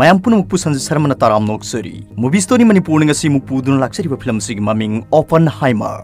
mayam pun mukpu sanju sarmana taram noksari movie story manipur nga si mukpu dun laksari ba film sig maming Oppenheimer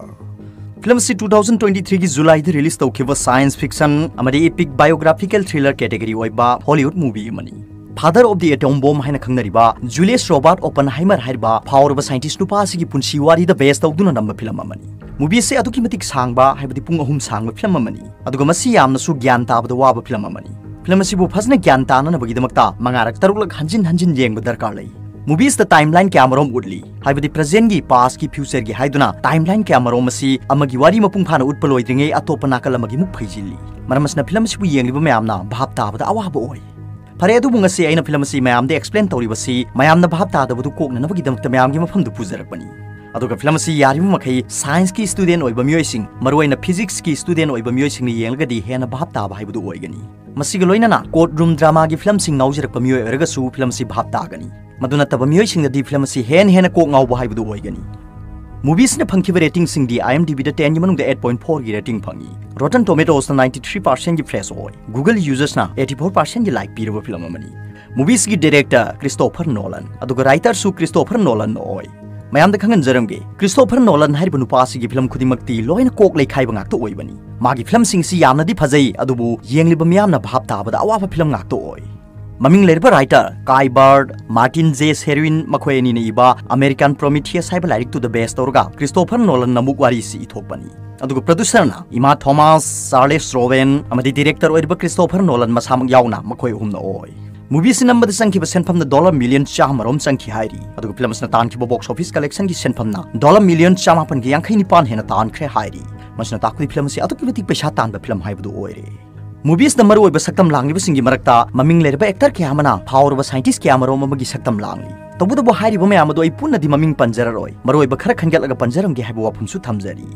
film si 2023 ki July de release tawkhiba science fiction amadi epic biographical thriller category oiba Hollywood movie mani father of the atom bomb haina khangnariba Julius Robert Oppenheimer haiba power scientist nupa asigi punsi wari the best tawduna namba film amani movie se aduki matik sangba haibadi pung ahum sangba film amani aduga masi yamna su gyan tabada waba film amani film असिबु फजन ज्ञान ताननबगिदमक्ता मंगारक तरुकलक हंजिन हंजिन येंग दरकार लई movies timeline क्या मरोम उडली हाइबदि present की पास की फ्यूचर की हाइदुना टाइमलाइन क्या मरोम असी अमगी वारी मपुंग फाना उटपलोइद्रिंगे अतोप नाकल अमगी मुक फैजिली मरमसना फ़िल्म सिबु येंगलिबो मयामना भाब ताबदा अवाबो ओय फरे अदुबु ngasi aina film asi mayam de explain tawribasi mayam na bhab ta da budu ꯑꯗꯨꯒ ꯐꯤꯂꯝ ꯑꯁꯤ ꯌꯥꯔꯤꯕ ꯃꯈꯩ ꯁꯥꯏꯟꯁꯀꯤ ꯁ꯭ꯇꯨꯗꯦꯟ ꯑꯣꯏꯕ ꯃꯤꯑꯣꯏꯁꯤꯡ ꯃꯔꯨꯑꯣꯏꯅ ꯐꯤꯖꯤꯛꯁꯀꯤ ꯁ꯭ꯇꯨꯗꯦꯟ ꯑꯣꯏꯕ ꯃꯤꯑꯣꯏꯁꯤꯡꯅ ꯌꯦꯡꯂꯒꯗꯤ ꯍꯦꯟꯅ ꯚꯥꯞ ꯇꯥꯕ ꯍꯥꯏꯕꯗꯨ ꯑꯣꯏꯒꯅꯤ ꯃꯁꯤꯒ ꯂꯣꯏꯅꯅ ꯀꯣꯔꯠ ꯔꯨꯝ ꯗ꯭ꯔꯃꯥꯒꯤ ꯐꯤꯂꯝꯁꯤꯡ ꯉꯥꯎꯖꯔꯛꯄ ꯃꯤꯑꯣꯏ ꯑꯣꯏꯔꯒꯁꯨ ꯐꯤꯂꯝ ꯑꯁꯤ ꯚꯥꯞ ꯇꯥꯒꯅꯤ ꯃꯗꯨ ꯅꯠꯇꯕ ꯃꯤꯑꯣꯏꯁꯤꯡꯗꯗꯤ ꯐꯤꯂꯝ ꯑꯁꯤ ꯍꯦꯟꯅ ꯍꯦꯟꯅ ꯀꯣꯛ ꯉꯥꯎꯕ ꯍꯥꯏꯕꯗꯨ ꯑꯣꯏꯒꯅꯤ ꯃꯨꯚꯤꯁꯅ ꯐꯪꯈꯤꯕ ꯔꯦꯇꯤꯡꯁꯤꯡꯗꯤ ꯑꯥꯏ ꯑꯦꯝ ꯗꯤꯕꯤꯗ ꯇꯦꯟꯒꯤ ꯃꯅꯨꯡꯗ ꯑꯩꯠ ꯄꯣꯏꯟ ꯐꯣꯔꯒꯤ ꯔꯦꯇꯤꯡ ꯐꯪꯏ ꯔꯣꯇꯟ ꯇꯣꯃꯦꯇꯣꯁꯅ ꯅꯥꯏꯟꯇꯤ ꯊ꯭ꯔꯤ ꯄꯥꯔꯁꯦꯟꯒꯤ ꯐ꯭ꯔꯦꯁ ꯑꯣꯏ ꯒꯨꯒꯜ ꯌꯨꯖꯔꯁꯅ ꯑꯩꯠꯇꯤ ꯐꯣꯔ ꯄꯥꯔꯁꯦꯟꯒꯤ ꯂꯥꯏꯛ ꯄꯤꯔꯕ ꯐꯤꯂꯝ ꯑꯃꯅꯤ ꯃꯨꯚꯤꯁꯒꯤ ꯗꯤꯔꯦꯛꯇꯔ ꯀ꯭ꯔꯤꯁꯇꯣꯐꯔ ꯅꯣꯂꯟ ꯑꯗꯨꯒ ꯔꯥꯏꯇꯔꯁꯨ ꯀ꯭ꯔꯤꯁꯇꯣꯐꯔ ꯅꯣꯂꯟ ꯑꯣꯏ ꯃꯌꯥꯝꯗ ꯈꯪꯍꯟꯖꯔꯝꯒꯦ ꯀ꯭ꯔꯤꯁꯇꯣꯐꯔ ꯅꯣꯂꯟ ꯍꯥꯏꯔꯤꯕ ꯅꯨꯄꯥꯁꯤꯒꯤ ꯐꯤꯂꯝ ꯈꯨꯗꯤꯡꯃꯛꯇꯤ ꯂꯣꯏꯅ ꯀꯣꯛ ꯂꯩꯈꯥꯏꯕ ꯉꯥꯛꯇ ꯑꯣꯏꯕꯅꯤ ꯃꯥꯒꯤ ꯐꯤꯂꯝꯁꯤꯡꯁꯤ ꯌꯥꯝꯅꯗꯤ ꯐꯖꯩ ꯑꯗꯨꯕꯨ ꯌꯦꯡꯂꯤꯕ ꯃꯤꯌꯥꯝꯅ ꯚꯥꯞ ꯇꯥꯕꯗ ꯑꯋꯥꯕ ꯐꯤꯂꯝ ꯉꯥꯛꯇ ꯑꯣꯏ ꯃꯃꯤꯡ ꯂꯩꯔꯕ ꯔꯥꯏꯇꯔ ꯀꯥꯏ ꯕꯔꯗ ꯃꯥꯔꯇꯤꯟ ꯖꯦ ꯁꯦꯔꯋꯤꯟ ꯃꯈꯣꯏ ꯑꯅꯤꯅ ꯏꯕ ꯑꯃꯦꯔꯤꯀꯥꯟ ꯄ꯭ꯔꯣꯃꯤꯊꯤꯌꯁ ꯍꯥꯏꯕ ꯂꯥꯏꯔꯤꯛꯇꯨꯗ ꯕꯦꯁ ꯇꯧꯔꯒ ꯀ꯭ꯔꯤꯁꯇꯣꯐꯔ ꯅꯣꯂꯟ ꯑꯃꯨꯛ ꯋꯥꯔꯤꯁꯤ ꯏꯊꯣꯛꯄꯅꯤ ꯑꯗꯨꯒ ꯄ꯭ꯔꯗ꯭ꯌꯨꯁꯔꯅ ꯏꯃꯥ ꯊꯣꯃꯥꯁ ꯆꯥꯔꯂꯦꯁ ꯔꯣꯕꯦꯟ ꯑꯃꯗꯤ ꯗꯤꯔꯦꯛꯇꯔ ꯑꯣꯏꯔꯤꯕ ꯀ꯭ꯔꯤꯁꯇꯣꯐꯔ ꯅꯣꯂꯟ ꯃꯁꯥꯃꯛ ꯌꯥꯎꯅ ꯃꯈꯣꯏ ꯑꯍꯨꯝꯅ ꯑꯣꯏ यावना मखोय हुमना ओय मूवी से नंबर संखिब सेनफम डॉलर मिलियन चामरोम संखि हाइरी अदुग फ़िल्म सना तानखिब बॉक्स ऑफ़िस कलेक्शन की सेनफम ना डॉलर मिलियन चामापन की यांखै निपान हेना तानख्रे हाइरी मसना ताकुदि फ़िल्म से अदुग किबति पैसा तानबा फ़िल्म हाइबदु ओइरे मूवीज़ नंबर ओइब सक्तम लांगलिबसिंगी मरक्ता ममिंग लेरबा एक्टर के हमना फावरबा साइंटिस्ट के अमरोम अमगी सक्तम लांगली तबुदबो हारिबो मयामदो अइ पुन्नदि ममिंग पंजररोय मरोइब खर खनगलगा पंजरंगे हाइबो वाफुमसु थमजरी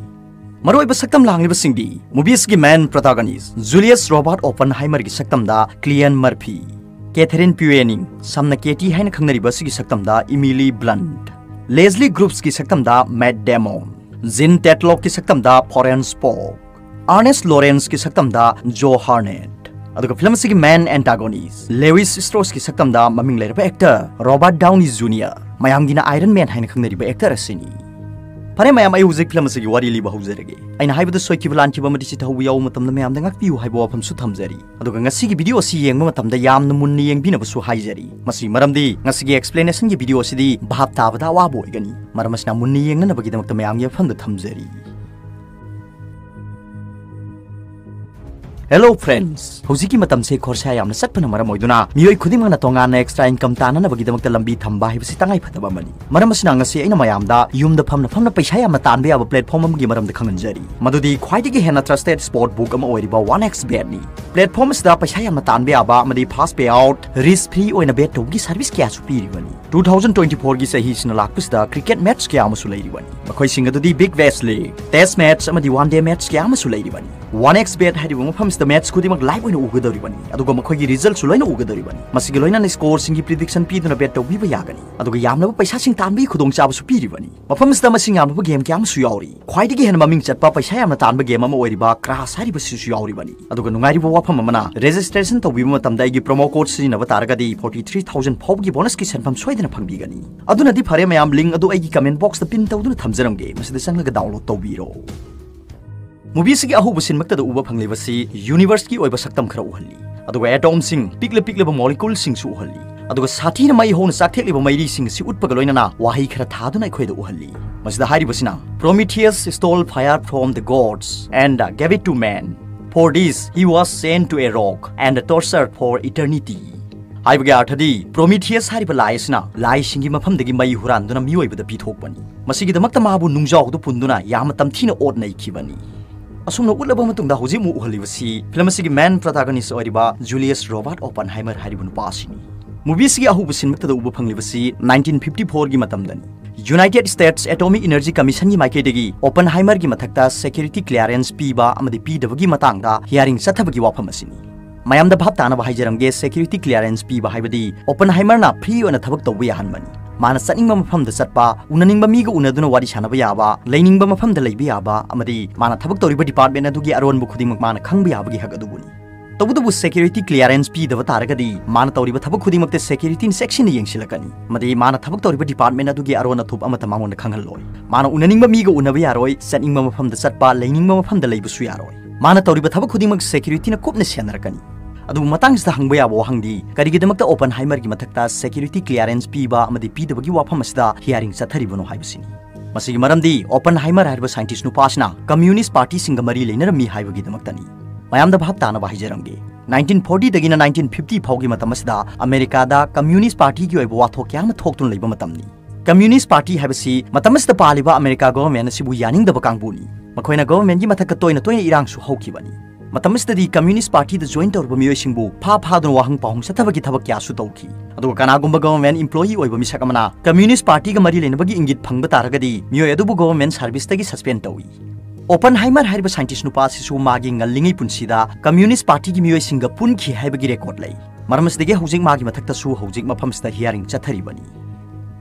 मरोइब सक्तम लांगलिबसिंगी मूवीज़ की main protagonist Julius Robert Oppenheimer की सक्तम दा क्लियन मर्फी कैथरीन प्यूएनिंग समना केटी है खंगनरिबा दा इमिली ब्लंट लेजली ग्रुप्स की सक्तम दा मैट डेमोन जिन टेटलॉक की सक्तम दा फॉरेंस पोक अर्नेस्ट लोरेंस की सक्तम दा जो हार्नेट फ़िल्म सिगी मैन एंटागोनिस्ट लेविस स्ट्रोस की ममिंग लेरबा एक्टर रॉबर्ट डाउनी जूनियर मयांगिना आयरन मैन हाइन खंगनरिबा एक्टर असिनी फरे मैम आई हुजिक फ़िल्म से वारी लिबा हुजरगे मैम si yengba matam da yamna munni yengbina su haijari masi maramdi ngasi gi explanation gi video si di bhap tabada wa nabagi damakta मैम ye famda thamjari hello friends हौजिकी मतम से खरसा यामना सत्पना मरम ओइदुना मियोय खुदिमना तोंगाना एक्स्ट्रा इनकम ताना बगिदमक्ता लंबी थंबा हिबसि तंगाई फतबा मनी मरम असना ngasi aina mayamda yumda famna famna paisa yamna tanbe aba platform amgi maramda khanganjari madudi khwaidigi hena trusted sport book ama oiriba 1x bet ni platform sida paisa yamna tanbe aba amadi fast payout risk free oina bet togi service kya su piribani two thousand twenty four की सही लापस cricket match क्या मखोई big west league test match one day match one X bet है मफम match live उगदौरी result लोन लोन score की प्रिडिक्शन बेट तौब पैसा तानी खुद चाबस पीरबनी मफम गेम क्या खाई हेन ममिंग चट पैसा तान गेम क्रास वाफम रेजिस्ट्रेशन तौब प्रोमो कोड सिजनब तारगदी फोर्टी थ्री थाउज़ेंड फाउगी बोनस की सैनफम soidana phangbigani adunadi phare mayam link adu ai comment box ta pin tawduna thamjaramge masida changlaga download tawbiro movie sigi ahuba sinmakta da uba phanglebasi universe ki oiba saktam khara uhalli aduga atom sing pikle pikle ba molecule sing su uhalli aduga sathina mai hon sakthek leba mairi sing si utpaga loinana wahi khara thaduna khoi da uhalli masida hari basina prometheus stole fire from the gods and gave it to man for this he was sent to a rock and tortured for eternity हाइबगे अर्थदि Prometheus हारिब लाइसना लाइसिंगी मफमदगी मई हुरानदुना मियोइबदा पिथोकबनी मसिगिदमक्ता माबु नुंजाउदु पुंदुना याम तमथिना ओट नैखिबनी असुमनो उलबा मतुंदा हुजि मु उहलिबसी फ़िल्म सिगी मैन प्रोटैगनिस्ट ओरिबा जूलियस रॉबर्ट ओपनहाइमर हारिबु नुपासिनी मूवी सिगी अहुब सिनमक्तदा उब फंगलिबसी 1954 गी मतमदनी United States atomic energy commission की माइकेदगी ओपनहाइमर की मथक्ता सेक्यूरिटी क्लियरेंस पीबा अमदि पीदबगी मतंगदा हियरिंग सथबगी मैम भापे सेक्यूरीटी क्लीयरेंस पीब है ओपन हाइमर फ्री और थबक तब यहाँ मान चंग मफम चप उनग उन्नी सब लेनिंग मफम मान थबक तौर डिपार्टमेंट अगर अरब खुद मान खबी हकनी तब तब सेक्यूरीटी क्लीयरेंस पीब तारगद मान तौर थब खुद सेक्यूरीटी सेक्शन येंशलकनी मान थबक तौर डिपार्टमेंट अगर अरब थूप मांगों खाल मान उनग उन्न यारो चंग मफम चप लेनिंग मफम मान तौर थबक खुद सेक्यूरीटी कूपन सेनरकनी ꯑꯗꯨꯕꯨ ꯃꯇꯥꯡꯁꯤꯗ ꯍꯪꯕ ꯌꯥꯕ ꯋꯥꯍꯪꯗꯤ ꯀꯔꯤꯒꯤꯗꯃꯛꯇ ꯑꯣꯄꯟ ꯍꯥꯏꯃꯔꯒꯤ ꯃꯊꯛꯇ ꯁꯦꯀ꯭ꯌꯨꯔꯤꯇꯤ ꯀ꯭ꯂꯤꯌꯥꯔꯦꯟꯁ ꯄꯤꯕ ꯑꯃꯗꯤ ꯄꯤꯗꯕꯒꯤ ꯋꯥꯐꯝ ꯑꯁꯤꯗ ꯍꯤꯌꯥꯔꯤꯡ ꯆꯠꯊꯔꯤꯕꯅꯣ ꯍꯥꯏꯕꯁꯤꯅꯤ ꯃꯁꯤꯒꯤ ꯃꯔꯝꯗꯤ ꯑꯣꯄꯟ ꯍꯥꯏꯃꯔ ꯍꯥꯏꯕ ꯁꯥꯏꯟꯇꯤꯁ ꯅꯨꯄꯥꯁꯤꯅ ꯀꯝꯃ꯭ꯌꯨꯅꯤꯁ ꯄꯥꯔꯇꯤꯁꯤꯡꯒ ꯃꯔꯤ ꯂꯩꯅꯔꯝꯃꯤ ꯍꯥꯏꯕꯒꯤꯗꯃꯛꯇꯅꯤ ꯃꯌꯥꯝꯗ ꯚꯥꯞ ꯇꯥꯅꯕ ꯍꯥꯏꯖꯔꯝꯒꯦ 1940 नाइन्टीन फिफ्टी फाउगी अमेरिका कम्युनिस्ट पार्टी की वाथो क्या थोतुन लेब कम्युनिस्ट पार्टी है पालीब अमेरिका गवर्नमेंट यानीब कांगबूनी मखोना गवर्नमेंट की मथक तोयन तोयन इरांग हौकीबनी मतमस्तदि कम्युनिस्ट पार्टी द जॉइन तौर मोयू फा फादन वहाँ पाहों सेबकी थब क्या कनागुब गवर्मेंट इम्प्लॉई मिसक कम्युनिस्ट पार्टी का मरी लेने की इंगित फंग तारगद गवर्मेंट सर्विस सस्पेंड तौ ओपन हाइमर है साइंटिस्ट नुपिंग कम्युनिस्ट पार्टी की मोयस पुनखी है रेकॉर्ड लई मरमसदे हजिक मथक्त हजिक मफम हियारी चथरीबनी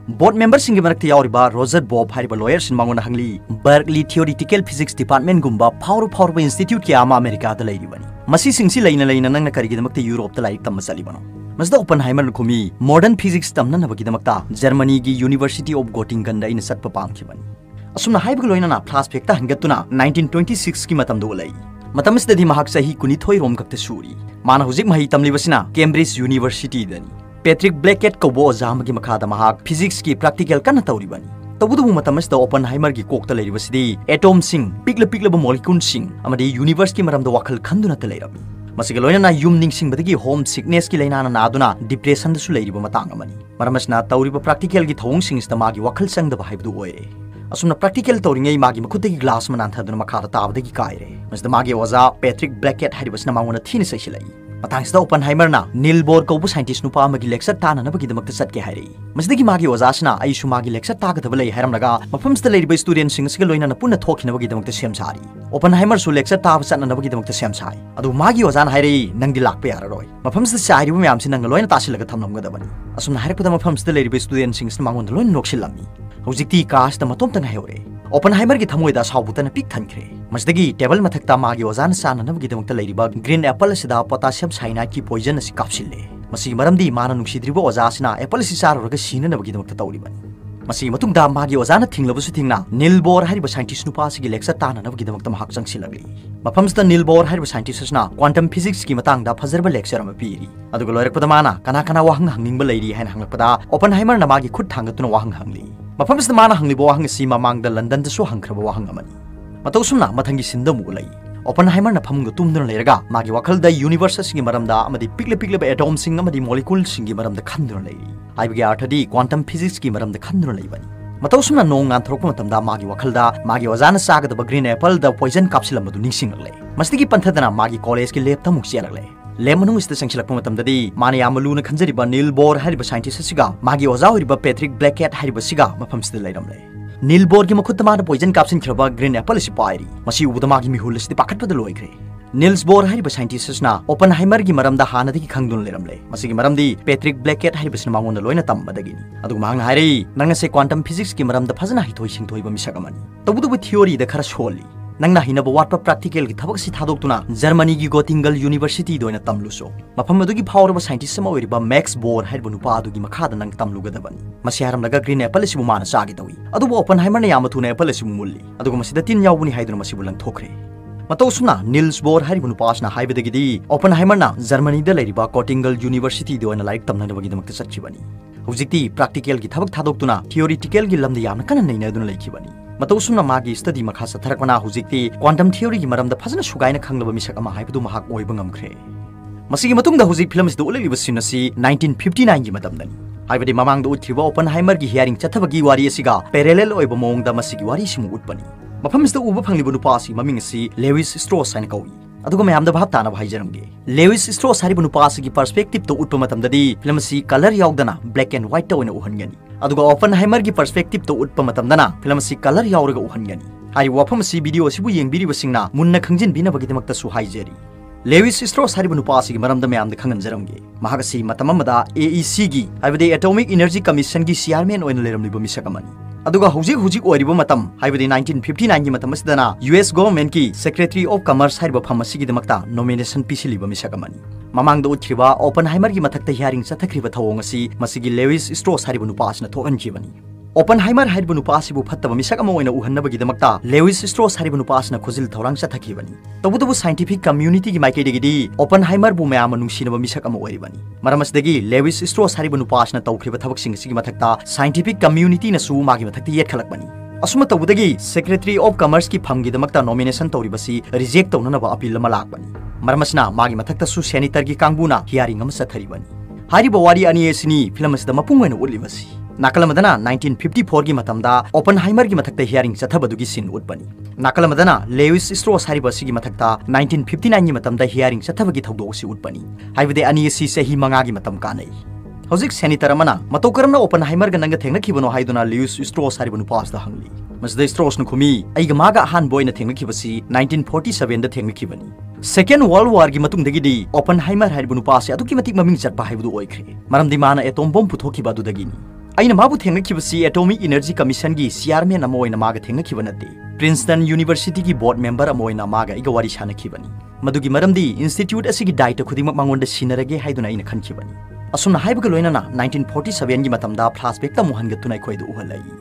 बोर्ड मेंबर सिंह मरक्ति और बार रोजर बॉब हरी बलॉयर सिंह मांगो नहंगली बर्कली थियोरिटिकल फिजिक्स डिपार्टमेंट गुंबा पावर पावर इंस्टीट्यूट के आम अमेरिका द लाइडी बनी मसी सिंह सी लाइन लाइन नंग नकारी की दमकते यूरोप द लाइक तम बनो मसद ओपनहाइमर खुमी मॉडर्न फिजिक्स तम नन बकी दमकता जर्मनी की यूनिवर्सिटी ऑफ़ गोटिंगन द इन सत्प पाम की बनी असुम नहाइब गलोइन ना प्लास फेक्टा हंगतुना 1926 की मतम दो लाई मतम सदी महाक सही कुनी थोई रोम कते सूरी माना हुजिक महि तमलीबसिना केम्ब्रिज यूनिवर्सिटी दनी हंगतुना 1926 की मतम दो लई मतम सदि महाक सही कुनिथोई रोम कक्ते सूरी माना हुजिक मही तमलिबसिना केम्ब्रिज यूनिवर्सिटी दनी पेट्रिक ब्लैकेट कौबो ओजाम की मखादा फिजिक्स की प्रैक्टिकल कन तौरिबनी तबुदु मतम सद ओपन हाइमर की कोकता लेरिबसिदि एटॉम सिंग पिकल सिंग अमदि यूनिवर्स की मरम वखल खंदुना त लेरबी मसिग लोइना युम निंगसिंगबदगी होम सिकनेस की लेना नादुना डिप्रेशन लेरिबो मतंग प्रैक्टिकल की थौंग मागी वखल संगदबा हाइबदु ओइरे असुमना प्रैक्टिकल तौरिंगै मागी मखुतगी ग्लास मनान थदुना मखादा ताबदगी कायरे मागी ओजा पेट्रिक ब्लैकेट हारिबसना मांगोना थीन सैसिलै ꯃꯇꯥꯡꯁꯤꯗ ꯑꯣꯄꯟ ꯍꯥꯏꯃꯔꯅ ꯅꯤꯜ ꯕꯣꯔ ꯀꯧꯕ ꯁꯥꯏꯟꯇꯤꯁ ꯅꯨꯄꯥ ꯑꯃꯒꯤ ꯂꯦꯛꯆꯔ ꯇꯥꯅꯅꯕꯒꯤꯗꯃꯛꯇ ꯆꯠꯀꯦ ꯍꯥꯏꯔꯛꯏ ꯃꯁꯤꯗꯒꯤ ꯃꯥꯒꯤ ꯑꯣꯖꯥꯁꯤꯅ ꯑꯩꯁꯨ ꯃꯥꯒꯤ ꯂꯦꯛꯆꯔ ꯇꯥꯒꯗꯕ ꯂꯩ ꯍꯥꯏꯔꯝꯂꯒ ꯃꯐꯝꯁꯤꯗ ꯂꯩꯔꯤꯕ ꯁ꯭ꯇꯨꯗꯦꯟꯠꯁꯤꯡ ꯑꯁꯤꯒ ꯂꯣꯏꯅꯅ ꯄꯨꯟꯅ ꯊꯣꯛꯈꯤꯅꯕꯒꯤꯗꯃꯛꯇ ꯁꯦꯝ ꯁꯥꯔꯤ ꯑꯣꯄꯟ ꯍꯥꯏꯃꯔꯁꯨ ꯂꯦꯛꯆꯔ ꯇꯥꯕ ꯆꯠꯅꯅꯕꯒꯤꯗꯃꯛꯇ ꯁꯦꯝ ꯁꯥꯏ ꯑꯗꯨ ꯃꯥꯒꯤ ꯑꯣꯖꯥꯅ ꯍꯥꯏꯔꯛꯏ ꯅꯪꯗꯤ ꯂꯥꯛꯄ ꯌꯥꯔꯔꯣꯏ ꯃꯐꯝꯁꯤꯗ ꯆꯥꯏꯔꯤꯕ ꯃꯌꯥꯝꯁꯤ ꯅꯪꯅ ꯂꯣꯏꯅ ꯇꯥꯁꯤꯜꯂꯒ ꯊꯝꯂꯝꯒꯗꯕꯅꯤ ꯑꯁꯨꯝꯅ ꯍꯥꯏꯔꯛꯄꯗ ꯃꯐꯝꯁꯤꯗ ꯂꯩꯔꯤꯕ ꯁ꯭ꯇꯨꯗꯦꯟꯠꯁꯤꯡꯁꯤꯅ ꯃꯉꯣꯟꯗ ꯂꯣꯏꯅ ꯅꯣꯛꯁꯤꯜꯂꯝꯃꯤ ꯍꯧꯖꯤꯛꯇꯤ ꯀꯥꯁꯤꯗ ꯃꯇꯣꯝꯇ ꯉꯥꯏꯍꯧꯔꯦ ओपन हाइमर की थमोइदा साउबुतन पिक थनख्रे मसदगी टेबल मथक्ता मागी ओजान साननबगिदमक्ता लेरिबा ग्रीन एप्पल असिदा पोटासियम साइनाइड की पॉइजन असि कापसिल्ले मसी मरमदी माना नुक्सिद्रिबो ओजासिना एप्पल असि चारोरगा सीननबगिदमक्ता तौरिबनी मसी मतुंगदा ओजाना थिंगना नीलबोर हारिबा साइंटिस्ट नुपा सिगी लेक्चर ताननबगिदमक्ता महक चंगसिलगली मफमसदा नीलबोर हारिबा साइंटिस्ट असना क्वांटम फिजिक्स की मतंगदा फजरबा लेक्चर अमा पीरी अदुग लोयरकपदा माना कना कना वाहंग हंगनिंगबा लेरी हाइन हंगलकपदा ओपन हाइमर ना मागी खुद थांगतुना वाहंग हंगली ꯃꯐꯝꯁꯤꯗ ꯃꯥꯅ ꯍꯪꯂꯤꯕ ꯋꯥꯍꯪ ꯑꯁꯤ ꯃꯃꯥꯡꯗ ꯂꯟꯗꯟꯗꯁꯨ ꯍꯪꯈ꯭ꯔꯕ ꯋꯥꯍꯪ ꯑꯃꯅꯤ ꯃꯇꯧꯁꯨꯝꯅ ꯃꯊꯪꯒꯤ ꯁꯤꯟꯗ ꯑꯃꯨꯛ ꯂꯩ ꯑꯣꯄꯟ ꯍꯥꯏꯃꯔꯅ ꯐꯝꯒ ꯇꯨꯝꯗꯨꯅ ꯂꯩꯔꯒ ꯃꯥꯒꯤ ꯋꯥꯈꯜꯗ ꯌꯨꯅꯤꯚꯔꯁ ꯑꯁꯤꯒꯤ ꯃꯔꯝꯗ ꯑꯃꯗꯤ ꯄꯤꯛꯂ ꯄꯤꯛꯂꯕ ꯑꯦꯇꯣꯝꯁꯤꯡ ꯑꯃꯗꯤ ꯃꯣꯂꯤꯀꯨꯜꯁꯤꯡꯒꯤ ꯃꯔꯝꯗ ꯈꯟꯗꯨꯅ ꯂꯩꯔꯤ ꯍꯥꯏꯕꯒꯤ ꯑꯥꯔꯊꯗꯤ ꯀ꯭ꯋꯥꯟꯇꯝ ꯐꯤꯖꯤꯛꯁꯀꯤ ꯃꯔꯝꯗ ꯈꯟꯗꯨꯅ ꯂꯩꯕꯅꯤ ꯃꯇꯧꯁꯨꯝꯅ ꯅꯣꯡ ꯉꯥꯟꯊꯣꯔꯛꯄ ꯃꯇꯝꯗ ꯃꯥꯒꯤ ꯋꯥꯈꯜꯗ ꯃꯥꯒꯤ ꯑꯣꯖꯥꯅ ꯆꯥꯒꯗꯕ ꯒ꯭ꯔꯤꯟ ꯑꯦꯄꯜꯗ ꯄꯣꯏꯖꯟ ꯀꯥꯞꯁꯤꯜꯂꯝꯕꯗꯨ ꯅꯤꯡꯁꯤꯡꯂꯛꯂꯦ ꯃꯁꯤꯗꯒꯤ ꯄꯟꯊꯗꯅ ꯃꯥꯒꯤ ꯀꯣꯂꯦꯖꯀꯤ ꯂꯦꯞꯇ ꯑꯃꯨꯛ ꯆꯦꯜꯂꯛꯂꯦ पंथदना मागी कॉलेज की लैब तमुक चेलगले लेम मनुंग इस्ता संगसिलक मतमददि माने यामलुना खंजरिबा नील बोर हरिबा साइंटिस्ट सिगा मागी ओजा Hariba Patrick ब्लैकेट Hariba सिगा मफमसिदा लेरमले Niels Bohr की मखुत माना पॉइजन काप्सिनख्रबा ग्रीन एप्पल सि पाइरी मसी उबदा मागी मिहुल सिदि पाखटपद लोइख्रे नील्स बोर हरिबा साइंटिस्टना ओपन हाइमर की मरमदा हानदि खंगदुन लेरमले की मरमदी पेट्रिक ब्लैकेट हरिबसिन मांगोन लोइना तम्बदगिनी अदु मांग हाइरी नंग से क्वांटम फिजिक्स की मरमदा फजना हिथोइ सिंथोइबा मिसकमनी तबुदुबु थियोरी द खरा सोली नंगना हिनब वाटप प्रैक्टिकल की थबक सि थादोक्तुना जर्मनी की गोटिंगल यूनिवर्सिटी दोइना तमलुसो मफम अदुगी फावरब साइंटिस्ट सम ओइरिबा मैक्स बोर हाइब नुपा अदुगी मखाद नंग तमलुगदबनी मसी हारम लगा ग्रीन एप्पल सिबु माना चागी तवी अदुबो ओपन हाइमर ने याम थुना एप्पल सिबु मुल्ली अदुगो मसिदा तिन यावबुनी हाइदुना मसिबु लं थोखरे मतौ सुना नील्स बोर हाइब नुपासना हाइबदगिदी ओपन हाइमर ना जर्मनी द लेरिबा कोटिंगल यूनिवर्सिटी दोइना लाइक तमनबगी दमक सच्चिबनी हुजिक्ति प्रैक्टिकल की थबक थादोक्तुना थियोरिटिकल की लमद याम कन नैनदुना लेखिबनी मतौसुना मागी स्टडी मखा सथरकना हुजिकती क्वांटम थ्योरी की मरमद फजन सुगाइन खंगलब मिसक अमा हाइबदु महाक ओइब ngamkhre मसिगी मतुंगदा हुजिक फ़िल्म इस उलेलिब सिन असि 1959 की मतमदनी हाइबदि ममांग दो उठिबा ओपन हाइमर की हियरिंग चथबगी वारी असिगा पैरेलल ओइब मोंगदा मसिगी वारी सिमु उटपनी मफम इस उब फंगलिबु नुपासी ममिंग असि लेविस स्ट्रोस हाइन कौई ताना हाइजरंगे लेविस स्ट्रोस नुपासी पर्सपेक्टिव तो मतमददी फ़िल्म असि कलर याउदना ब्लैक एंड व्हाइट उहनगनी ओपन हाइमर की पर्सपेक्टिव तो मतमदना फ़िल्म असि कलर याउरगा उहनगनी वाफम असि वीडियो येंबिरिबसिंगना मुन्ना खंजिन बिनबगिदमक्ता सु हाइजेरी लेविस स्ट्रोस नुपासी मैम अमदा एईसी एटॉमिक एनर्जी कमीशन की चेयरमैन ओइन लेरमलिबु अदुगा हौजिक हौजिक ओरिबो मतम हाइबदि 1959 यूएस गवर्नमेंट की सेक्रेटरी ऑफ़ कॉमर्स हाइबो फमसि गी दमक्ता नॉमिनेशन पिसिलिबो मिसकमनि ममांग दो उठिबा ओपनहाइमर गी मथकते हियरिंग सथखरिबो लेविस स्ट्रोस हाइबो नुपासना ओपन हाइमर हाइब नुपा सिबु फत्तब मिसक ओइना उहन्नबगिदमक्ता लेविस स्ट्रोस हाइब नुपा असना खोजिल थौरांग चथखिबनी तबुतबु साइंटिफिक कम्युनिटी की माइकेदगिदी ओपन हाइमर बु मयाम नुसिनब मिसक ओइरिबनी मरमसदगी लेविस स्ट्रोस हाइब नुपा असना तौखिब थबक सिंग सिगी मथक्ता साइंटिफिक कम्युनिटी नसु मागी मथक्ति येत खलकबनी असुम तबुदगी सेक्रेटरी ऑफ़ कमर्स की फमगिदमक्ता नॉमिनेशन तौरिबसी रिजेक्ट तौननब अपील अमा मरमसना मागी मथक्ता सु सेनेटर की कांगबुना हियरिंग अमा सथरिबनी हारिबा वारी अनी एसिनी फ़िल्म असदा मपुंग ओइना नाकलमदना 1954 की मतमदा ओपन हाइमर की मथक्ता हियरिंग चथबदुगी सिन उटबनी नाकलमदना लेविस स्ट्रोस हारिबा सिगी मथक्ता 1959 की मतमदा हियरिंग चथबगी थौदोग सि उटबनी हाइबदे अनी सि सही मंगा की मतम कानै हौजिक सेनिटर अमना मतौ करमना ओपन हाइमर ग नंग थेंगनखिबनो हाइदुना लेविस स्ट्रोस हारिबा नुपासदा हंगली मसदे स्ट्रोस न खुमी आइग मागा हान बोयना थेंगनखिबसी 1947 दा थेंगनखिबनी सेकेंड वर्ल्ड वार की मतुंगदगिदी ओपन हाइमर हारिबा नुपासे अदुकी मतिक ममिंग चटपा हाइबदु ओइख्रे मरमदि माना ꯑꯩꯅ ꯃꯥꯕꯨ ꯊꯦꯡꯅꯈꯤꯕꯁꯤ ꯑꯦꯇꯣꯃꯤꯛ ꯏꯅꯔꯖꯤ ꯀꯃꯤꯁꯟꯒꯤ ꯆꯤꯌꯥꯔꯃꯦꯟ ꯑꯃ ꯑꯣꯏꯅ ꯃꯥꯒ ꯊꯦꯡꯅꯈꯤꯕ ꯅꯠꯇꯦ ꯄ꯭ꯔꯤꯟꯁꯇꯟ ꯌꯨꯅꯤꯚꯔꯁꯤꯇꯤꯒꯤ ꯕꯣꯔꯗ ꯃꯦꯝꯕꯔ ꯑꯃ ꯑꯣꯏꯅ ꯃꯥꯒ ꯑꯩꯒ ꯋꯥꯔꯤ ꯁꯥꯟꯅꯈꯤꯕꯅꯤ ꯃꯗꯨꯒꯤ ꯃꯔꯝꯗꯤ ꯏꯟꯁꯇꯤꯇ꯭ꯌꯨꯠ ꯑꯁꯤꯒꯤ ꯗꯥꯏꯇ ꯈꯨꯗꯤꯡꯃꯛ ꯃꯉꯣꯟꯗ ꯁꯤꯟꯅꯔꯒꯦ ꯍꯥꯏꯗꯨꯅ ꯑꯩꯅ ꯈꯟꯈꯤꯕꯅꯤ ꯑꯁꯨꯝꯅ ꯍꯥꯏꯕꯒ ꯂꯣꯏꯅꯅ 1947ꯒꯤ ꯃꯇꯝꯗ ꯐ꯭ꯂꯥꯁꯕꯦꯛꯇ ꯃꯨꯍꯟꯒꯠꯇꯨꯅ ꯑꯩꯈꯣꯏꯗ ꯎꯍꯜꯂꯛꯏ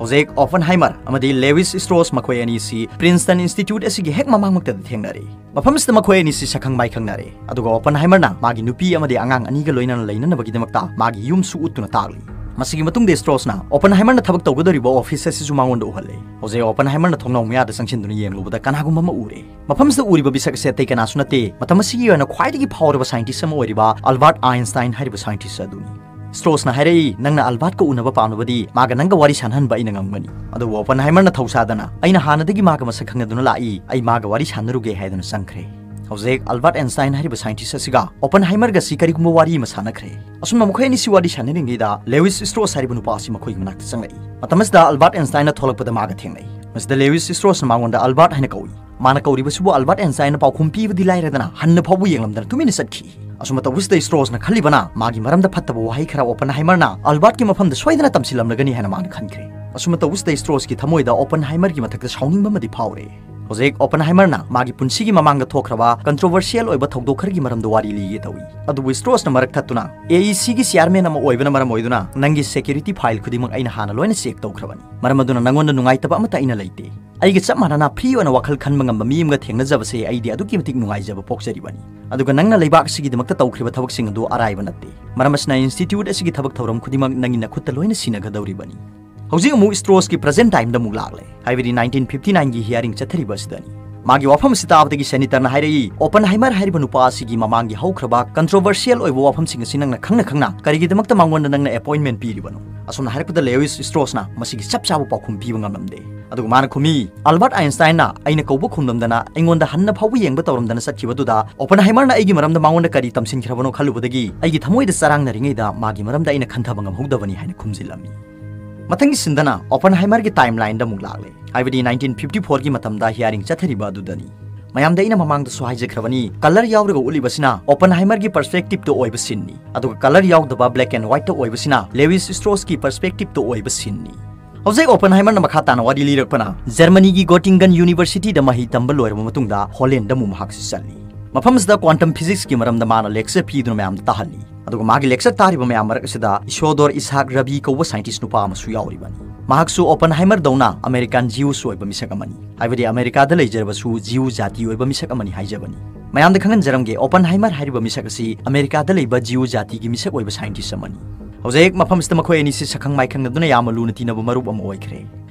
ꯍꯧꯖꯤꯛ ꯑꯣꯐꯟꯍꯥꯏꯃꯔ ꯑꯃꯗꯤ ꯂꯦꯋꯤꯁ ꯏꯁꯇ꯭ꯔꯣꯁ ꯃꯈꯣꯏ ꯑꯅꯤꯁꯤ ꯄ꯭ꯔꯤꯟꯁꯇꯟ ꯏꯟꯁꯇꯤꯇ꯭ꯌꯨꯠ ꯑꯁꯤꯒꯤ ꯍꯦꯛ ꯃꯃꯥꯡꯃꯛꯇꯗ ꯊꯦꯡꯅꯔꯦ ꯃꯐꯝꯁꯤꯗ ꯃꯈꯣꯏ ꯑꯅꯤꯁꯤ ꯁꯛꯈꯪ ꯃꯥꯏꯈꯪꯅꯔꯦ ꯑꯗꯨꯒ ꯑꯣꯄꯟꯍꯥꯏꯃꯔꯅ ꯃꯥꯒꯤ ꯅꯨꯄꯤ ꯑꯃꯗꯤ ꯑꯉꯥꯡ ꯑꯅꯤꯒ ꯂꯣꯏꯅꯅ ꯂꯩꯅꯅꯕꯒꯤꯗꯃꯛꯇ ꯃꯥꯒꯤ ꯌꯨꯝꯁꯨ ꯎꯠꯇꯨꯅ ꯇꯥꯛꯂꯤ ꯃꯁꯤꯒꯤ ꯃꯇꯨꯡꯗ ꯁ꯭ꯇ꯭ꯔꯣꯁꯅ ꯑꯣꯄꯟꯍꯥꯏꯃꯔꯅ ꯊꯕꯛ ꯇꯧꯒꯗꯧꯔꯤꯕ ꯑꯣꯐꯤꯁ ꯑꯁꯤꯁꯨ ꯃꯉꯣꯟꯗ ꯎꯍꯜꯂꯦ ꯍꯧꯖꯤꯛ ꯑꯣꯄꯟꯍꯥꯏꯃꯔꯅ ꯊꯣꯡꯅꯥꯎ ꯃꯌꯥꯗ ꯆꯪꯁꯤꯟꯗꯨꯅ ꯌꯦꯡꯂꯨꯕꯗ ꯀꯅꯥꯒꯨꯝꯕ ꯑꯃ ꯎꯔꯦ ꯃꯐꯝꯁꯤꯗ ꯎꯔꯤꯕ ꯕꯤꯁꯛ ꯑꯁꯤ ꯑꯇꯩ ꯀꯅꯥꯁꯨ ꯅꯠꯇꯦ ꯃꯇꯝ ꯑꯁꯤꯒꯤ ꯑꯣꯏꯅ ꯈ꯭ꯋꯥꯏꯗꯒꯤ ꯐꯥꯎꯔꯕ ꯁꯥꯏꯟꯇꯤꯁ ꯑꯃ ꯑꯣꯏꯔꯤꯕ ꯑꯜꯕꯥꯔꯠ ꯑꯥꯏꯟꯁꯇꯥꯏꯟ ꯍꯥꯏꯔꯤꯕ ꯁꯥꯏꯟꯇꯤꯁ ꯑꯗꯨꯅꯤ ꯁ꯭ꯇ꯭ꯔꯣꯁꯅ ꯍꯥꯏꯔꯛꯏ ꯅꯪꯅ ꯑꯜꯕꯥꯔꯠꯀ ꯎꯅꯕ ꯄꯥꯝꯂꯕꯗꯤ ꯃꯥꯒ ꯅꯪꯒ ꯋꯥꯔꯤ ꯁꯥꯟꯅꯍꯟꯕ ꯑꯩꯅ ꯉꯝꯒꯅꯤ ꯑꯗꯨꯕꯨ ꯑꯣꯄꯟꯍꯥꯏꯃꯔꯅ ꯊꯧꯁꯥꯗꯅ ꯑꯩꯅ ꯍꯥꯟꯅꯗꯒꯤ ꯃꯥꯒ ꯃꯁꯛ ꯈꯪꯅꯗꯨꯅ ꯂꯥꯛꯏ ꯑꯩ ꯃꯥꯒ ꯋꯥꯔꯤ ꯁꯥꯟꯅꯔꯨꯒꯦ ꯍꯥꯏꯗꯨꯅ ꯆꯪꯈ꯭ꯔꯦ हौजेक अल्बर्ट एंस्टाइन है साइंटिस्ट ओपन हाइमर गसी करिगुम वारी मसानखरे असुम मखोय नि लेविस स्ट्रोस है नुपासि मखोय मनाक चंगई मतमसद एंस्टाइन माग थेंगई मसद लेविस स्ट्रोस मांगों अलबर्ट है कौई माना कौरीबसुबु अल्बर्ट एंस्टाइन पाखुम पीबदि लायरदना हन्न फाबु येंगलमदन तुमिन सटखी असुमत विस्द स्ट्रोस न खलिबना मागी मरम खरा ओपन हाइमर अलबर्ट की मफम द सोइदना तमसिलम है ना मान खनखरे असुमत स्ट्रोस की थमोइदा ओपनहाइमर की फावरे ꯍꯧꯖꯤꯛ ꯑꯣꯄꯟꯍꯥꯏꯃꯔꯅ ꯃꯥꯒꯤ ꯄꯨꯟꯁꯤꯒꯤ ꯃꯃꯥꯡꯗ ꯊꯣꯛꯈ꯭ꯔꯕ ꯀꯟꯇ꯭ꯔꯣꯚꯔꯁꯤꯌꯦꯜ ꯑꯣꯏꯕ ꯊꯧꯗꯣꯛ ꯈꯔꯒꯤ ꯃꯔꯝꯗ ꯋꯥꯔꯤ ꯂꯤꯒꯦ ꯇꯧꯏ ꯑꯗꯨꯕꯨ ꯁ꯭ꯇ꯭ꯔꯣꯁꯅ ꯃꯔꯛ ꯊꯠꯇꯨꯅ ꯑꯦ ꯏ ꯁꯤꯒꯤ ꯆꯤꯌꯥꯔꯃꯦꯟ ꯑꯃ ꯑꯣꯏꯕꯅ ꯃꯔꯝ ꯑꯣꯏꯗꯨꯅ ꯅꯪꯒꯤ ꯁꯦꯀ꯭ꯌꯨꯔꯤꯇꯤ ꯐꯥꯏꯜ ꯈꯨꯗꯤꯡꯃꯛ ꯑꯩꯅ ꯍꯥꯟꯅ ꯂꯣꯏꯅ ꯆꯦꯛ ꯇꯧꯈ꯭ꯔꯕꯅꯤ ꯃꯔꯝ ꯑꯗꯨꯅ ꯅꯪꯉꯣꯟꯗ ꯅꯨꯡꯉꯥꯏꯇꯕ ꯑꯃꯠꯇ ꯑꯩꯅ ꯂꯩꯇꯦ ꯑꯩꯒ ꯆꯞ ꯃꯥꯟꯅꯅ ꯐ꯭ꯔꯤ ꯑꯣꯏꯅ ꯋꯥꯈꯜ ꯈꯟꯕ ꯉꯝꯕ ꯃꯤ ꯑꯃꯒ ꯊꯦꯡꯅꯖꯕꯁꯦ ꯑꯩꯗꯤ ꯑꯗꯨꯛꯀꯤ ꯃꯇꯤꯛ ꯅꯨꯡꯉꯥꯏꯖꯕ ꯄꯣꯛꯆꯔꯤꯕꯅꯤ ꯑꯗꯨꯒ ꯅꯪꯅ ꯂꯩꯕꯥꯛ ꯑꯁꯤꯒꯤꯗꯃꯛꯇ ꯇꯧꯈ꯭ꯔꯤꯕ ꯊꯕꯛꯁꯤꯡ ꯑꯗꯨ ꯑꯔꯥꯏꯕ ꯅꯠꯇꯦ ꯃꯔꯝ ꯑꯁꯤꯅ ꯏꯟꯁꯇꯤꯇ꯭ꯌꯨꯠ ꯑꯁꯤꯒꯤ ꯊꯕꯛ ꯊꯧꯔꯝ ꯈꯨꯗꯤꯡꯃꯛ ꯅꯪꯒꯤ ꯅꯈꯨꯠꯇ ꯂꯣꯏꯅ ꯁꯤꯟꯅꯒꯗꯧꯔꯤꯕꯅꯤ हौजिक अमुक स्ट्रोसकी प्रेजेंट टाइम दमुक लाले फिफ्टी नाइन की हियरिंग चथरिब सिदनी मागी वाफम सिताबदगी सेनेटर हाइरई ओपन हाइमर हाइरिब नुपासिगी ममांगी हौख्रबा कंट्रोवर्शियल ओइबो वाफम सिंग सिन नंगना खंगना खंगना करिगिदमक्त लेविस स्ट्रोसना मसिगी चपचाबु पाखम पीबे नमदे अदुग मान खुमी अल्बर्ट आइंस्टाइन ना आइना कौबो खुमदमदना एंगोंदा हन्न फावु येंगब तौरमदना सचिबदुदा ओपन हाइमर ना एगी मरमदा मांगोन करी तमसिन खिरबनो खलुबदगी आइगी ꯍꯥꯏꯅ ꯈꯨꯝꯖꯤꯜꯂꯝꯃꯤ ꯃꯊꯪꯒꯤ ꯁꯤꯟꯗꯅ ꯑꯣꯄꯟ ꯍꯥꯏꯃꯔꯒꯤ ꯇꯥꯏꯝ ꯂꯥꯏꯟꯗ ꯑꯃꯨꯛ ꯂꯥꯛꯂꯦ ꯍꯥꯏꯕꯗꯤ 1954ꯒꯤ ꯃꯇꯝꯗ ꯍꯤꯌꯥꯔꯤꯡ ꯆꯠꯊꯔꯤꯕ ꯑꯗꯨꯗꯅꯤ ꯃꯌꯥꯝꯗ ꯑꯩꯅ ꯃꯃꯥꯡꯗꯁꯨ ꯍꯥꯏꯖꯈ꯭ꯔꯕꯅꯤ ꯀꯂꯔ ꯌꯥꯎꯔꯒ ꯎꯠꯂꯤꯕꯁꯤꯅ ꯑꯣꯄꯟ ꯍꯥꯏꯃꯔꯒꯤ ꯄꯔꯁꯄꯦꯛꯇꯤꯞꯇ ꯑꯣꯏꯕ ꯁꯤꯟꯅꯤ ꯑꯗꯨꯒ ꯀꯂꯔ ꯌꯥꯎꯗꯕ ꯕ꯭ꯂꯦꯛ ꯑꯦꯟ ꯋꯥꯏꯠꯇ ꯑꯣꯏꯕꯁꯤꯅ ꯂꯦꯋꯤꯁ ꯁ꯭ꯇ꯭ꯔꯣꯁꯀꯤ ꯄꯔꯁꯄꯦꯛꯇꯤꯞꯇ ꯑꯣꯏꯕ ꯁꯤꯟꯅꯤ ꯍꯧꯖꯤꯛ ꯑꯣꯄꯟ ꯍꯥꯏꯃꯔꯅ ꯃꯈꯥ ꯇꯥꯅ ꯋꯥꯔꯤ ꯂꯤꯔꯛꯄꯅ ꯖꯔꯃꯅꯤꯒꯤ ꯒꯣꯇꯤꯡꯒꯟ ꯌꯨꯅꯤꯚꯔꯁꯤꯇꯤꯗ ꯃꯍꯩ ꯇꯝꯕ ꯂꯣꯏꯔꯕ ꯃꯇꯨꯡꯗ ꯍꯣꯂꯦꯟꯗ ꯑꯃꯨꯛ ꯃꯍꯥꯛꯁꯤ ꯆꯠꯂꯤ ꯃꯐꯝꯁꯤꯗ ꯀ꯭ꯋꯥꯟꯇꯝ ꯐꯤꯖꯤꯛꯁꯀꯤ ꯃꯔꯝꯗ ꯃꯥꯅ ꯂꯦꯛꯆꯔ ꯄꯤꯗꯨꯅ ꯃꯌꯥꯝꯗ ꯇꯥꯍꯜꯂꯤ ꯑꯗꯨꯒ ꯃꯥꯒꯤ ꯂꯦꯛꯆꯔ ꯇꯥꯔꯤꯕ ꯃꯌꯥꯝ ꯃꯔꯛ ꯑꯁꯤꯗ ꯏꯁꯣꯗꯣꯔ ꯏꯁꯥꯛ ꯔꯕꯤ ꯀꯧꯕ ꯁꯥꯏꯟꯇꯤꯁ ꯅꯨꯄꯥ ꯑꯃꯁꯨ ꯌꯥꯎꯔꯤꯕꯅꯤ ꯃꯍꯥꯛꯁꯨ ꯑꯣꯄꯟ ꯍꯥꯏꯃꯔꯗꯧꯅ ꯑꯃꯦꯔꯤꯀꯥꯟ ꯖꯤꯌꯨꯁ ꯑꯣꯏꯕ ꯃꯤꯁꯛ ꯑꯃꯅꯤ ꯍꯥꯏꯕꯗꯤ ꯑꯃꯦꯔꯤꯀꯥꯗ ꯂꯩꯖꯔꯕꯁꯨ ꯖꯤꯌꯨ ꯖꯥꯇꯤ ꯑꯣꯏꯕ ꯃꯤꯁꯛ ꯑꯃꯅꯤ ꯍꯥꯏꯖꯕꯅꯤ ꯃꯌꯥꯝꯗ ꯈꯪꯍꯟꯖꯔꯝꯒꯦ ꯑꯣꯄꯟ ꯍꯥꯏꯃꯔ ꯍꯥꯏꯔꯤꯕ ꯃꯤꯁꯛ ꯑꯁꯤ ꯑꯃꯦꯔꯤꯀꯥꯗ ꯂꯩꯕ ꯖꯤꯌꯨ ꯖꯥꯇꯤꯒꯤ ꯃꯤꯁꯛ ꯑꯣꯏꯕ ꯁꯥꯏꯟꯇꯤꯁ ꯑꯃꯅꯤ ꯍꯧꯖꯤꯛ ꯃꯐꯝꯁꯤꯗ ꯃꯈꯣꯏ ꯑꯅꯤꯁꯤ ꯁꯛꯈꯪ ꯃꯥꯏꯈꯪꯅꯗꯨꯅ ꯌꯥꯝꯅ ꯂꯨꯅ ꯇꯤꯟꯅꯕ ꯃꯔꯨꯞ ꯑꯃ ꯑꯣꯏꯈ꯭ꯔꯦ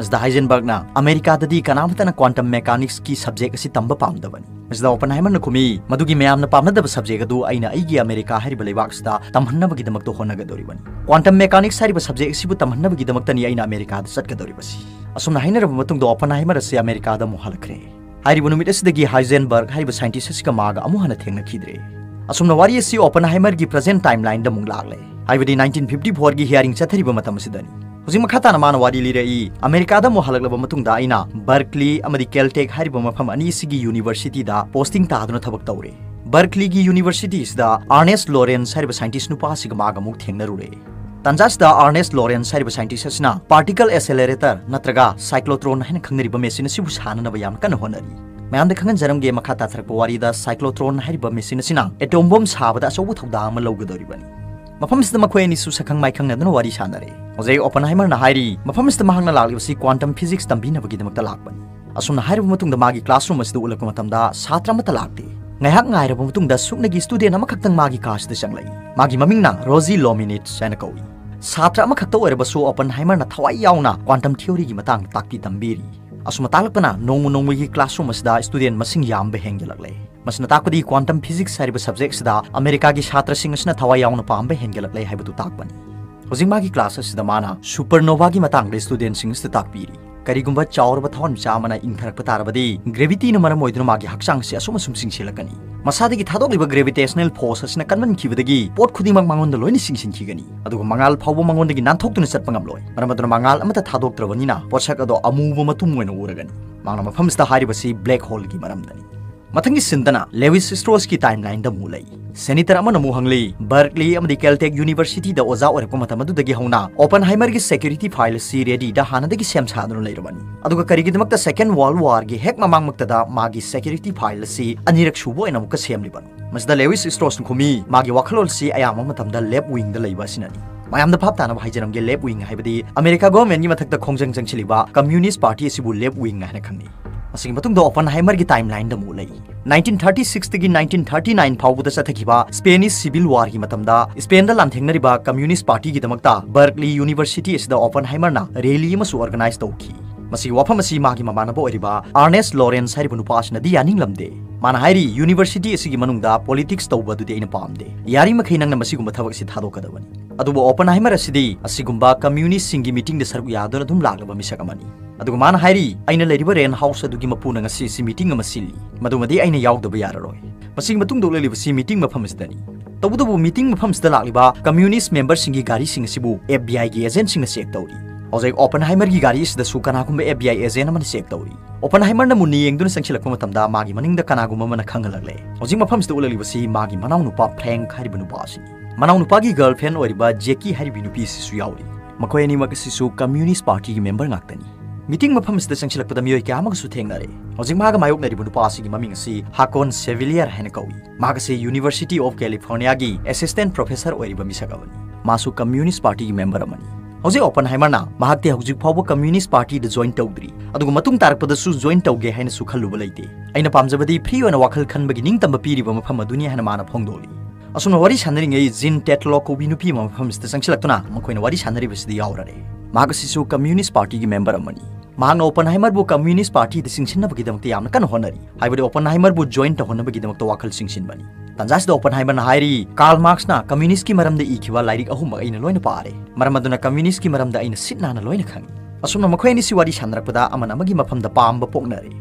ꯃꯁꯤꯗ ꯍꯥꯏꯖꯦꯟꯕꯔgꯅ ꯑꯃꯦꯔꯤꯀꯥꯗꯗꯤ ꯀꯅꯥꯃꯇꯅ ꯀ꯭ꯋꯥꯟꯇꯝ ꯃꯦꯀꯥꯅꯤꯛꯁꯀꯤ ꯁꯕꯖꯦꯛ ꯑꯁꯤ ꯇꯝꯕ ꯄꯥꯝꯗꯕꯅꯤ ꯃꯁꯤꯗ ꯑꯣꯄꯟꯍꯥꯏꯃꯔꯅ ꯈꯨꯝꯃꯤ ꯃꯗꯨꯒꯤ ꯃꯌꯥꯝꯅ ꯄꯥꯝꯅꯗꯕ ꯁꯕꯖꯦꯛ ꯑꯗꯨ ꯑꯩꯅ ꯑꯩꯒꯤ ꯑꯃꯦꯔꯤꯀꯥ ꯍꯥꯏꯔꯤꯕ ꯂꯩꯕꯥꯛꯁꯤꯗ ꯇꯝꯍꯟꯅꯕꯒꯤꯗꯃꯛꯇ ꯍꯣꯠꯅꯒꯗꯧꯔꯤꯕꯅꯤ ꯀ꯭ꯋꯥꯟꯇꯝ ꯃꯦꯀꯥꯅꯤꯛꯁ ꯍꯥꯏꯔꯤꯕ ꯁꯕꯖꯦꯛ ꯑꯁꯤꯕꯨ ꯇꯝꯍꯟꯅꯕꯒꯤꯗꯃꯛꯇꯅꯤ ꯑꯩꯅ ꯑꯃꯦꯔꯤꯀꯥꯗ ꯆꯠꯀꯗꯧꯔꯤꯕꯁꯤ ꯑꯁꯨꯝꯅ ꯍꯥꯏꯅꯔꯕ ꯃꯇꯨꯡꯗ ꯑꯣꯄꯟꯍꯥꯏꯃꯔ ꯑꯁꯤ ꯑꯃꯦꯔꯤꯀꯥꯗ ꯑꯃꯨꯛ ꯍꯜꯂꯛꯈ꯭ꯔꯦ ꯍꯥꯏꯔꯤꯕ ꯅꯨꯃꯤꯠ ꯑꯁꯤꯗꯒꯤ ꯍꯥꯏꯖꯦꯟꯕꯔꯒ ꯍꯥꯏꯔꯤꯕ ꯁꯥꯏꯟꯇꯤꯁ ꯑꯁꯤꯒ ꯃꯥꯒ ꯑꯃꯨꯛ ꯍꯟꯅ ꯊꯦꯡꯅꯈꯤꯗ꯭ꯔꯦ ꯑꯁꯨꯝꯅ ꯋꯥꯔꯤ ꯑꯁꯤ ꯑꯣꯄꯟ ꯍꯥꯏꯃꯔꯒꯤ ꯄ꯭ꯔꯖꯦꯟ ꯇꯥꯏꯝ ꯂꯥꯏꯟꯗ ꯑꯃꯨꯛ ꯂꯥꯛꯂꯦ ꯍꯥꯏꯕꯗꯤ ꯅꯥꯏꯟꯇꯤꯟ ꯐꯤꯐꯇꯤ ꯐꯣꯔꯒꯤ ꯍꯤꯌꯥꯔꯤꯡ ꯆꯠꯊꯔꯤꯕ ꯃꯇꯝ ꯑꯁꯤꯗꯅꯤ ꯍꯧꯖꯤꯛ ꯃꯈꯥ ꯇꯥꯅ ꯃꯥꯅ ꯋꯥꯔꯤ ꯂꯤꯔꯛꯏ ꯑꯃꯦꯔꯤꯀꯥꯗ ꯑꯃꯨꯛ ꯍꯜꯂꯛꯂꯕ ꯃꯇꯨꯡꯗ ꯑꯩꯅ ꯕꯔꯀꯂꯤ ꯑꯃꯗꯤ ꯀꯦꯜꯇꯦꯛ ꯍꯥꯏꯔꯤꯕ ꯃꯐꯝ ꯑꯅꯤꯁꯤꯒꯤ ꯌꯨꯅꯤꯚꯔꯁꯤꯇꯤꯗ ꯄꯣꯁꯇꯤꯡ ꯇꯥꯗꯨꯅ ꯊꯕꯛ ꯇꯧꯔꯦ ꯕꯔꯀꯂꯤꯒꯤ ꯌꯨꯅꯤꯚꯔꯁꯤꯇꯤꯁꯤꯗ ꯑꯥꯔꯅꯦꯁ ꯂꯣꯔꯦꯟꯁ ꯍꯥꯏꯔꯤꯕ ꯁꯥꯏꯟꯇꯤꯁ ꯅꯨꯄꯥꯁꯤꯒ ꯃꯥꯒ ꯑꯃꯨꯛ ꯊꯦꯡꯅꯔꯨꯔꯦ ꯇꯟꯖꯥꯁꯤꯗ ꯑꯥꯔꯅꯦꯁ ꯂꯣꯔꯦꯟꯁ ꯍꯥꯏꯔꯤꯕ ꯁꯥꯏꯟꯇꯤꯁ ꯑꯁꯤꯅ ꯄꯥꯔꯇꯤꯀꯜ ꯑꯦꯁꯦꯂꯦꯔꯦꯇꯔ ꯅꯠꯇ꯭ꯔꯒ ꯁꯥꯏꯀ꯭ꯂꯣꯇ꯭ꯔꯣꯟ ꯍꯥꯏꯅ ꯈꯪꯅꯔꯤꯕ ꯃꯦꯁꯤꯟ ꯑꯁꯤꯕꯨ ꯁꯥꯟꯅꯅꯕ ꯌꯥꯝꯅ ꯀꯟꯅ ꯍꯣꯠꯅꯔꯤ ꯃꯌꯥꯝꯗ ꯈꯪꯍꯟꯖꯔꯝꯒꯦ ꯃꯈꯥ ꯇꯥꯊꯔꯛꯄ ꯋꯥꯔꯤꯗ ꯁꯥꯏꯀ꯭ꯂꯣꯇ꯭ꯔꯣꯟ ꯍꯥꯏꯔꯤꯕ ꯃꯦꯁꯤꯟ ꯑꯁꯤꯅ ꯑꯦꯇꯣꯝ ꯕꯣꯝ ꯁꯥꯕꯗ ꯑꯆꯧꯕ ꯊꯧꯗꯥꯡ ꯑꯃ ꯂꯧꯒꯗꯧꯔꯤꯕꯅꯤ ꯃꯐꯝꯁꯤꯗ ꯃꯈꯣꯏꯅꯤꯁꯨ ꯁꯛꯈꯪ ꯃꯥꯏꯈꯪꯅꯗꯨꯅ ꯋꯥꯔꯤ ꯁꯥꯟꯅꯔꯦ ꯑꯣꯖꯩ ꯑꯣꯄꯟꯍꯥꯏꯃꯔꯅ ꯍꯥꯏꯔꯤ ꯃꯐꯝꯁꯤꯗ ꯃꯍꯥꯛꯅ ꯂꯥꯛꯂꯤꯕꯁꯤ ꯀ꯭ꯋꯥꯟꯇꯝ ꯐꯤꯖꯤꯛꯁ ꯇꯝꯕꯤꯅꯕꯒꯤꯗꯃꯛꯇ ꯂꯥꯛꯄꯅꯤ ꯑꯁꯨꯝꯅ ꯍꯥꯏꯔꯕ ꯃꯇꯨꯡꯗ ꯃꯥꯒꯤ ꯀ꯭ꯂꯥꯁꯔꯨꯝ ꯑꯁꯤꯗ ꯎꯠꯂꯛꯄ ꯃꯇꯝꯗ ꯁꯥꯇ꯭ꯔ ꯑꯃꯠꯇ ꯂꯥꯛꯇꯦ ꯉꯥꯏꯍꯥꯛ ꯉꯥꯏꯔꯕ ꯃꯇꯨꯡꯗ ꯁꯨꯞꯅꯒꯤ ꯁ꯭ꯇꯨꯗꯦꯟ ꯑꯃꯈꯛꯇꯪ ꯃꯥꯒꯤ ꯀꯥꯁꯤꯗ ꯆꯪꯂꯛꯏ ꯃꯥꯒꯤ ꯃꯃꯤꯡꯅ ꯔꯣꯖꯤ ꯂꯣꯃꯤꯅꯤꯠꯁ ꯍꯥꯏꯅ ꯀꯧꯏ ꯁꯥꯇ꯭ꯔ ꯑꯃꯈꯛꯇ ꯑꯣꯏꯔꯕꯁꯨ ꯑꯣꯄꯟ ꯍꯥꯏꯃꯔꯅ ꯊꯋꯥꯏ ꯌꯥꯎꯅ ꯀ꯭ꯋꯥꯟꯇꯝ ꯊꯤꯑꯣꯔꯤꯒꯤ ꯃꯇꯥꯡ ꯇꯥꯛꯄꯤ ꯇꯝꯕꯤꯔꯤ ꯑꯁꯨꯝꯅ ꯇꯥꯛꯂꯛꯄꯅ ꯅꯣꯡꯃ ꯅꯣꯡꯃꯒꯤ ꯀ꯭ꯂꯥꯁꯔꯨꯝ ꯑꯁꯤꯗ ꯁ꯭ꯇꯨꯗꯦꯟ ꯃꯁꯤꯡ ꯌꯥꯝꯕ ꯍꯦꯟꯒꯠꯂꯛꯂꯦ मसनता तक क्वांटम फिजिक्स हरिबो सब्जेक्ट्स दा अमेरिका गी छात्र सिंग सना थवा याउन पाम्बे हेंगेलक लै हाइबो तु सुपरनोवा गी मतांग स्टूडेंट सिंग स्त ताक पीरी करिगुंब चाउर इन फरक ग्रेविटी न मर मोइदनो से असुम सुम सिंग मसाद मसादे गी थादो लिबो ग्रेविटेशनल फोर्स असना कनवन खिबदगी पोट खुदी मंग मंगोन द लोइन सिंग सिंग खिगनी अदु मंगाल फाउबो मंगोन द गी नान मंगाल अमत थादो त्रवनी ना पोछक अदो अमूबो मतु ब्लैक होल की मरमदनी ꯃꯊꯪꯒꯤ ꯁꯤꯟꯗꯅ ꯂꯦꯋꯤꯁ ꯁ꯭ꯇ꯭ꯔꯣꯁꯀꯤ ꯇꯥꯏꯝꯂꯥꯏꯟꯗ ꯑꯃꯨꯛ ꯂꯩ ꯁꯦꯅꯤꯇꯔ ꯑꯃꯅ ꯑꯃꯨꯛ ꯍꯪꯂꯤ ꯕꯔꯛꯂꯤ ꯑꯃꯗꯤ ꯀꯦꯜꯇꯦꯛ ꯌꯨꯅꯤꯚꯔꯁꯤꯇꯤꯗ ꯑꯣꯖꯥ ꯑꯣꯏꯔꯛꯄ ꯃꯇꯝ ꯑꯗꯨꯗꯒꯤ ꯍꯧꯅ ꯑꯣꯄꯟ ꯍꯥꯏꯃꯔꯒꯤ ꯁꯦꯀ꯭ꯌꯨꯔꯤꯇꯤ ꯐꯥꯏꯜ ꯑꯁꯤ ꯔꯦꯗꯤꯗ ꯍꯥꯟꯅꯗꯒꯤ ꯁꯦꯝ ꯁꯥꯗꯨꯅ ꯂꯩꯔꯕꯅꯤ ꯑꯗꯨꯒ ꯀꯔꯤꯒꯤꯗꯃꯛꯇ ꯁꯦꯀꯦꯟ ꯋꯥꯔꯜ ꯋꯥꯔꯒꯤ ꯍꯦꯛ ꯃꯃꯥꯡꯃꯛꯇꯗ ꯃꯥꯒꯤ ꯁꯦꯀ꯭ꯌꯨꯔꯤꯇꯤ ꯐꯥꯏꯜ ꯑꯁꯤ ꯑꯅꯤꯔꯛ ꯁꯨꯕ ꯑꯣꯏꯅ ꯑꯃꯨꯛꯀ ꯁꯦꯝꯂꯤꯕꯅꯣ ꯃꯁꯤꯗ ꯂꯦꯋꯤꯁ ꯁ꯭ꯇ꯭ꯔꯣꯁꯅ ꯈꯨꯝꯃꯤ ꯃꯥꯒꯤ ꯋꯥꯈꯜꯂꯣꯟꯁꯤ ꯑꯌꯥꯝꯕ ꯃꯇꯝꯗ ꯂꯦꯞ ꯋꯤꯡꯗ ꯂꯩꯕ ꯑꯁꯤꯅꯅꯤ ꯃꯌꯥꯝꯗ ꯚꯥꯞ ꯇꯥꯅꯕ ꯍꯥꯏꯖꯔꯝꯒꯦ ꯂꯦꯞ ꯋꯤꯡ ꯍꯥꯏꯕꯗꯤ ꯑꯃꯦꯔꯤꯀꯥ ꯒꯣꯚꯔꯟꯃꯦꯟꯠꯒꯤ ꯃꯊꯛꯇ ꯈꯣꯡꯖꯪ ꯆꯪꯁꯤꯜꯂꯤꯕ ꯀꯝꯃ꯭ꯌꯨꯅꯤꯁꯠ ꯄꯥꯔꯇꯤ ꯑꯁꯤꯕꯨ ꯂꯦꯞ ꯋꯤꯡ ꯍꯥꯏꯅ ꯈꯪꯅꯩ ꯃꯁꯤꯒꯤ ꯃꯇꯨꯡꯗ ꯑꯣꯄꯟ ꯍꯥꯏꯃꯔꯒꯤ ꯇꯥꯏꯝ ꯂꯥꯏꯟꯗ ꯑꯃꯨꯛ ꯂꯩ 1936 1939 ꯐꯥꯎꯕꯗ ꯆꯠꯊꯈꯤꯕ ꯁ꯭ꯄꯦꯅꯤꯁ ꯁꯤꯚꯤꯜ ꯋꯥꯔꯒꯤ ꯃꯇꯝꯗ ꯁ꯭ꯄꯦꯟꯗ ꯂꯥꯟꯊꯦꯡꯅꯔꯤꯕ ꯀꯝꯃ꯭ꯌꯨꯅꯤꯁꯠ ꯄꯥꯔꯇꯤꯒꯤꯗꯃꯛꯇ ꯕꯔꯛꯂꯤ ꯌꯨꯅꯤꯚꯔꯁꯤꯇꯤ ꯑꯁꯤꯗ ꯑꯣꯄꯟ ꯍꯥꯏꯃꯔꯅ ꯔꯦꯂꯤ ꯑꯃꯁꯨ ꯑꯣꯔꯒꯅꯥꯏꯖ ꯇꯧꯈꯤ ꯃꯁꯤꯒꯤ ꯋꯥꯐꯝ ꯑꯁꯤ ꯃꯥꯒꯤ ꯃꯃꯥꯟꯅꯕ ꯑꯣꯏꯔꯤꯕ ꯑꯥꯔꯅꯦꯁ ꯂꯣꯔꯦꯟꯁ ꯍꯥꯏꯔꯤꯕ ꯅꯨꯄꯥ ꯑꯁꯤꯅꯗꯤ ꯌꯥꯅꯤꯡꯂꯝꯗꯦ ꯃꯥꯅ ꯍꯥꯏꯔꯤ ꯌꯨꯅꯤꯚꯔꯁꯤꯇꯤ ꯑꯁꯤꯒꯤ ꯃꯅꯨꯡꯗ ꯄꯣꯂꯤꯇꯤꯛꯁ ꯇꯧꯕ ꯑꯗꯨꯗꯤ ꯑꯩꯅ ꯄꯥꯝꯗꯦ ꯌꯥꯔꯤꯃꯈꯩ ꯅꯪꯅ ꯃꯁꯤꯒꯨꯝꯕ ꯊꯕꯛ ꯑꯁꯤ ꯊꯥꯗꯣꯛꯀꯗꯕꯅꯤ ꯑꯗꯨꯕꯨ ꯑꯣꯄꯟ ꯍꯥꯏꯃꯔ ꯑꯁꯤꯗꯤ ꯑꯁꯤꯒꯨꯝꯕ ꯀꯝꯃ꯭ꯌꯨꯅꯤꯁꯠꯁꯤꯡꯒꯤ ꯃꯤꯇꯤꯡꯗ ꯁꯔꯨꯛ ꯌꯥꯗꯨꯅ ꯑꯗꯨꯝ ꯂꯥꯛꯂꯕ ꯃꯤꯁꯛ ꯑꯃꯅꯤ ꯑꯗꯨꯒ ꯃꯥꯅ ꯍꯥꯏꯔꯤ ꯑꯩꯅ ꯂꯩꯔꯤꯕ ꯔꯦꯟ ꯍꯥꯎꯁ ꯑꯗꯨꯒꯤ ꯃꯄꯨꯅ ꯉꯁꯤ ꯁꯤ ꯃꯤꯇꯤꯡ ꯑꯃ ꯁꯤꯜꯂꯤ ꯃꯗꯨꯃꯗꯤ ꯑꯩꯅ ꯌꯥꯎꯗꯕ ꯌꯥꯔꯔꯣꯏ ꯃꯁꯤꯒꯤ ꯃꯇꯨꯡꯗ ꯎꯠꯂꯛꯂꯤꯕꯁꯤ ꯃꯤꯇꯤꯡ ꯃꯐꯝ ꯑꯁꯤꯗꯅꯤ ꯇꯧꯕꯇꯕꯨ ꯃꯤꯇꯤꯡ ꯃꯐꯝꯁꯤꯗ ꯂꯥꯛꯂꯤꯕ ꯀꯝꯃ꯭ꯌꯨꯅꯤꯁꯠ ꯃꯦꯝꯕꯔꯁꯤꯡꯒꯤ ꯒꯥꯔꯤꯁꯤꯡ ꯑꯁꯤꯕꯨ ꯑꯦꯐ ꯕꯤ ꯑꯥꯏꯒꯤ ꯑꯦꯖꯦꯟꯠꯁꯤꯡꯅ ꯆꯦꯛ ꯇꯧꯔꯤ ꯍꯧꯖꯤꯛ ꯑꯣꯄꯟ ꯍꯥꯏꯃꯔꯒꯤ ꯒꯥꯔꯤ ꯑꯁꯤꯗꯁꯨ ꯀꯅꯥꯒꯨꯝꯕ ꯑꯦꯐ ꯕꯤ ꯑꯥꯏ ꯑꯦꯖꯦꯟꯠ ꯑꯃꯅ ꯆꯦꯛ ꯇꯧꯔꯤ ꯑꯣꯄꯟ ꯍꯥꯏꯃꯔꯅ ꯃꯨꯟꯅ ꯌꯦꯡꯗꯨꯅ ꯆꯪꯁꯤꯜꯂꯛꯄ ꯃꯇꯝꯗ ꯃꯥꯒꯤ ꯃꯅꯤꯡꯗ ꯀꯅꯥꯒꯨꯝꯕ ꯑꯃꯅ ꯈꯪꯍꯜꯂꯛꯂꯦ ꯍꯧꯖꯤꯛ ꯃꯐꯝꯁꯤꯗ ꯎꯠꯂꯛꯂꯤꯕꯁꯤ ꯃꯥꯒꯤ ꯃꯅꯥꯎꯅꯨꯄꯥ ꯐ꯭ꯔꯦꯡꯛ ꯍꯥꯏꯔꯤꯕ ꯅꯨꯄꯥ ꯑꯁꯤꯅꯤ मनाउनुपागी गर्लफ्रेंड ओरिबा जेकी हरिबी नुपी सिसु याउरी मखोय अनि मकसिसु कम्युनिस्ट पार्टी की मेंबर नाक्तनी मीटिंग मफम से चंगसलपद मियोय क्या मगसु थेंगरे हजिंग माग मायोक नरिबु नुपा सिगी ममिंग सि हाकोन सेविलियर हेन कौई माग से यूनिवर्सिटी ऑफ़ कैलिफ़ोर्निया की असिस्टेंट प्रोफेसर ओरिबा मिसगवनी मासु कम्युनिस्ट पार्टी की मेंबर मनी हौजे ओपन हाइमरना महाते हौजिक फावबो कम्युनिस्ट पार्टी द जॉइन तौद्री अदुगु मतुंग तारपदसु जॉइन तौगे हैन सुखलुबो लैते अइना पामजबदी फ्री ओना वाखल खनबगी निंगतंब पीरिबो मफम दुनिया हन माना फोंगदोली असम वारी सानरीगे जिन टेटलॉक कोबी नुपी मफम से चंगसिलक्तुना मखोइन वारी सानरी बसिदि यावररे मागसिसु कम्युनिस्ट पार्टी की मेंबर अमनी ꯃꯍꯥꯛꯅ ꯑꯣꯄꯟꯍꯥꯏꯃꯔꯕꯨ ꯀꯝꯃ꯭ꯌꯨꯅꯤꯁ ꯄꯥꯔꯇꯤꯗ ꯆꯤꯡꯁꯤꯟꯅꯕꯒꯤꯗꯃꯛꯇ ꯌꯥꯝꯅ ꯀꯟꯅ ꯍꯣꯠꯅꯔꯤ ꯍꯥꯏꯕꯗꯤ ꯑꯣꯄꯟꯍꯥꯏꯃꯔꯕꯨ ꯖꯣꯏꯟ ꯇꯧꯍꯟꯅꯕꯒꯤꯗꯃꯛꯇ ꯋꯥꯈꯜ ꯆꯤꯡꯁꯤꯟꯕꯅꯤ ꯇꯟꯖꯥꯁꯤꯗ ꯑꯣꯄꯟꯍꯥꯏꯃꯔꯅ ꯍꯥꯏꯔꯤ ꯀꯥꯔꯜ ꯃꯥꯔꯛꯁꯅ ꯀꯝꯃ꯭ꯌꯨꯅꯤꯁꯀꯤ ꯃꯔꯝꯗ ꯏꯈꯤꯕ ꯂꯥꯏꯔꯤꯛ ꯑꯍꯨꯝꯃꯛ ꯑꯩꯅ ꯂꯣꯏꯅ ꯄꯥꯔꯦ ꯃꯔꯝ ꯑꯗꯨꯅ ꯀꯝꯃ꯭ꯌꯨꯅꯤꯁꯀꯤ ꯃꯔꯝꯗ ꯑꯩꯅ ꯁꯤꯠ ꯅꯥꯟꯅ ꯂꯣꯏꯅ ꯈꯪꯏ ꯑꯁꯨꯝꯅ ꯃꯈꯣꯏ ꯑꯅꯤꯁꯤ ꯋꯥꯔꯤ ꯁꯥꯟꯅꯔꯛꯄꯗ ꯑꯃꯅ ꯑꯃꯒꯤ ꯃꯐꯝꯗ ꯄꯥꯝꯕ ꯄꯣꯛꯅꯔꯦ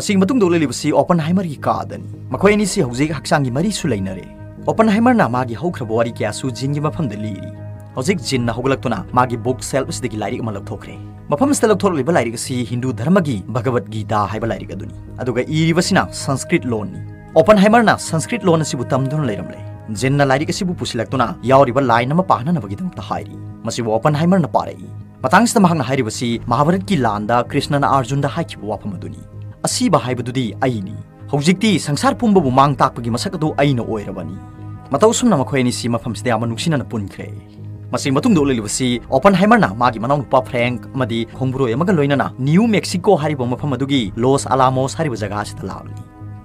ꯃꯁꯤꯒꯤ ꯃꯇꯨꯡꯗ ꯎꯠꯂꯤꯕꯁꯤ ꯑꯣꯄꯟꯍꯥꯏꯃꯔꯒꯤ ꯀꯥꯗꯅꯤ ꯃꯈꯣꯏ ꯑꯅꯤꯁꯤ ꯍꯧꯖꯤꯛ ꯍꯛꯆꯥꯡꯒꯤ ꯃꯔꯤꯁꯨ ꯂꯩꯅꯔꯦ ओपन हाइमर ना मागी हौख्रब वारी क्या सु जिन की मफम लीरी हजिक जिन ना हौगलक्तुना मागी बुक सेल उसदगी लाइरिक अमा लौथोखरे मफम से लौथोरलिबा लाइरिक हिंदू धर्म की भगवत गीता हाइबा लाइरिक अदुनी अदुगा इरिबसिना संस्कृत लोन ओपन हाइमर ना संस्कृत लोन असिबु तमदुन लेरमले जिन लाइरिक असिबु पुसिलक्तुना यावरिबा लाइन अमा पाहननबगिदमक्ता हाइरी मसिबु ओपन हाइमर ना पारई ꯃꯇꯥꯡꯁꯤꯗ ꯃꯍꯥꯛꯅ ꯍꯥꯏꯔꯤꯕꯁꯤ ꯃꯍꯥꯚꯥꯔꯠꯀꯤ ꯂꯥꯟꯗ ꯀ꯭ꯔꯤꯁꯅꯅ ꯑꯔꯖꯨꯟꯗ ꯍꯥꯏꯈꯤꯕ ꯋꯥꯐꯝ ꯑꯗꯨꯅꯤ ꯑꯁꯤꯕ ꯍꯥꯏꯕꯗꯨꯗꯤ ꯑꯩꯅꯤ ꯍꯧꯖꯤꯛꯇꯤ ꯃꯇꯧ ꯁꯨꯝꯅ ꯃꯈꯣꯏ ꯑꯅꯤꯁꯤ ꯃꯐꯝꯁꯤꯗ ꯌꯥꯝꯅ ꯅꯨꯡꯁꯤꯅꯅ ꯄꯨꯟꯈ꯭ꯔꯦ ꯃꯁꯤꯒꯤ ꯃꯇꯨꯡꯗ ꯎꯠꯂꯤꯕꯁꯤ ꯑꯣꯄꯟ ꯍꯥꯏꯃꯔꯅ ꯃꯥꯒꯤ ꯃꯅꯥꯎꯅꯨꯄꯥ ꯐ꯭ꯔꯦꯡꯛ ꯑꯃꯗꯤ ꯈꯣꯡꯕꯨꯔꯣꯏ ꯑꯃꯒ ꯂꯣꯏꯅꯅ ꯅ꯭ꯌꯨ ꯃꯦꯛꯁꯤꯀꯣ ꯍꯥꯏꯔꯤꯕ ꯃꯐꯝ ꯑꯗꯨꯒꯤ ꯂꯣꯁ ꯑꯂꯥꯃꯣꯁ ꯍꯥꯏꯔꯤꯕ ꯖꯒꯥ ꯑꯁꯤꯗ ꯂꯥꯛꯂꯤ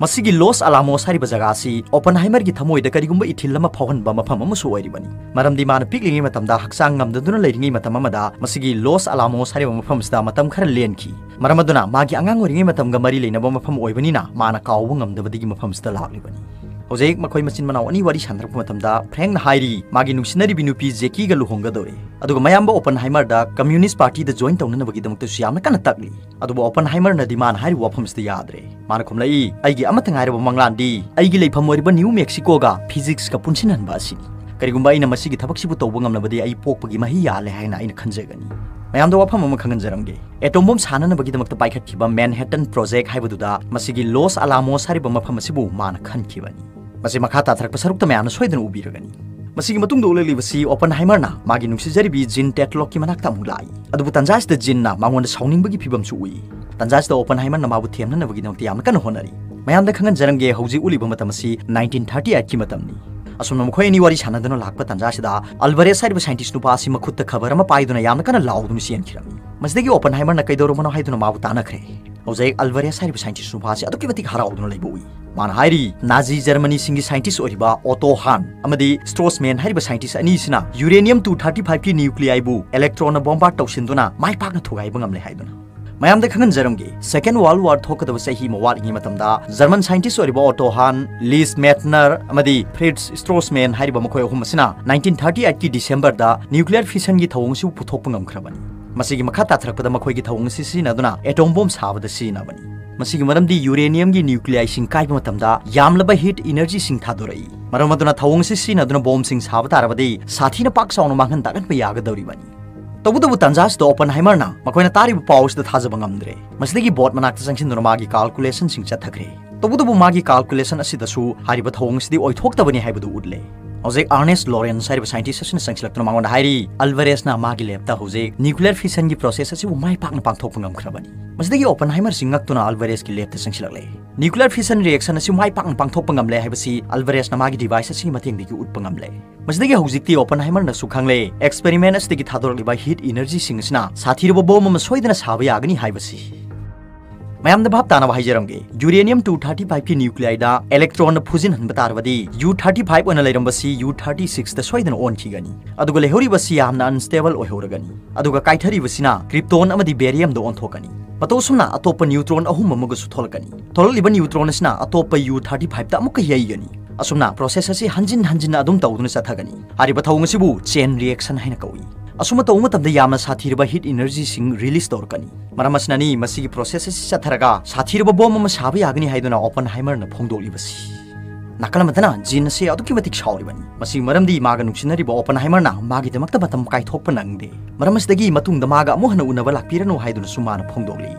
ꯃꯁꯤꯒꯤ ꯂꯣꯁ ꯑꯂꯥꯃꯣꯁ ꯍꯥꯏꯔꯤꯕ ꯖꯒꯥ ꯑꯁꯤ ꯑꯣꯄꯟ ꯍꯥꯏꯃꯔꯒꯤ ꯊꯃꯣꯏꯗ ꯀꯔꯤꯒꯨꯝꯕ ꯏꯊꯤꯜ ꯑꯃ ꯐꯥꯎꯍꯟꯕ ꯃꯐꯝ ꯑꯃꯁꯨ ꯑꯣꯏꯔꯤꯕꯅꯤ ꯃꯔꯝꯗꯤ ꯃꯥꯅ ꯄꯤꯛꯂꯤꯉꯩ ꯃꯇꯝꯗ ꯍꯛꯆꯥꯡ ꯉꯝꯗꯗꯨꯅ ꯂꯩꯔꯤꯉꯩ ꯃꯇꯝ ꯑꯃꯗ ꯃꯁꯤꯒꯤ ꯂꯣꯁ ꯑꯂꯥꯃꯣꯁ ꯍꯥꯏꯔꯤꯕ ꯃꯐꯝꯁꯤꯗ ꯃꯇꯝ ꯈꯔ ꯂꯦꯟꯈꯤ ꯃꯔꯝ ꯑꯗꯨꯅ ꯃꯥꯒꯤ ꯑꯉꯥꯡ ꯑꯣꯏꯔꯤꯉꯩ ꯃꯇꯝꯒ ꯃꯔꯤ ꯂꯩꯅꯕ ꯃꯐꯝ ꯑꯣꯏꯕꯅꯤꯅ ꯃꯥꯅ ꯀꯥꯎꯕ ꯉꯝꯗꯕꯗꯒꯤ ꯃꯐꯝꯁꯤꯗ ꯂꯥꯛꯂꯤꯕꯅꯤ ꯍꯧꯖꯤꯛ ꯃꯈꯣꯏ ꯃꯆꯤꯟ ꯃꯅꯥꯎ ꯑꯅꯤ ꯋꯥꯔꯤ ꯁꯥꯟꯅꯔꯛꯄ ꯃꯇꯝꯗ ꯐ꯭ꯔꯦꯡꯅ ꯍꯥꯏꯔꯤ ꯃꯥꯒꯤ ꯅꯨꯡꯁꯤꯅꯔꯤꯕꯤ ꯅꯨꯄꯤ ꯖꯦꯀꯤꯒ ꯂꯨꯍꯣꯡꯒꯗꯧꯔꯦ ꯑꯗꯨꯒ ꯃꯌꯥꯝꯕ ꯑꯣꯄꯟ ꯍꯥꯏꯃꯔꯗ ꯀꯝꯃ꯭ꯌꯨꯅꯤꯁ ꯄꯥꯔꯇꯤꯗ ꯖꯣꯏꯟ ꯇꯧꯅꯅꯕꯒꯤꯗꯃꯛꯇꯁꯨ ꯌꯥꯝꯅ ꯀꯟꯅ ꯇꯛꯂꯤ ꯑꯗꯨꯕꯨ ꯑꯣꯄꯟ ꯍꯥꯏꯃꯔꯅꯗꯤ ꯃꯥꯅ ꯍꯥꯏꯔꯤꯕ ꯋꯥꯐꯝꯁꯤꯗ ꯌꯥꯗ꯭ꯔꯦ ꯃꯥꯅ ꯈꯨꯝꯂꯛꯏ ꯑꯩꯒꯤ ꯑꯃꯠꯇ ꯉꯥꯏꯔꯕ ꯃꯪꯂꯥꯟꯗꯤ ꯑꯩꯒꯤ ꯂꯩꯐꯝ ꯑꯣꯏꯔꯤꯕ ꯅ꯭ꯌꯨ ꯃꯦꯛꯁꯤꯀꯣꯒ ꯐꯤꯖꯤꯛꯁꯀ ꯄꯨꯟꯁꯤꯟꯍꯟꯕ ꯑꯁꯤꯅꯤ ꯀꯔꯤꯒꯨꯝꯕ ꯑꯩꯅ ꯃꯁꯤꯒꯤ ꯊꯕꯛꯁꯤꯕꯨ ꯇꯧꯕ ꯉꯝꯂꯕꯗꯤ ꯑꯩ ꯄꯣꯛꯄꯒꯤ ꯃꯍꯤ ꯌꯥꯜꯂꯦ ꯍꯥꯏꯅ ꯑꯩꯅ ꯈꯟꯖꯒꯅꯤ ꯃꯌꯥꯝꯗ ꯋꯥꯐꯝ ꯑꯃ ꯈꯪꯍꯟꯖꯔꯝꯒꯦ ꯑꯦꯇꯣꯝ ꯕꯣꯝ ꯁꯥꯟꯅꯅꯕꯒꯤꯗꯃꯛꯇ ꯄꯥꯏꯈꯠꯈꯤꯕ ꯃꯦꯟꯍꯦꯇꯟ ꯄ꯭ꯔꯣꯖꯦꯛ ꯍꯥꯏꯕꯗꯨꯗ ꯃꯁꯤꯒꯤ ꯂꯣꯁ ꯑꯂꯥꯃꯣꯁ ꯍꯥꯏꯔꯤꯕ ꯃꯐꯝ ꯑꯁꯤꯕꯨ ꯃꯥꯅ ꯈꯟꯈꯤꯕꯅꯤ ꯃꯁꯤ ꯃꯈꯥ ꯇꯥꯊꯔꯛꯄ ꯁꯔꯨꯛꯇ ꯃꯌꯥꯝꯅ ꯁꯣꯏꯗꯅ ꯎꯕꯤꯔꯒꯅꯤ ꯃꯁꯤꯒꯤ ꯃꯇꯨꯡꯗ ꯎꯠꯂꯛꯂꯤꯕꯁꯤ ꯑꯣꯄꯟ ꯍꯥꯏꯃꯔꯅ ꯃꯥꯒꯤ ꯅꯨꯡꯁꯤꯖꯔꯤꯕꯤ ꯖꯤꯟ ꯇꯦꯠꯂꯣꯛꯀꯤ ꯃꯅꯥꯛꯇ ꯑꯃꯨꯛ ꯂꯥꯛꯏ ꯑꯗꯨꯕꯨ ꯇꯟꯖꯥꯁꯤꯗ ꯖꯤꯟꯅ ꯃꯉꯣꯟꯗ ꯁꯥꯎꯅꯤꯡꯕꯒꯤ ꯐꯤꯕꯝꯁꯨ ꯎꯏ ꯇꯟꯖꯥꯁꯤꯗ ꯑꯣꯄꯟ ꯍꯥꯏꯃꯔꯅ ꯃꯥꯕꯨ ꯊꯦꯝꯅꯅꯕꯒꯤꯗꯃꯛꯇ ꯌꯥꯝꯅ ꯀꯟꯅ ꯍꯣꯠꯅꯔꯤ ꯃꯌꯥꯝꯗ ꯈꯪꯍꯟꯖꯔꯝꯒꯦ ꯍꯧꯖꯤꯛ ꯎꯠꯂꯤꯕ ꯃꯇꯝ ꯑꯁꯤ 1938ꯀꯤ ꯃꯇꯝꯅꯤ असम खोनी वारी सानदन लाप तंजाद अलबरेज हाब साइंटिस्ट नुपासी खुद खबर पाई कन लाउन सेंखी ओपन हाइमर कईदरमनो है तानख्रे हौजे अलबरेज हाब साइंटिस्ट नुपासी अक्की हराउन लेबू मानहारी नाजी जर्मनी सिंगी साइंटिस्ट ओहिबा ओटो हान अमदी स्ट्रोसमैन हाइब साइंटिस्ट अनीसना यूरेनियम 235 की न्यूक्लियाइबु इलेक्ट्रॉन बॉम्बार्ड तौसिंदुना माइ पाकना थुगाइबंगमले हाइदुना ꯊꯥꯔꯇꯤ ꯐꯥꯏꯚꯀꯤ ꯅ꯭ꯌꯨꯀ꯭ꯂꯤꯌꯥꯏꯕꯨ ꯑꯦꯂꯦꯛꯇ꯭ꯔꯣꯟꯅ ꯕꯣꯝꯕꯥꯔꯠ ꯇꯧꯁꯤꯟꯗꯨꯅ ꯃꯥꯏ ꯄꯥꯛꯅ ꯊꯨꯒꯥꯏꯕ ꯉꯝꯂꯦ ꯍꯥꯏꯗꯨꯅ ꯃꯌꯥꯝꯗ ꯈꯪꯍꯟꯖꯔꯝꯒꯦ ꯁꯦꯀꯦꯟ ꯋꯥꯔꯜ ꯋꯥꯔ ꯊꯣꯛꯀꯗꯕ ꯆꯍꯤ ꯑꯃ ꯋꯥꯠꯂꯤꯉꯩ ꯃꯇꯝꯗ ꯖꯔꯃꯟ ꯁꯥꯏꯟꯇꯤꯁ ꯑꯣꯏꯔꯤꯕ ꯑꯣꯇꯣ ꯍꯥꯟ ꯂꯤꯁ ꯃꯦꯠꯅꯔ ꯑꯃꯗꯤ ꯐ꯭ꯔꯤꯠꯁ ꯁ꯭ꯇ꯭ꯔꯣꯁꯃꯦꯟ ꯍꯥꯏꯔꯤꯕ ꯃꯈꯣꯏ ꯑꯍꯨꯝ ꯑꯁꯤꯅ 1938ꯀꯤ ꯗꯤꯁꯦꯝꯕꯔꯗ ꯅ꯭ꯌꯨꯀ꯭ꯂꯤꯌꯔ ꯐꯤꯁꯟꯒꯤ ꯊꯧꯑꯣꯡ ꯑꯁꯤꯕꯨ ꯄꯨꯊꯣꯛꯄ ꯉꯝꯈ꯭ꯔꯕꯅꯤ ꯃꯁꯤꯒꯤ ꯃꯈꯥ ꯇꯥꯊꯔꯛꯄꯗ ꯃꯈꯣꯏꯒꯤ ꯊꯧꯑꯣꯡ ꯑꯁꯤ ꯁꯤꯖꯤꯟꯅꯗꯨꯅ ꯑꯦꯇꯣꯝ ꯕꯣꯝ ꯁꯥꯕꯗ ꯁꯤꯖꯤꯟꯅꯕꯅꯤ ꯃꯁꯤꯒꯤ ꯃꯔꯝꯗꯤ ꯌꯨꯔꯦꯅꯤꯌꯝꯒꯤ ꯅ꯭ꯌꯨꯀ꯭ꯂꯤꯌꯥꯏꯁꯤꯡ ꯀꯥꯏꯕ ꯃꯇꯝꯗ ꯌꯥꯝꯂꯕ ꯍꯤꯠ ꯏꯅꯔꯖꯤꯁꯤꯡ ꯊꯥꯗꯣꯔꯛꯏ ꯃꯔꯝ ꯑꯗꯨꯅ ꯊꯧꯑꯣꯡ ꯑꯁꯤ ꯁꯤꯖꯤꯟꯅꯗꯨꯅ ꯕꯣꯝꯁꯤꯡ ꯁꯥꯕ ꯇꯥꯔꯕꯗꯤ ꯁꯥꯊꯤꯅ ꯄꯥꯛ ꯆꯥꯎꯅ ꯃꯥꯡꯍꯟ ꯇꯥꯛꯍꯟꯕ ꯌꯥꯒꯗꯧꯔꯤꯕꯅꯤ तबुतबु तंजासद ओपनहाइमरना मखोयना तारिब पाउस द थाजब ngamdre masdegi board manak ta sangsin durma gi calculation sing chathakre तबुतबु मागी calculation asida su hariba thong sidi oithok tabani haibudu udle हौजे अर्नेस्ट लॉरेंस है साइंटिस्ट संगसलक्तन मांगों हाई अल्वरेस ना मागी लेब हौजे न्यूक्लियर फिशन की प्रोसेस से माई पाक पाथोप गमख्रबनी ओपन हाइमर सिंगक्तुना अल्वरेस की लेब संगसलक्ले न्यूक्लियर फिशन रिएक्शन से माई पाक पाथोप गमले है अल्वरेस ना मागी डिवाइस से मतंग की उप गमले मसदगी हौजिक्ति ओपन हाइमर ना सुखंगले एक्सपेरिमेंट से थादोरलिबा हीट एनर्जी सिंगसना साथीरबो बोम सोइदना साब यागनी हाइबसी ꯑꯃ ꯁꯣꯏꯗꯅ ꯁꯥꯕ ꯌꯥꯒꯅꯤ ꯍꯥꯏꯕꯁꯤ ꯃꯌꯥꯝꯗ ꯚꯥꯞ ꯇꯥꯅꯕ ꯍꯥꯏꯖꯔꯝꯒꯦ ꯌꯨꯔꯦꯅꯤꯌꯝ ꯇꯨ ꯊꯥꯔꯇꯤ ꯐꯥꯏꯚꯀꯤ ꯅ꯭ꯌꯨꯀ꯭ꯂꯤꯌꯥꯏꯗ ꯑꯦꯂꯦꯛꯇ꯭ꯔꯣꯟꯅ ꯐꯨꯖꯤꯟꯍꯟꯕ ꯇꯥꯔꯕꯗꯤ ꯌꯨ ꯊꯥꯔꯇꯤ ꯐꯥꯏꯚ ꯑꯣꯏꯅ ꯂꯩꯔꯝꯕꯁꯤ ꯌꯨ ꯊꯥꯔꯇꯤ ꯁꯤꯛꯁꯇ ꯁꯣꯏꯗꯅ ꯑꯣꯟꯈꯤꯒꯅꯤ ꯑꯗꯨꯒ ꯂꯩꯍꯧꯔꯤꯕꯁꯤ ꯌꯥꯝꯅ ꯑꯟꯁꯇꯦꯕꯜ ꯑꯣꯏꯍꯧꯔꯒꯅꯤ ꯑꯗꯨꯒ ꯀꯥꯏꯊꯔꯤꯕꯁꯤꯅ ꯀ꯭ꯔꯤꯞꯇꯣꯟ ꯑꯃꯗꯤ ꯕꯦꯔꯤꯌꯝꯗ ꯑꯣꯟꯊꯣꯛꯀꯅꯤ ꯃꯇꯧ ꯑꯁꯨꯝꯅ ꯑꯇꯣꯞꯄ ꯅ꯭ꯌꯨꯇ꯭ꯔꯣꯟ ꯑꯍꯨꯝ ꯑꯃꯒꯁꯨ ꯊꯣꯛꯂꯛꯀꯅꯤ ꯊꯣꯛꯂꯛꯂꯤꯕ ꯅ꯭ꯌꯨꯇ꯭ꯔꯣꯟ ꯑꯁꯤꯅ ꯑꯇꯣꯞꯄ ꯌꯨ ꯊꯥꯔꯇꯤ ꯐꯥꯏꯚꯇ ꯑꯃꯨꯛꯀ ꯌꯩꯒꯅꯤ ꯑꯁꯨꯝꯅ ꯄ꯭ꯔꯣꯁꯦꯁ ꯑꯁꯤ ꯍꯟꯖꯤꯟ ꯍꯟꯖꯤꯟꯅ ꯑꯗꯨꯝ ꯇꯧꯗꯨꯅ ꯆꯠꯊꯒꯅꯤ ꯍꯥꯏꯔꯤꯕ ꯊꯧꯑꯣꯡ ꯑꯁꯤꯕꯨ ꯆꯦꯟ ꯔꯤꯑꯦꯛꯁꯟ ꯍꯥꯏꯅ ꯀꯧꯏ ꯑꯁꯨꯝꯅ ꯇꯧꯕ ꯃꯇꯝꯗ ꯌꯥꯝꯅ ꯁꯥꯊꯤꯔꯕ ꯍꯤꯠ ꯏꯅꯔꯖꯤꯁꯤꯡ ꯔꯤꯂꯤꯁ ꯇꯧꯔꯛꯀꯅꯤ ꯃꯔꯝ ꯑꯁꯤꯅꯅꯤ ꯃꯁꯤꯒꯤ ꯄ꯭ꯔꯣꯁꯦꯁ ꯑꯁꯤ ꯆꯠꯊꯔꯒ ꯁꯥꯊꯤꯔꯕ ꯕꯣꯝ ꯑꯃ ꯁꯥꯕ ꯌꯥꯒꯅꯤ ꯍꯥꯏꯗꯨꯅ ꯑꯣꯄꯟ ꯍꯥꯏꯃꯔꯅ ꯐꯣꯡꯗꯣꯛꯂꯤꯕꯁꯤ ꯅꯥꯀꯜ ꯑꯃꯗꯅ ꯖꯤꯟ ꯑꯁꯤ ꯑꯗꯨꯛꯀꯤ ꯃꯇꯤꯛ ꯁꯥꯎꯔꯤꯕꯅꯤ ꯃꯁꯤꯒꯤ ꯃꯔꯝꯗꯤ ꯃꯥꯒ ꯅꯨꯡꯁꯤꯅꯔꯤꯕ ꯑꯣꯄꯟ ꯍꯥꯏꯃꯔꯅ ꯃꯥꯒꯤꯗꯃꯛꯇ ꯃꯇꯝ ꯀꯥꯏꯊꯣꯛꯄ ꯅꯪꯗꯦ ꯃꯔꯝ ꯑꯁꯤꯗꯒꯤ ꯃꯇꯨꯡꯗ ꯃꯥꯒ ꯑꯃꯨꯛ ꯍꯟꯅ ꯎꯅꯕ ꯂꯥꯛꯄꯤꯔꯅꯨ ꯍꯥꯏꯗꯨꯅꯁꯨ ꯃꯥꯅ ꯐꯣꯡꯗꯣꯛꯂꯤ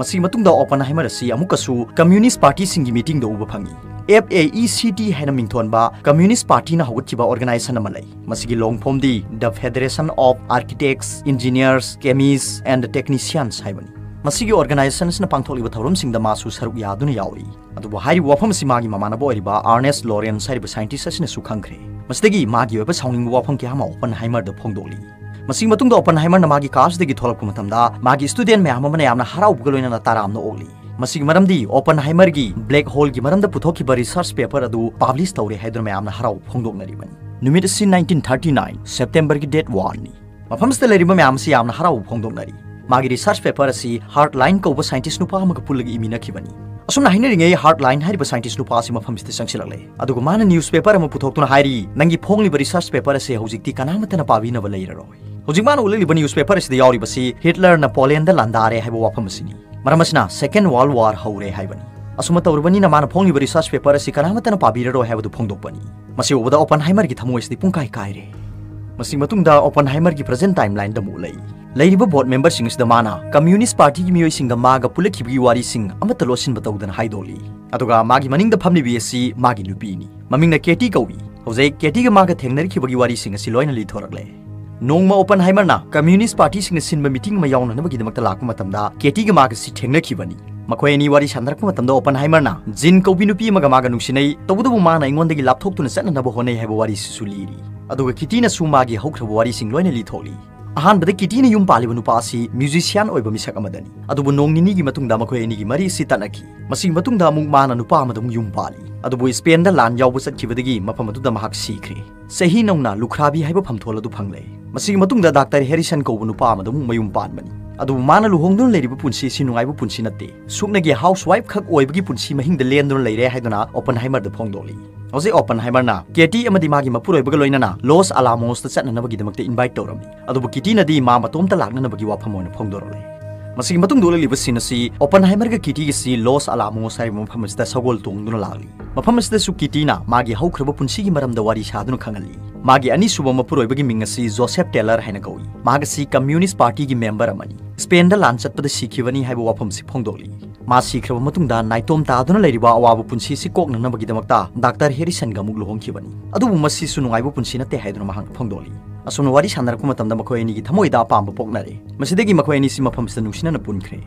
ꯃꯁꯤꯒꯤ ꯃꯇꯨꯡꯗ ꯑꯣꯄꯟ ꯍꯥꯏꯃꯔ ꯑꯁꯤ ꯑꯃꯨꯛꯀꯁꯨ ꯀꯝꯃ꯭ꯌꯨꯅꯤꯁ ꯄꯥꯔꯇꯤꯁꯤꯡꯒꯤ ꯃꯤꯇꯤꯡꯗ ꯎꯕ ꯐꯪꯏ F A E C T है मिंथोनबा कम्युनिस्ट पार्टी ना हौगतखिबा ऑर्गेनाइजेशन अमा लै मसिगी लोंगफोमदी the Federation of Architects Engineers Chemist and Technicians हाइबनी मसिगी ऑर्गेनाइजेशन सिना पांथोलिबा थौरमसिंग द मासु सरुक यादुना यावरी अदुबो हारि वाफम सि मागी ममानबो ओरिबा आर्नेस्ट लोरेंस हारिबा साइंटिस्ट असिना सु खंखरे मसिदगी मागी ओबा साउनिंग वाफम के हामा ओपन हाइमर द फोंगदोली मसिंग मतुंग द ओपन हाइमर ना मागी कासदगी थोलक मतमदा मागी स्टूडेंट मैम ꯃꯁꯤꯒꯤ ꯃꯔꯝꯗꯤ ꯑꯣꯄꯟ ꯍꯥꯏꯃꯔꯒꯤ ꯕ꯭ꯂꯦꯛ ꯍꯣꯜꯒꯤ ꯃꯔꯝꯗ ꯄꯨꯊꯣꯛꯈꯤꯕ ꯔꯤꯁꯔꯁ ꯄꯦꯄꯔ ꯑꯗꯨ ꯄꯥꯕ꯭ꯂꯤꯁ ꯇꯧꯔꯦ ꯍꯥꯏꯗꯨꯅ ꯃꯌꯥꯝꯅ ꯍꯔꯥꯎ ꯐꯣꯡꯗꯣꯛꯅꯔꯤꯕꯅꯤ ꯅꯨꯃꯤꯠ ꯑꯁꯤ 1939 ꯁꯦꯞꯇꯦꯝꯕꯔꯒꯤ ꯗꯦꯠ 1ꯅꯤ ꯃꯐꯝꯁꯤꯗ ꯂꯩꯔꯤꯕ ꯃꯌꯥꯝ ꯑꯁꯤ ꯌꯥꯝꯅ ꯍꯔꯥꯎ ꯐꯣꯡꯗꯣꯛꯅꯔꯤ ꯃꯥꯒꯤ ꯔꯤꯁꯔꯁ ꯄꯦꯄꯔ ꯑꯁꯤ ꯍꯥꯔꯠ ꯂꯥꯏꯟ ꯀꯧꯕ ꯁꯥꯏꯟꯇꯤꯁ ꯅꯨꯄꯥ ꯑꯃꯒ ꯄꯨꯜꯂꯒ ꯏꯃꯤꯟꯅꯈꯤꯕꯅꯤ असुमना हाइनरिंगे हार्डलाइन हाइरिब साइंटिस्ट नुपासी मफमसिते संगसिलले अदुगु माना न्यूज़पेपर हम पुथोक्तुना हाइरी नंगी फोंगलिब रिसर्च पेपर से हौजिकति कनामतन पाविनब लेइररोय हौजिकमान उलेलिब न्यूज़पेपर से हिटलर नेपोलियन द लांदारे हाइब वाफमसिनी मरमसना सेकेंड वर्ल्ड वॉर हौरे हाइबनी असुम तौरबनी मान फोंगिब रिसर्च पेपर से कनामतन पाबिररोय हाइबदु ओपन मसी की ओपनहाइमर गि थमोइसदि पुंकाइ ꯃꯁꯤ ꯃꯇꯨꯡꯗ ꯑꯣꯄꯟ ꯍꯥꯏꯃꯔꯒꯤ ꯄ꯭ꯔꯖꯦꯟ ꯇꯥꯏꯝꯂꯥꯏꯟꯗ ꯑꯃꯨꯛ ꯂꯩ ꯂꯩꯔꯤꯕ ꯕꯣꯠ ꯃꯦꯝꯕꯔꯁꯤꯡ ꯑꯁꯤꯗ ꯃꯥꯅ ꯀꯝꯃ꯭ꯌꯨꯅꯤꯁ ꯄꯥꯔꯇꯤꯒꯤ ꯃꯤꯑꯣꯏꯁꯤꯡꯒ ꯃꯥꯒ ꯄꯨꯜꯂꯛꯈꯤꯕꯒꯤ ꯋꯥꯔꯤꯁꯤꯡ ꯑꯃꯠꯇ ꯂꯣꯠꯁꯤꯟꯕ ꯇꯧꯗꯅ ꯍꯥꯏꯗꯣꯛꯂꯤ ꯑꯗꯨꯒ ꯃꯥꯒꯤ ꯃꯅꯤꯡꯗ ꯐꯝꯂꯤꯕꯤ ꯑꯁꯤ ꯃꯥꯒꯤ ꯅꯨꯄꯤꯅꯤ ꯃꯃꯤꯡꯅ ꯀꯦꯇꯤ ꯀꯧꯏ ꯍꯧꯖꯤꯛ ꯀꯦꯇꯤꯒ ꯃꯥꯒ ꯊꯦꯡꯅꯔꯛꯈꯤꯕꯒꯤ ꯋꯥꯔꯤꯁꯤꯡ ꯑꯁꯤ ꯂꯣꯏꯅ ꯂꯤꯊꯣꯔꯛꯂꯦ ꯅꯣꯡꯃ ꯑꯣꯄꯟ ꯍꯥꯏꯃꯔꯅ ꯀꯝꯃ꯭ꯌꯨꯅꯤꯁ ꯄꯥꯔꯇꯤꯁꯤꯡꯅ ꯁꯤꯟꯕ ꯃꯤꯇꯤꯡ ꯑꯃ ꯌꯥꯎꯅꯅꯕꯒꯤꯗꯃꯛꯇ ꯂꯥꯛꯄ ꯃꯇꯝꯗ ꯀꯦꯇꯤꯒ ꯃꯥꯒꯁꯤ ꯊꯦꯡꯅꯈꯤꯕꯅꯤ ꯃꯈꯣꯏ ꯑꯅꯤ ꯋꯥꯔꯤ ꯁꯥꯟꯅꯔꯛꯄ ꯃꯇꯝꯗ ꯑꯣꯄꯟ ꯍꯥꯏꯃꯔꯅ ꯖꯤꯟ ꯀꯧꯕꯤ ꯅꯨꯄꯤ ꯑꯃꯒ ꯃꯥꯒ ꯅꯨꯡꯁꯤꯅꯩ ꯇꯧꯕꯇꯕꯨ ꯃꯥꯅ ꯑꯩꯉꯣꯟꯗꯒꯤ ꯂꯥꯞꯊꯣꯛꯇꯨꯅ ꯆꯠꯅꯅꯕ ꯍꯣꯠꯅꯩ ꯍꯥꯏꯕ ꯋꯥꯔꯤꯁꯤꯁꯨ ꯂꯤꯔꯤ ꯑꯗꯨꯒ ꯀꯤꯇꯤꯅꯁꯨ ꯃꯥꯒꯤ ꯍꯧꯈ꯭ꯔꯕ ꯋꯥꯔꯤꯁꯤꯡ ꯂꯣꯏꯅ ꯂꯤꯊꯣꯛꯂꯤ ꯑꯍꯥꯟꯕꯗ ꯀꯤꯇꯤꯅ ꯌꯨꯝ ꯄꯥꯜꯂꯤꯕ ꯅꯨꯄꯥ ꯑꯁꯤ ꯃ꯭ꯌꯨꯖꯤꯁꯤꯌꯥꯟ ꯑꯣꯏꯕ ꯃꯤꯁꯛ ꯑꯃꯗꯅꯤ ꯑꯗꯨꯕꯨ ꯅꯣꯡ ꯅꯤꯅꯤꯒꯤ ꯃꯇꯨꯡꯗ ꯃꯈꯣꯏ ꯑꯅꯤꯒꯤ ꯃꯔꯤ ꯑꯁꯤ ꯇꯠꯅꯈꯤ ꯃꯁꯤꯒꯤ ꯃꯇꯨꯡꯗ ꯑꯃꯨꯛ ꯃꯥꯅ ꯅꯨꯄꯥ ꯑꯃꯗ ꯑꯃꯨꯛ ꯌꯨꯝ ꯄꯥꯜꯂꯤ ꯑꯗꯨꯕꯨ ꯁ꯭ꯄꯦꯟꯗ ꯂꯥꯟ ꯌꯥꯎꯕ ꯆꯠꯈꯤꯕꯗꯒꯤ ꯃꯐꯝ ꯑꯗꯨꯗ ꯃꯍꯥꯛ ꯁꯤꯈ꯭ꯔꯦ ꯆꯍꯤ ꯅꯧꯅ ꯂꯨꯈ꯭ꯔꯥꯕꯤ ꯍꯥꯏꯕ ꯐꯝꯊꯣꯜ ꯑꯗꯨ ꯐꯪꯂꯦ ꯃꯁꯤꯒꯤ ꯃꯇꯨꯡꯗ ꯗꯥꯛꯇꯔ ꯍꯦꯔꯤꯁꯟ ꯀꯧꯕ ꯅꯨꯄꯥ ꯑꯃꯗ ꯑꯃꯨꯛ ꯃꯌꯨꯝ ꯄꯥꯟꯕꯅꯤ ꯑꯗꯨꯕꯨ ꯃꯥꯅ ꯂꯨꯍꯣꯡꯗꯨꯅ ꯂꯩꯔꯤꯕ ꯄꯨꯟꯁꯤ ꯑꯁꯤ ꯅꯨꯡꯉꯥꯏꯕ ꯄꯨꯟꯁꯤ ꯅꯠꯇꯦ ꯁꯨꯞꯅꯒꯤ ꯍꯥꯎꯁ ꯋꯥꯏꯐ ꯈꯛ ꯑꯣꯏꯕꯒꯤ ꯄꯨꯟꯁꯤ ꯃꯍꯤꯡꯗ ꯂꯦꯟꯗꯨꯅ ꯂꯩꯔꯦ ꯍꯥꯏꯗꯨꯅ ꯑꯣꯄꯟ ꯍꯥꯏꯃꯔꯗ ꯐꯣꯡꯗꯣꯛꯂꯤ ꯍꯧꯖꯤꯛ ꯑꯣꯄꯟ ꯍꯥꯏꯃꯔꯅ ꯀꯦꯇꯤ ꯑꯃꯗꯤ ꯃꯥꯒꯤ ꯃꯄꯨꯔꯣꯏꯕꯒ ꯂꯣꯏꯅꯅ ꯂꯣꯁ ꯑꯂꯥꯃꯣꯁꯇ ꯆꯠꯅꯅꯕꯒꯤꯗꯃꯛꯇ ꯏꯟꯚꯥꯏꯠ ꯇꯧꯔꯝꯃꯤ ꯑꯗꯨꯕꯨ ꯀꯤꯇꯤꯅꯗꯤ ꯃꯥ ꯃꯇꯣꯝꯇ ꯂꯥꯛꯅꯅꯕꯒꯤ ꯋꯥꯐꯝ ꯑꯣꯏꯅ ꯐꯣꯡꯗꯣꯔꯛꯂꯦ ꯃꯁꯤꯒꯤ ꯃꯇꯨꯡꯗ ꯎꯠꯂꯤꯕ ꯁꯤꯟ ꯑꯁꯤ ꯑꯣꯄꯟ ꯍꯥꯏꯃꯔꯒ ꯀꯤꯇꯤꯒꯤ ꯂꯣꯁ ꯑꯂꯥꯃꯣꯁ ꯍꯥꯏꯔꯤꯕ ꯃꯐꯝ ꯑꯁꯤꯗ ꯁꯒꯣꯜ ꯇꯣꯡꯗꯨꯅ ꯂꯥꯛꯂꯤ ꯃꯐꯝ ꯑꯁꯤꯗꯁꯨ ꯀꯤꯇꯤꯅ ꯃꯥꯒꯤ ꯍꯧꯈ꯭ꯔꯕ ꯄꯨꯟꯁꯤꯒꯤ ꯃꯔꯝꯗ ꯋꯥꯔꯤ ꯁꯥꯗꯨꯅ ꯈꯪꯍꯜꯂꯤ ꯃꯥꯒꯤ ꯑꯅꯤꯁꯨꯕ ꯃꯄꯨꯔꯣꯏꯕꯒꯤ ꯃꯤꯡ ꯑꯁꯤ ꯖꯣꯁꯦꯐ ꯇꯦꯂꯔ ꯍꯥꯏꯅ ꯀꯧꯏ ꯃꯍꯥꯛ ꯑꯁꯤ ꯀꯝꯃ꯭ꯌꯨꯅꯤꯁ ꯄꯥꯔꯇꯤꯒꯤ ꯃꯦꯝꯕꯔ ꯑꯃꯅꯤ ꯁ꯭ꯄꯦꯟꯗ ꯂꯥꯟ ꯆꯠꯄꯗ ꯁꯤꯈꯤꯕꯅꯤ ꯍꯥꯏꯕ ꯋꯥꯐꯝꯁꯤ ꯐꯣꯡꯗꯣꯛꯂꯤ ꯃꯥ ꯁꯤꯈ꯭ꯔꯕ ꯃꯇꯨꯡꯗ ꯅꯥꯏꯇꯣꯝ ꯇꯥꯗꯨꯅ ꯂꯩꯔꯤꯕ ꯑꯋꯥꯕ ꯄꯨꯟꯁꯤ ꯑꯁꯤ ꯀꯣꯛꯅꯅꯕꯒꯤꯗꯃꯛꯇ ꯗꯥꯛꯇꯔ ꯍꯦꯔꯤꯁꯟꯒ ꯑꯃꯨꯛ ꯂꯨꯍꯣꯡꯈꯤꯕꯅꯤ ꯑꯗꯨꯕꯨ ꯃꯁꯤꯁꯨ ꯅꯨꯡꯉꯥꯏꯕ ꯄꯨꯟꯁꯤ ꯅꯠꯇꯦ ꯍꯥꯏꯗꯨꯅ ꯃꯍꯥꯛꯅ ꯐꯣꯡꯗꯣꯛꯂꯤ ꯑꯁꯨꯝꯅ ꯋꯥꯔꯤ ꯁꯥꯟꯅꯔꯛꯄ ꯃꯇꯝꯗ ꯃꯈꯣꯏ ꯑꯅꯤꯒꯤ ꯊꯃꯣꯏꯗ ꯑꯄꯥꯝꯕ ꯄꯣꯛꯅꯔꯦ ꯃꯁꯤꯗꯒꯤ ꯃꯈꯣꯏ ꯑꯅꯤꯁꯤ ꯃꯐꯝꯁꯤꯗ ꯅꯨꯡꯁꯤꯅꯅ ꯄꯨꯟꯈ꯭ꯔꯦ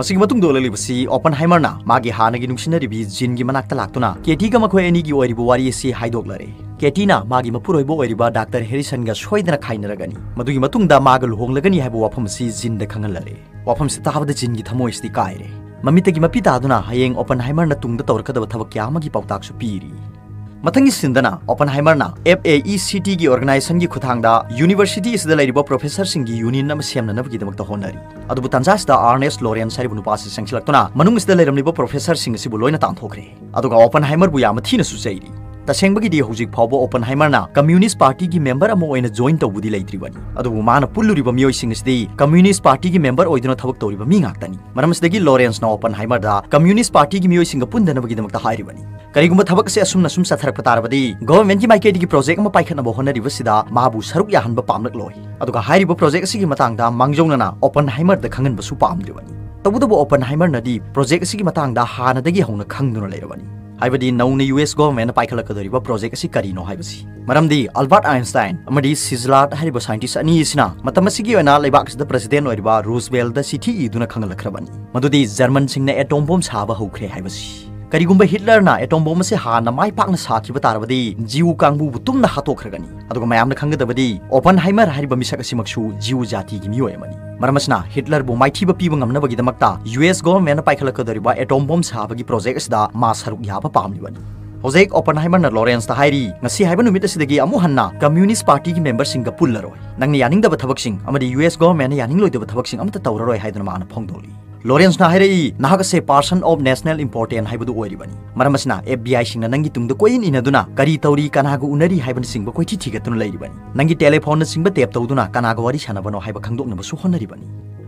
ꯃꯁꯤꯒꯤ ꯃꯇꯨꯡꯗ ꯎꯠꯂꯛꯂꯤꯕꯁꯤ ꯑꯣꯄꯟ ꯍꯥꯏꯃꯔꯅ ꯃꯥꯒꯤ ꯍꯥꯟꯅꯒꯤ ꯅꯨꯡꯁꯤꯅꯔꯤꯕꯤ ꯖꯤꯟꯒꯤ ꯃꯅꯥꯛꯇ ꯂꯥꯛꯇꯨꯅ ꯀꯦꯇꯤꯒ ꯃꯈꯣꯏ ꯑꯅꯤꯒꯤ ꯑꯣꯏꯔꯤꯕ ꯋꯥꯔꯤ ꯑꯁꯤ ꯍꯥꯏꯗꯣꯛꯂꯔꯦ ꯀꯦꯇꯤꯅ ꯃꯥꯒꯤ ꯃꯄꯨꯔꯣꯏꯕ ꯑꯣꯏꯔꯤꯕ ꯗꯥꯛꯇꯔ ꯍꯦꯔꯤꯁꯟꯒ ꯁꯣꯏꯗꯅ ꯈꯥꯏꯅꯔꯒꯅꯤ ꯃꯗꯨꯒꯤ ꯃꯇꯨꯡꯗ ꯃꯥꯒ ꯂꯨꯍꯣꯡꯂꯒꯅꯤ ꯍꯥꯏꯕ ꯋꯥꯐꯝ ꯑꯁꯤ ꯖꯤꯟꯗ ꯈꯪꯍꯜꯂꯔꯦ ꯋꯥꯐꯝꯁꯤ ꯇꯥꯕꯗ ꯖꯤꯟꯒꯤ ꯊꯃꯣꯏꯁꯤꯗꯤ ꯀꯥꯏꯔꯦ ꯃꯃꯤꯠꯇꯒꯤ ꯃꯄꯤ ꯇꯥꯗꯨꯅ ꯍꯌꯦꯡ ꯑꯣꯄꯟ ꯍꯥꯏꯃꯔꯅ ꯇꯨꯡꯗ ꯇꯧꯔꯛꯀꯗꯕ ꯊꯕꯛ ꯀꯌꯥ ꯑꯃꯒꯤ ꯄꯥꯎꯇꯥꯛꯁꯨ ꯄꯤꯔꯤ मथंगी सिंदना ओपनहाइमरना FAECT की ऑर्गेनाइजेशन की खुथांगदा यूनिवर्सिटी प्रोफेसर की यूनियन नम सेम ननब की दमकता होनरी अदुबु तंजास दा आर्नेस लोरेन साइब नुपा से संगसलक्तना मनुंग इस दलाइरमनिबो प्रोफेसर सिंह सिबु लोइना तांथोखरे अदुगा ओपनहाइमर बु ꯇꯁꯦꯡꯕꯒꯤꯗꯤ ꯍꯧꯖꯤꯛ ꯐꯥꯎꯕ ꯑꯣꯄꯟ ꯍꯥꯏꯃꯔꯅ ꯀꯝꯃ꯭ꯌꯨꯅꯤꯁ ꯄꯥꯔꯇꯤꯒꯤ ꯃꯦꯝꯕꯔ ꯑꯃ ꯑꯣꯏꯅ ꯖꯣꯏꯟ ꯇꯧꯕꯗꯤ ꯂꯩꯇ꯭ꯔꯤꯕꯅꯤ ꯑꯗꯨꯕꯨ ꯃꯥꯅ ꯄꯨꯜꯂꯨꯔꯤꯕ ꯃꯤꯑꯣꯏꯁꯤꯡ ꯑꯁꯤꯗꯤ ꯀꯝꯃ꯭ꯌꯨꯅꯤꯁ ꯄꯥꯔꯇꯤꯒꯤ ꯃꯦꯝꯕꯔ ꯑꯣꯏꯗꯨꯅ ꯊꯕꯛ ꯇꯧꯔꯤꯕ ꯃꯤ ꯉꯥꯛꯇꯅꯤ ꯃꯔꯝ ꯑꯁꯤꯗꯒꯤ ꯂꯣꯔꯦꯟꯁꯅ ꯑꯣꯄꯟ ꯍꯥꯏꯃꯔꯗ ꯀꯝꯃ꯭ꯌꯨꯅꯤꯁ ꯄꯥꯔꯇꯤꯒꯤ ꯃꯤꯑꯣꯏꯁꯤꯡꯒ ꯄꯨꯟꯗꯅꯕꯒꯤꯗꯃꯛꯇ ꯍꯥꯏꯔꯤꯕꯅꯤ ꯀꯔꯤꯒꯨꯝꯕ ꯊꯕꯛ ꯑꯁꯤ ꯑꯁꯨꯝꯅ ꯁꯨꯝ ꯆꯠꯊꯔꯛꯄ ꯇꯥꯔꯕꯗꯤ ꯒꯣꯚꯔꯟꯃꯦꯟꯠꯀꯤ ꯃꯥꯏꯀꯩꯗꯒꯤ ꯄ꯭ꯔꯣꯖꯦꯛ ꯑꯃ ꯄꯥꯏꯈꯠꯅꯕ ꯍꯣꯠꯅꯔꯤꯕꯁꯤꯗ ꯃꯥꯕꯨ ꯁꯔꯨꯛ ꯌꯥꯍꯟꯕ ꯄꯥꯝꯂꯛꯂꯣꯏ ꯑꯗꯨꯒ ꯍꯥꯏꯔꯤꯕ ꯄ꯭ꯔꯣꯖꯦꯛ ꯑꯁꯤꯒꯤ ꯃꯇꯥꯡꯗ ꯃꯥꯡꯖꯧꯅꯅ ꯑꯣꯄꯟ ꯍꯥꯏꯃꯔꯗ ꯈꯪꯍꯟꯕꯁꯨ ꯄꯥꯝꯗ꯭ꯔꯤꯕꯅꯤ ꯇꯧꯕꯇꯕꯨ ꯑꯣꯄꯟ ꯍꯥꯏꯃꯔꯅꯗꯤ ꯄ꯭ꯔꯣꯖꯦꯛ ꯑꯁꯤꯒꯤ ꯃꯇꯥꯡꯗ ꯍꯥꯟꯅꯗꯒꯤ ꯍꯧꯅ ꯈꯪꯗꯨꯅ ꯂꯩꯔꯕꯅꯤ हाइबदी नौने यू एस पाइखलकदरीब प्रोजेक्ट असी करिनो हाइबसी मरमदी, अल्बर्ट आइंस्टाइन सिजलाट हाइब साइंटिस्ट अनि इसना मतम असी की ओना लेबाक सिद प्रेसिडेंट ओरिबा रूजवेल द सिटी इदुना खंगलखरबनी। मदुदी जर्मन सिंह एटोम बम साबा होख्रे ꯀꯔꯤꯒꯨꯝꯕ ꯍꯤꯠꯂꯔꯅ ꯑꯦꯇꯣꯝ ꯕꯣꯝ ꯑꯁꯤ ꯍꯥꯟꯅ ꯃꯥꯏ ꯄꯥꯛꯅ ꯁꯥꯈꯤꯕ ꯇꯥꯔꯕꯗꯤ ꯖꯤꯎ ꯀꯥꯡꯕꯨꯕꯨ ꯇꯨꯝꯅ ꯍꯥꯠꯇꯣꯛꯈ꯭ꯔꯒꯅꯤ ꯑꯗꯨꯒ ꯃꯌꯥꯝꯅ ꯈꯪꯒꯗꯕꯗꯤ ꯑꯣꯄꯟ ꯍꯥꯏꯃꯔ ꯍꯥꯏꯔꯤꯕ ꯃꯤꯁꯛ ꯑꯁꯤꯃꯛꯁꯨ ꯖꯤꯎ ꯖꯥꯇꯤꯒꯤ ꯃꯤꯑꯣꯏ ꯑꯃꯅꯤ ꯃꯔꯝ ꯑꯁꯤꯅ ꯍꯤꯠꯂꯔꯕꯨ ꯃꯥꯏꯊꯤꯕ ꯄꯤꯕ ꯉꯝꯅꯕꯒꯤꯗꯃꯛꯇ ꯌꯨ ꯑꯦꯁ ꯒꯣꯚꯔꯟꯃꯦꯟꯠꯅ ꯄꯥꯏꯈꯠꯂꯛꯀꯗꯧꯔꯤꯕ ꯑꯦꯇꯣꯝ ꯕꯣꯝ ꯁꯥꯕꯒꯤ ꯄ꯭ꯔꯣꯖꯦꯛ ꯑꯁꯤꯗ ꯃꯥ ꯁꯔꯨꯛ ꯌꯥꯕ ꯄꯥꯝꯂꯤꯕꯅꯤ ꯍꯧꯖꯤꯛ ꯑꯣꯄꯟ ꯍꯥꯏꯃꯔꯅ ꯂꯣꯔꯦꯟꯁꯇ ꯍꯥꯏꯔꯤ ꯉꯁꯤ ꯍꯥꯏꯕ ꯅꯨꯃꯤꯠ ꯑꯁꯤꯗꯒꯤ ꯑꯃꯨꯛ ꯍꯟꯅ ꯀꯝꯃ꯭ꯌꯨꯅꯤꯁ ꯄꯥꯔꯇꯤꯒꯤ ꯃꯦꯝꯕꯔꯁꯤꯡꯒ ꯄꯨꯜꯂꯔꯣꯏ ꯅꯪꯅ ꯌꯥꯅꯤꯡꯗꯕ ꯊꯕꯛꯁꯤꯡ ꯑꯃꯗꯤ ꯌꯨ ꯑꯦꯁ ꯒꯣꯚꯔꯟꯃꯦꯟꯠꯅ ꯌꯥꯅꯤꯡꯂꯣꯏꯗꯕ ꯊꯕꯛꯁꯤꯡ ꯑꯃꯠꯇ ꯇꯧꯔꯔꯣꯏ ꯍꯥꯏꯗꯨꯅ ꯃꯥꯅ ꯐꯣꯡꯗꯣꯛꯂꯤ Lawrence na hairei nahak se person of national important haibu oiribani maramasna FBI singna nangi tungda koin inaduna kari tauri kanagu unari haiban singba koi chi thigatun lairibani nangi telephone singba tap tawduna kanagu wari sanabano haiba khangdok nabasu honaribani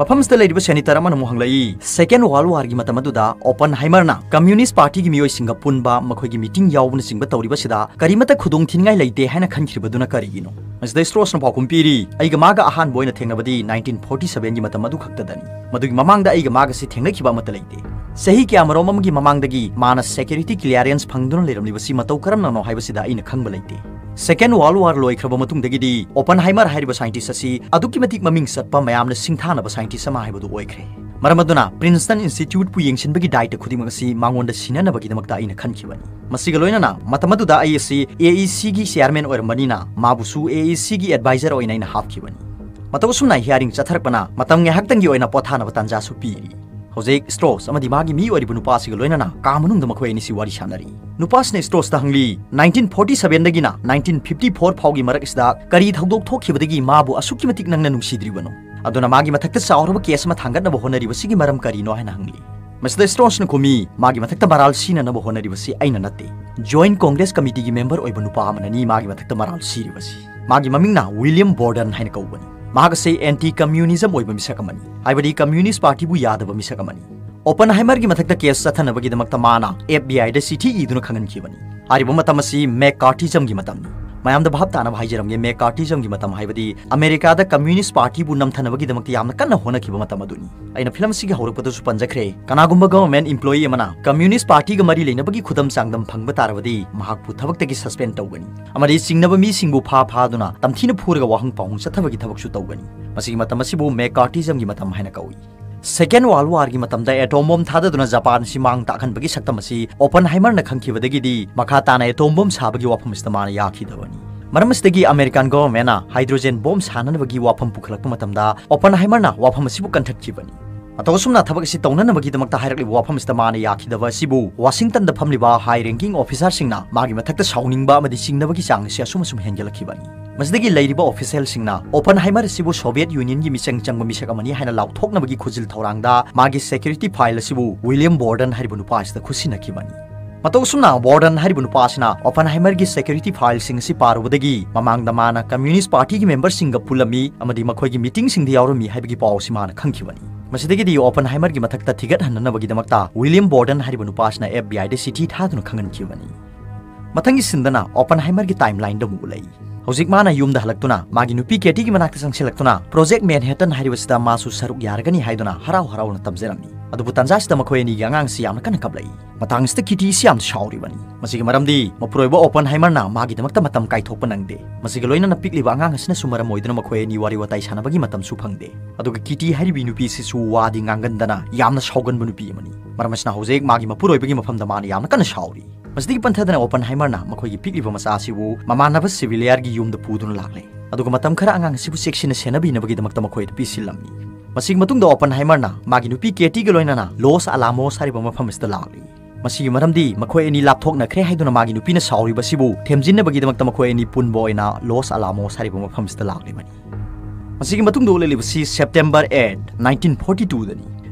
ꯃꯐꯝ ꯑꯁꯤꯗ ꯂꯩꯔꯤꯕ ꯁꯦꯅꯤꯇꯔ ꯑꯃꯅ ꯑꯃꯨꯛ ꯍꯪꯂꯛꯏ second world ꯋꯥꯔꯒꯤ ꯃꯇꯝ ꯑꯗꯨꯗ open ꯍꯥꯏꯃꯔꯅ communist ꯄꯥꯔꯇꯤꯒꯤ ꯃꯤꯑꯣꯏꯁꯤꯡꯒ ꯄꯨꯟꯕ ꯃꯈꯣꯏꯒꯤ ꯃꯤꯇꯤꯡ ꯌꯥꯎꯕꯅꯆꯤꯡꯕ ꯇꯧꯔꯤꯕꯁꯤꯗ ꯀꯔꯤꯃꯠꯇ ꯈꯨꯗꯣꯡꯊꯤꯅꯤꯡꯉꯥꯏ ꯂꯩꯇꯦ ꯍꯥꯏꯅ ꯈꯟꯈꯤꯕꯗꯨꯅ ꯀꯔꯤꯒꯤꯅꯣ ꯃꯁꯤꯗ ꯁ꯭ꯇ꯭ꯔꯣꯁꯅ ꯄꯥꯎꯈꯨꯝ ꯄꯤꯔꯤ ꯑꯩꯒ ꯃꯥꯒ ꯑꯍꯥꯟꯕ ꯑꯣꯏꯅ ꯊꯦꯡꯅꯕꯗꯤ 1947ꯒꯤ ꯃꯇꯝ ꯑꯗꯨ ꯈꯛꯇꯗꯅꯤ ꯃꯗꯨꯒꯤ ꯃꯃꯥꯡꯗ ꯑꯩꯒ ꯃꯥꯒꯁꯤ ꯊꯦꯡꯅꯈꯤꯕ ꯑꯃꯠꯇ ꯂꯩꯇꯦ ꯆꯍꯤ ꯀꯌꯥꯃꯔꯣꯝ ꯑꯃꯒꯤ ꯃꯃꯥꯡꯗꯒꯤ ꯃꯥꯅ ꯁꯦꯀ꯭ꯌꯨꯔꯤꯇꯤ ꯀ꯭ꯂꯤꯌꯥꯔꯦꯟꯁ ꯐꯪꯗꯨꯅ ꯂꯩꯔꯝꯂꯤꯕꯁꯤ ꯃꯇꯧ ꯀꯔꯝꯅꯅꯣ ꯍꯥꯏꯕꯁꯤꯗ ꯑꯩꯅ ꯈꯪꯕ ꯂꯩꯇꯦ ꯁꯦꯀꯦꯟ ꯋꯥꯔꯜ ꯋꯥꯔ ꯂꯣꯏꯈ꯭ꯔꯕ ꯃꯇꯨꯡꯗꯒꯤꯗꯤ ꯑꯣꯄꯟ ꯍꯥꯏꯃꯔ ꯍꯥꯏꯔꯤꯕ ꯁꯥꯏꯟꯇꯤꯁ ꯑꯁꯤ ꯑꯗꯨꯛꯀꯤ ꯃꯇꯤꯛ ꯃꯃꯤꯡ ꯆꯠꯄ ꯃꯌꯥꯝꯅ ꯁꯤꯡꯊꯥꯅꯕ ꯁꯥꯏꯟꯇꯤꯁ ꯑꯃ ꯍꯥꯏꯕꯗꯨ ꯑꯣꯏꯈ꯭ꯔꯦ ꯃꯔꯝ ꯑꯗꯨꯅ ꯄ꯭ꯔꯤꯟꯁꯇꯟ ꯏꯟꯁꯇꯤꯇ꯭ꯌꯨꯠꯄꯨ ꯌꯦꯡꯁꯤꯟꯕꯒꯤ ꯗꯥꯏꯇ ꯈꯨꯗꯤꯡꯃꯛ ꯑꯁꯤ ꯃꯉꯣꯟꯗ ꯁꯤꯟꯅꯅꯕꯒꯤꯗꯃꯛꯇ ꯑꯩꯅ ꯈꯟꯈꯤꯕꯅꯤ ꯃꯁꯤꯒ ꯂꯣꯏꯅꯅ ꯃꯇꯝ ꯑꯗꯨꯗ ꯑꯩ ꯑꯁꯤ ꯑꯦ ꯏ ꯁꯤꯒꯤ ꯆꯤꯌꯔꯃꯦꯟ ꯑꯣꯏꯔꯝꯕꯅꯤꯅ ꯃꯥꯕꯨꯁꯨ ꯑꯦ ꯏ ꯁꯤꯒꯤ ꯑꯦꯗꯚꯥꯏꯖꯔ ꯑꯣꯏꯅ ꯑꯩꯅ ꯍꯥꯞꯈꯤꯕꯅꯤ ꯃꯇꯧ ꯑꯁꯨꯝꯅ ꯍꯤꯌꯥꯔꯤꯡ ꯆꯠꯊꯔꯛꯄꯅ ꯃꯇꯝ ꯉꯥꯏꯍꯥꯛꯇꯪꯒꯤ ꯑꯣꯏꯅ ꯄꯣꯊꯥꯅꯕ ꯇꯥꯟꯖꯥꯁꯨ ꯄꯤꯔꯤ ꯍꯧꯖꯤꯛ ꯁ꯭ꯇ꯭ꯔꯣꯁ ꯑꯃꯗꯤ ꯃꯥꯒꯤ ꯃꯤ ꯑꯣꯏꯔꯤꯕ ꯅꯨꯄꯥꯁꯤꯒ ꯂꯣꯏꯅꯅ ꯀꯥ ꯃꯅꯨꯡꯗ ꯃꯈꯣꯏ ꯑꯅꯤꯁꯤ ꯋꯥꯔꯤ ꯁꯥꯟꯅꯔꯤ ꯅꯨꯄꯥꯁꯤꯅ ꯁ꯭ꯇ꯭ꯔꯣꯁꯇ ꯍꯪꯂꯤ 1947ꯗꯒꯤꯅ 1954 ꯐꯥꯎꯒꯤ ꯃꯔꯛ ꯑꯁꯤꯗ ꯀꯔꯤ ꯊꯧꯗꯣꯛ ꯊꯣꯛꯈꯤꯕꯗꯒꯤ ꯃꯥꯕꯨ ꯑꯁꯨꯛꯀꯤ ꯃꯇꯤꯛ ꯅꯪꯅ ꯅꯨꯡꯁꯤꯗ꯭ꯔꯤꯕꯅꯣ ꯑꯗꯨꯅ ꯃꯥꯒꯤ ꯃꯊꯛꯇ ꯆꯥꯎꯔꯕ ꯀꯦꯁ ꯑꯃ ꯊꯥꯡꯒꯠꯅꯕ ꯍꯣꯠꯅꯔꯤꯕꯁꯤꯒꯤ ꯃꯔꯝ ꯀꯔꯤꯅꯣ ꯍꯥꯏꯅ ꯍꯪꯂꯤ ꯃꯁꯤꯗ ꯁ꯭ꯇ꯭ꯔꯣꯁꯅ ꯈꯨꯝꯃꯤ ꯃꯥꯒꯤ ꯃꯊꯛꯇ ꯃꯔꯥꯜ ꯁꯤꯅꯅꯕ ꯍꯣꯠꯅꯔꯤꯕꯁꯤ ꯑꯩꯅ ꯅꯠꯇꯦ ꯖꯣꯏꯟ ꯀꯣꯡꯒ꯭ꯔꯦꯁ ꯀꯃꯤꯇꯤꯒꯤ ꯃꯦꯝꯕꯔ ꯑꯣꯏꯕ ꯅꯨꯄꯥ ꯑꯃꯅꯅꯤ ꯃꯥꯒꯤ ꯃꯊꯛꯇ ꯃꯔꯥꯜ ꯁꯤꯔꯤꯕꯁꯤ ꯃꯥꯒꯤ ꯃꯃꯤꯡꯅ ꯋꯤꯂꯤꯌꯝ ꯕꯣꯔꯗꯟ ꯍꯥꯏꯅ ꯀꯧꯕꯅꯤ ꯃꯍꯥꯛ ꯑꯁꯤ ꯑꯦꯟꯇꯤ ꯀꯝꯃ꯭ꯌꯨꯅꯤꯖꯝ ꯑꯣꯏꯕ ꯃꯤꯁꯛ ꯑꯃꯅꯤ ꯍꯥꯏꯕꯗꯤ ꯀꯝꯃ꯭ꯌꯨꯅꯤꯁ ꯄꯥꯔꯇꯤꯕꯨ ꯌꯥꯗꯕ ꯃꯤꯁꯛ ꯑꯃꯅꯤ ꯑꯣꯄꯟ ꯍꯥꯏꯃꯔꯒꯤ ꯃꯊꯛꯇ ꯀꯦꯁ ꯆꯠꯊꯅꯕꯒꯤꯗꯃꯛꯇ ꯃꯥꯅ ꯑꯦꯐ ꯕꯤ ꯑꯥꯏꯗ ꯆꯤꯊꯤ ꯏꯗꯨꯅ ꯈꯪꯍꯟꯈꯤꯕꯅꯤ ꯍꯥꯏꯔꯤꯕ ꯃꯇꯝ ꯑꯁꯤ ꯃꯦꯛꯀꯥꯔꯇꯤꯖꯝꯒꯤ ꯃꯇꯝꯅꯤ ꯃꯌꯥꯝꯗ ꯚꯥꯞ ꯇꯥꯅꯕ ꯍꯥꯏꯖꯔꯝꯒꯦ ꯃꯦꯛꯀꯥꯔꯇꯤꯖꯝꯒꯤ ꯃꯇꯝ ꯍꯥꯏꯕꯗꯤ ꯑꯃꯦꯔꯤꯀꯥꯗ ꯀꯝꯃ꯭ꯌꯨꯅꯤꯁ ꯄꯥꯔꯇꯤꯕꯨ ꯅꯝꯊꯅꯕꯒꯤꯗꯃꯛꯇ ꯌꯥꯝꯅ ꯀꯟꯅ ꯍꯣꯠꯅꯈꯤꯕ ꯃꯇꯝ ꯑꯗꯨꯅꯤ ꯑꯩꯅ ꯐꯤꯂꯝ ꯑꯁꯤꯒꯤ ꯍꯧꯔꯛꯄꯗꯁꯨ ꯄꯟꯖꯈ꯭ꯔꯦ ꯀꯅꯥꯒꯨꯝꯕ ꯒꯚꯔꯟꯃꯦꯟꯠ ꯏꯝꯄ꯭ꯂꯣꯌꯤ ꯑꯃꯅ ꯀꯝꯃ꯭ꯌꯨꯅꯤꯁ ꯄꯥꯔꯇꯤꯒ ꯃꯔꯤ ꯂꯩꯅꯕꯒꯤ ꯈꯨꯗꯝ ꯆꯥꯡꯗꯝ ꯐꯪꯕ ꯇꯥꯔꯕꯗꯤ ꯃꯍꯥꯛꯄꯨ ꯊꯕꯛꯇꯒꯤ ꯁꯁꯄꯦꯟ ꯇꯧꯒꯅꯤ ꯑꯃꯗꯤ ꯆꯤꯡꯅꯕ ꯃꯤꯁꯤꯡꯕꯨ ꯐꯥ ꯐꯥꯗꯨꯅ ꯇꯝꯊꯤꯅ ꯐꯨꯔꯒ ꯋꯥꯍꯪ ꯄꯥꯎꯍꯪ ꯆꯠꯊꯕꯒꯤ ꯊꯕꯛꯁꯨ ꯇꯧꯒꯅꯤ ꯃꯁꯤꯒꯤ ꯃꯇꯝ ꯑꯁꯤꯕꯨ ꯃꯦꯛꯀꯥꯔꯇꯤꯖꯝꯒꯤ ꯃꯇꯝ ꯍꯥꯏꯅ ꯀꯧꯏ सेकेंड वर्ल्ड वार की एटोम बम थादुना जापान से मांग ताखनबगी सक्तम असी ओपन हाइमर न खंखिबदगी मखा ताना एटोम बम साबगी वाफम इस्तमाना याखिदबनी मरम अमेरिकन गवर्नमेंट हाइड्रोजन बम साननबगी वाफम पुखलक ओपन हाइमर वाफम हाइरकलिब वाफम इस्तमाना याखिदब असिबु वाशिंगटन द फमलिबा हाई रैंकिंग ऑफिसर सिंगना मागी मथक्ता साउनिंगबा अमदि सिंगनबगी चांग से असुम असुम हेंगलखिबनी ꯃꯁꯤꯗꯒꯤ ꯂꯩꯔꯤꯕ ꯑꯣꯐꯤꯁꯤꯌꯦꯜꯁꯤꯡꯅ ꯑꯣꯄꯟ ꯍꯥꯏꯃꯔ ꯑꯁꯤꯕꯨ ꯁꯣꯚꯤꯌꯦꯠ ꯌꯨꯅꯤꯌꯟꯒꯤ ꯃꯤꯆꯪ ꯆꯪꯕ ꯃꯤꯁꯛ ꯑꯃꯅꯤ ꯍꯥꯏꯅ ꯂꯥꯎꯊꯣꯛꯅꯕꯒꯤ ꯈꯨꯖꯤꯜ ꯊꯧꯔꯥꯡꯗ ꯃꯥꯒꯤ ꯁꯦꯀ꯭ꯌꯨꯔꯤꯇꯤ ꯐꯥꯏꯜ ꯑꯁꯤꯕꯨ ꯋꯤꯂꯤꯌꯝ ꯕꯣꯔꯗꯟ ꯍꯥꯏꯔꯤꯕ ꯅꯨꯄꯥ ꯑꯁꯤꯗ ꯈꯨꯠꯁꯤꯟꯅꯈꯤꯕꯅꯤ ꯃꯇꯧ ꯑꯁꯨꯝꯅ ꯕꯣꯔꯗꯟ ꯍꯥꯏꯔꯤꯕ ꯅꯨꯄꯥ ꯑꯁꯤꯅ ꯑꯣꯄꯟ ꯍꯥꯏꯃꯔꯒꯤ ꯁꯦꯀ꯭ꯌꯨꯔꯤꯇꯤ ꯐꯥꯏꯜꯁꯤꯡ ꯑꯁꯤ ꯄꯥꯔꯨꯕꯗꯒꯤ ꯃꯃꯥꯡꯗ ꯃꯥꯅ ꯀꯝꯃ꯭ꯌꯨꯅꯤꯁꯠ ꯄꯥꯔꯇꯤꯒꯤ ꯃꯦꯝꯕꯔꯁꯤꯡꯒ ꯄꯨꯜꯂꯝꯃꯤ ꯑꯃꯗꯤ ꯃꯈꯣꯏꯒꯤ ꯃꯤꯇꯤꯡꯁꯤꯡꯗ ꯌꯥꯎꯔꯝꯃꯤ ꯍꯥꯏꯕꯒꯤ ꯄꯥꯎ ꯑꯁꯤ ꯃꯥꯅ ꯈꯪꯈꯤꯕꯅꯤ ꯃꯁꯤꯗꯒꯤꯗꯤ ꯑꯣꯄꯟ ꯍꯥꯏꯃꯔꯒꯤ ꯃꯊꯛꯇ ꯊꯤꯒꯠꯍꯟꯅꯅꯕꯒꯤꯗꯃꯛꯇ ꯋꯤꯂꯤꯌꯝ ꯕꯣꯔꯗꯟ ꯍꯥꯏꯔꯤꯕ ꯅꯨꯄꯥ ꯑꯁꯤꯅ ꯑꯦꯐ ꯕꯤ ꯑꯥꯏꯗ ꯆꯤꯊꯤ ꯊꯥꯗꯨꯅ ꯈꯪꯍꯟꯈꯤꯕꯅꯤ ꯃꯊꯪꯒꯤ ꯁꯤꯟꯗꯅ ꯑꯣꯄꯟ ꯍꯥꯏꯃꯔꯒꯤ ꯇꯥꯏꯝꯂꯥꯏꯟꯗ ꯑꯃꯨꯛ ꯂꯩ ꯍꯧꯖꯤꯛ ꯃꯥꯅ ꯌꯨꯝꯗ ꯍꯜꯂꯛꯇꯨꯅ ꯃꯥꯒꯤ ꯅꯨꯄꯤ ꯀꯦꯇꯤꯒꯤ ꯃꯅꯥꯛꯇ ꯆꯪꯁꯤꯜꯂꯛꯇꯨꯅ ꯄ꯭ꯔꯣꯖꯦꯛ ꯃꯦꯟꯍꯦꯇꯟ ꯍꯥꯏꯔꯤꯕꯁꯤꯗ ꯃꯥꯁꯨ ꯁꯔꯨꯛ ꯌꯥꯔꯒꯅꯤ ꯍꯥꯏꯗꯨꯅ ꯍꯔꯥꯎ ꯍꯔꯥꯎꯅ ꯇꯝꯖꯔꯝꯃꯤ ꯑꯗꯨꯕꯨ ꯇꯟꯖꯥꯁꯤꯗ ꯃꯈꯣꯏ ꯑꯅꯤꯒꯤ ꯑꯉꯥꯡꯁꯤ ꯌꯥꯝꯅ ꯀꯟꯅ ꯀꯞꯂꯛꯏ ꯃꯇꯥꯡꯁꯤꯗ ꯀꯤꯇꯤꯁꯤ ꯌꯥꯝꯅ ꯁꯥꯎꯔꯤꯕꯅꯤ ꯃꯁꯤꯒꯤ ꯃꯔꯝꯗꯤ ꯃꯄꯨꯔꯣꯏꯕ ꯑꯣꯄꯟ ꯍꯥꯏꯃꯔꯅ ꯃꯥꯒꯤꯗꯃꯛꯇ ꯃꯇꯝ ꯀꯥꯏꯊꯣꯛꯄ ꯅꯪꯗꯦ ꯃꯁꯤꯒ ꯂꯣꯏꯅꯅ ꯄꯤꯛꯂꯤꯕ ꯑꯉꯥꯡ ꯑꯁꯤꯅꯁꯨ ꯃꯔꯝ ꯑꯣꯏꯗꯨꯅ ꯃꯈꯣꯏ ꯑꯅꯤ ꯋꯥꯔꯤ ꯋꯥꯇꯥꯏ ꯁꯥꯟꯅꯕꯒꯤ ꯃꯇꯝꯁꯨ ꯐꯪꯗꯦ ꯑꯗꯨꯒ ꯀꯤꯇꯤ ꯍꯥꯏꯔꯤꯕꯤ ꯅꯨꯄꯤꯁꯤꯁꯨ ꯋꯥꯗꯤ ꯉꯥꯡꯒꯟꯗꯅ ꯌꯥꯝꯅ ꯁꯥꯎꯒꯟꯕ ꯅꯨꯄꯤ ꯑꯃꯅꯤ ꯃꯔꯝ ꯑꯁꯤꯅ ꯍꯧꯖꯤꯛ ꯃꯥꯒꯤ ꯃꯄꯨꯔꯣꯏꯕꯒꯤ ꯃꯐꯝꯗ ꯃꯥꯅ ꯌꯥꯝꯅ ꯀꯟꯅ ꯁꯥꯎꯔꯤ ꯃꯁꯤꯗꯒꯤ ꯄꯟꯊꯗꯅ ꯑꯣꯄꯟ ꯍꯥꯏꯃꯔꯅ ꯃꯈꯣꯏꯒꯤ ꯄꯤꯛꯂꯤꯕ ꯃꯆꯥ ꯑꯁꯤꯕꯨ ꯃꯃꯥꯟꯅꯕ ꯁꯤꯚꯤꯂꯤꯌꯔꯒꯤ ꯌꯨꯝꯗ ꯄꯨꯗꯨꯅ ꯂꯥꯛꯂꯦ ꯑꯗꯨꯒ ꯃꯇꯝ ꯈꯔ ꯑꯉꯥꯡ ꯑꯁꯤꯕꯨ ꯆꯦꯛꯁꯤꯟꯅ ꯁꯦꯟꯅꯕꯤꯅꯕꯒꯤꯗꯃꯛꯇ ꯃꯈꯣꯏꯗ ꯄꯤꯁꯤꯜꯂꯝꯃꯤ ꯃꯁꯤꯒꯤ ꯃꯇꯨꯡꯗ ꯑꯣꯄꯟ ꯍꯥꯏꯃꯔꯅ ꯃꯥꯒꯤ ꯅꯨꯄꯤ ꯀꯦꯇꯤꯒ ꯂꯣꯏꯅꯅ ꯂꯣꯁ ꯑꯂꯥꯃꯣꯁ ꯍꯥꯏꯔꯤꯕ ꯃꯐꯝ ꯑꯁꯤꯗ ꯂꯥꯛꯂꯤ ꯃꯁꯤꯒꯤ ꯃꯔꯝꯗꯤ ꯃꯈꯣꯏ ꯑꯅꯤ ꯂꯥꯞꯊꯣꯛꯅꯈ꯭ꯔꯦ ꯍꯥꯏꯗꯨꯅ ꯃꯥꯒꯤ ꯅꯨꯄꯤꯅ ꯁꯥꯎꯔꯤꯕꯁꯤꯕꯨ ꯊꯦꯝꯖꯤꯟꯅꯕꯒꯤꯗꯃꯛꯇ ꯃꯈꯣꯏ ꯑꯅꯤ ꯄꯨꯟꯕ ꯑꯣꯏꯅ ꯂꯣꯁ ꯑꯂꯥꯃꯣꯁ ꯍꯥꯏꯔꯤꯕ ꯃꯐꯝ ꯑꯁꯤꯗ ꯂꯥꯛꯂꯤꯕꯅꯤ ꯃꯁꯤꯒꯤ ꯃꯇꯨꯡꯗ ꯎꯠꯂꯤꯕꯁꯤ ꯁꯦꯞꯇꯦꯝꯕꯔ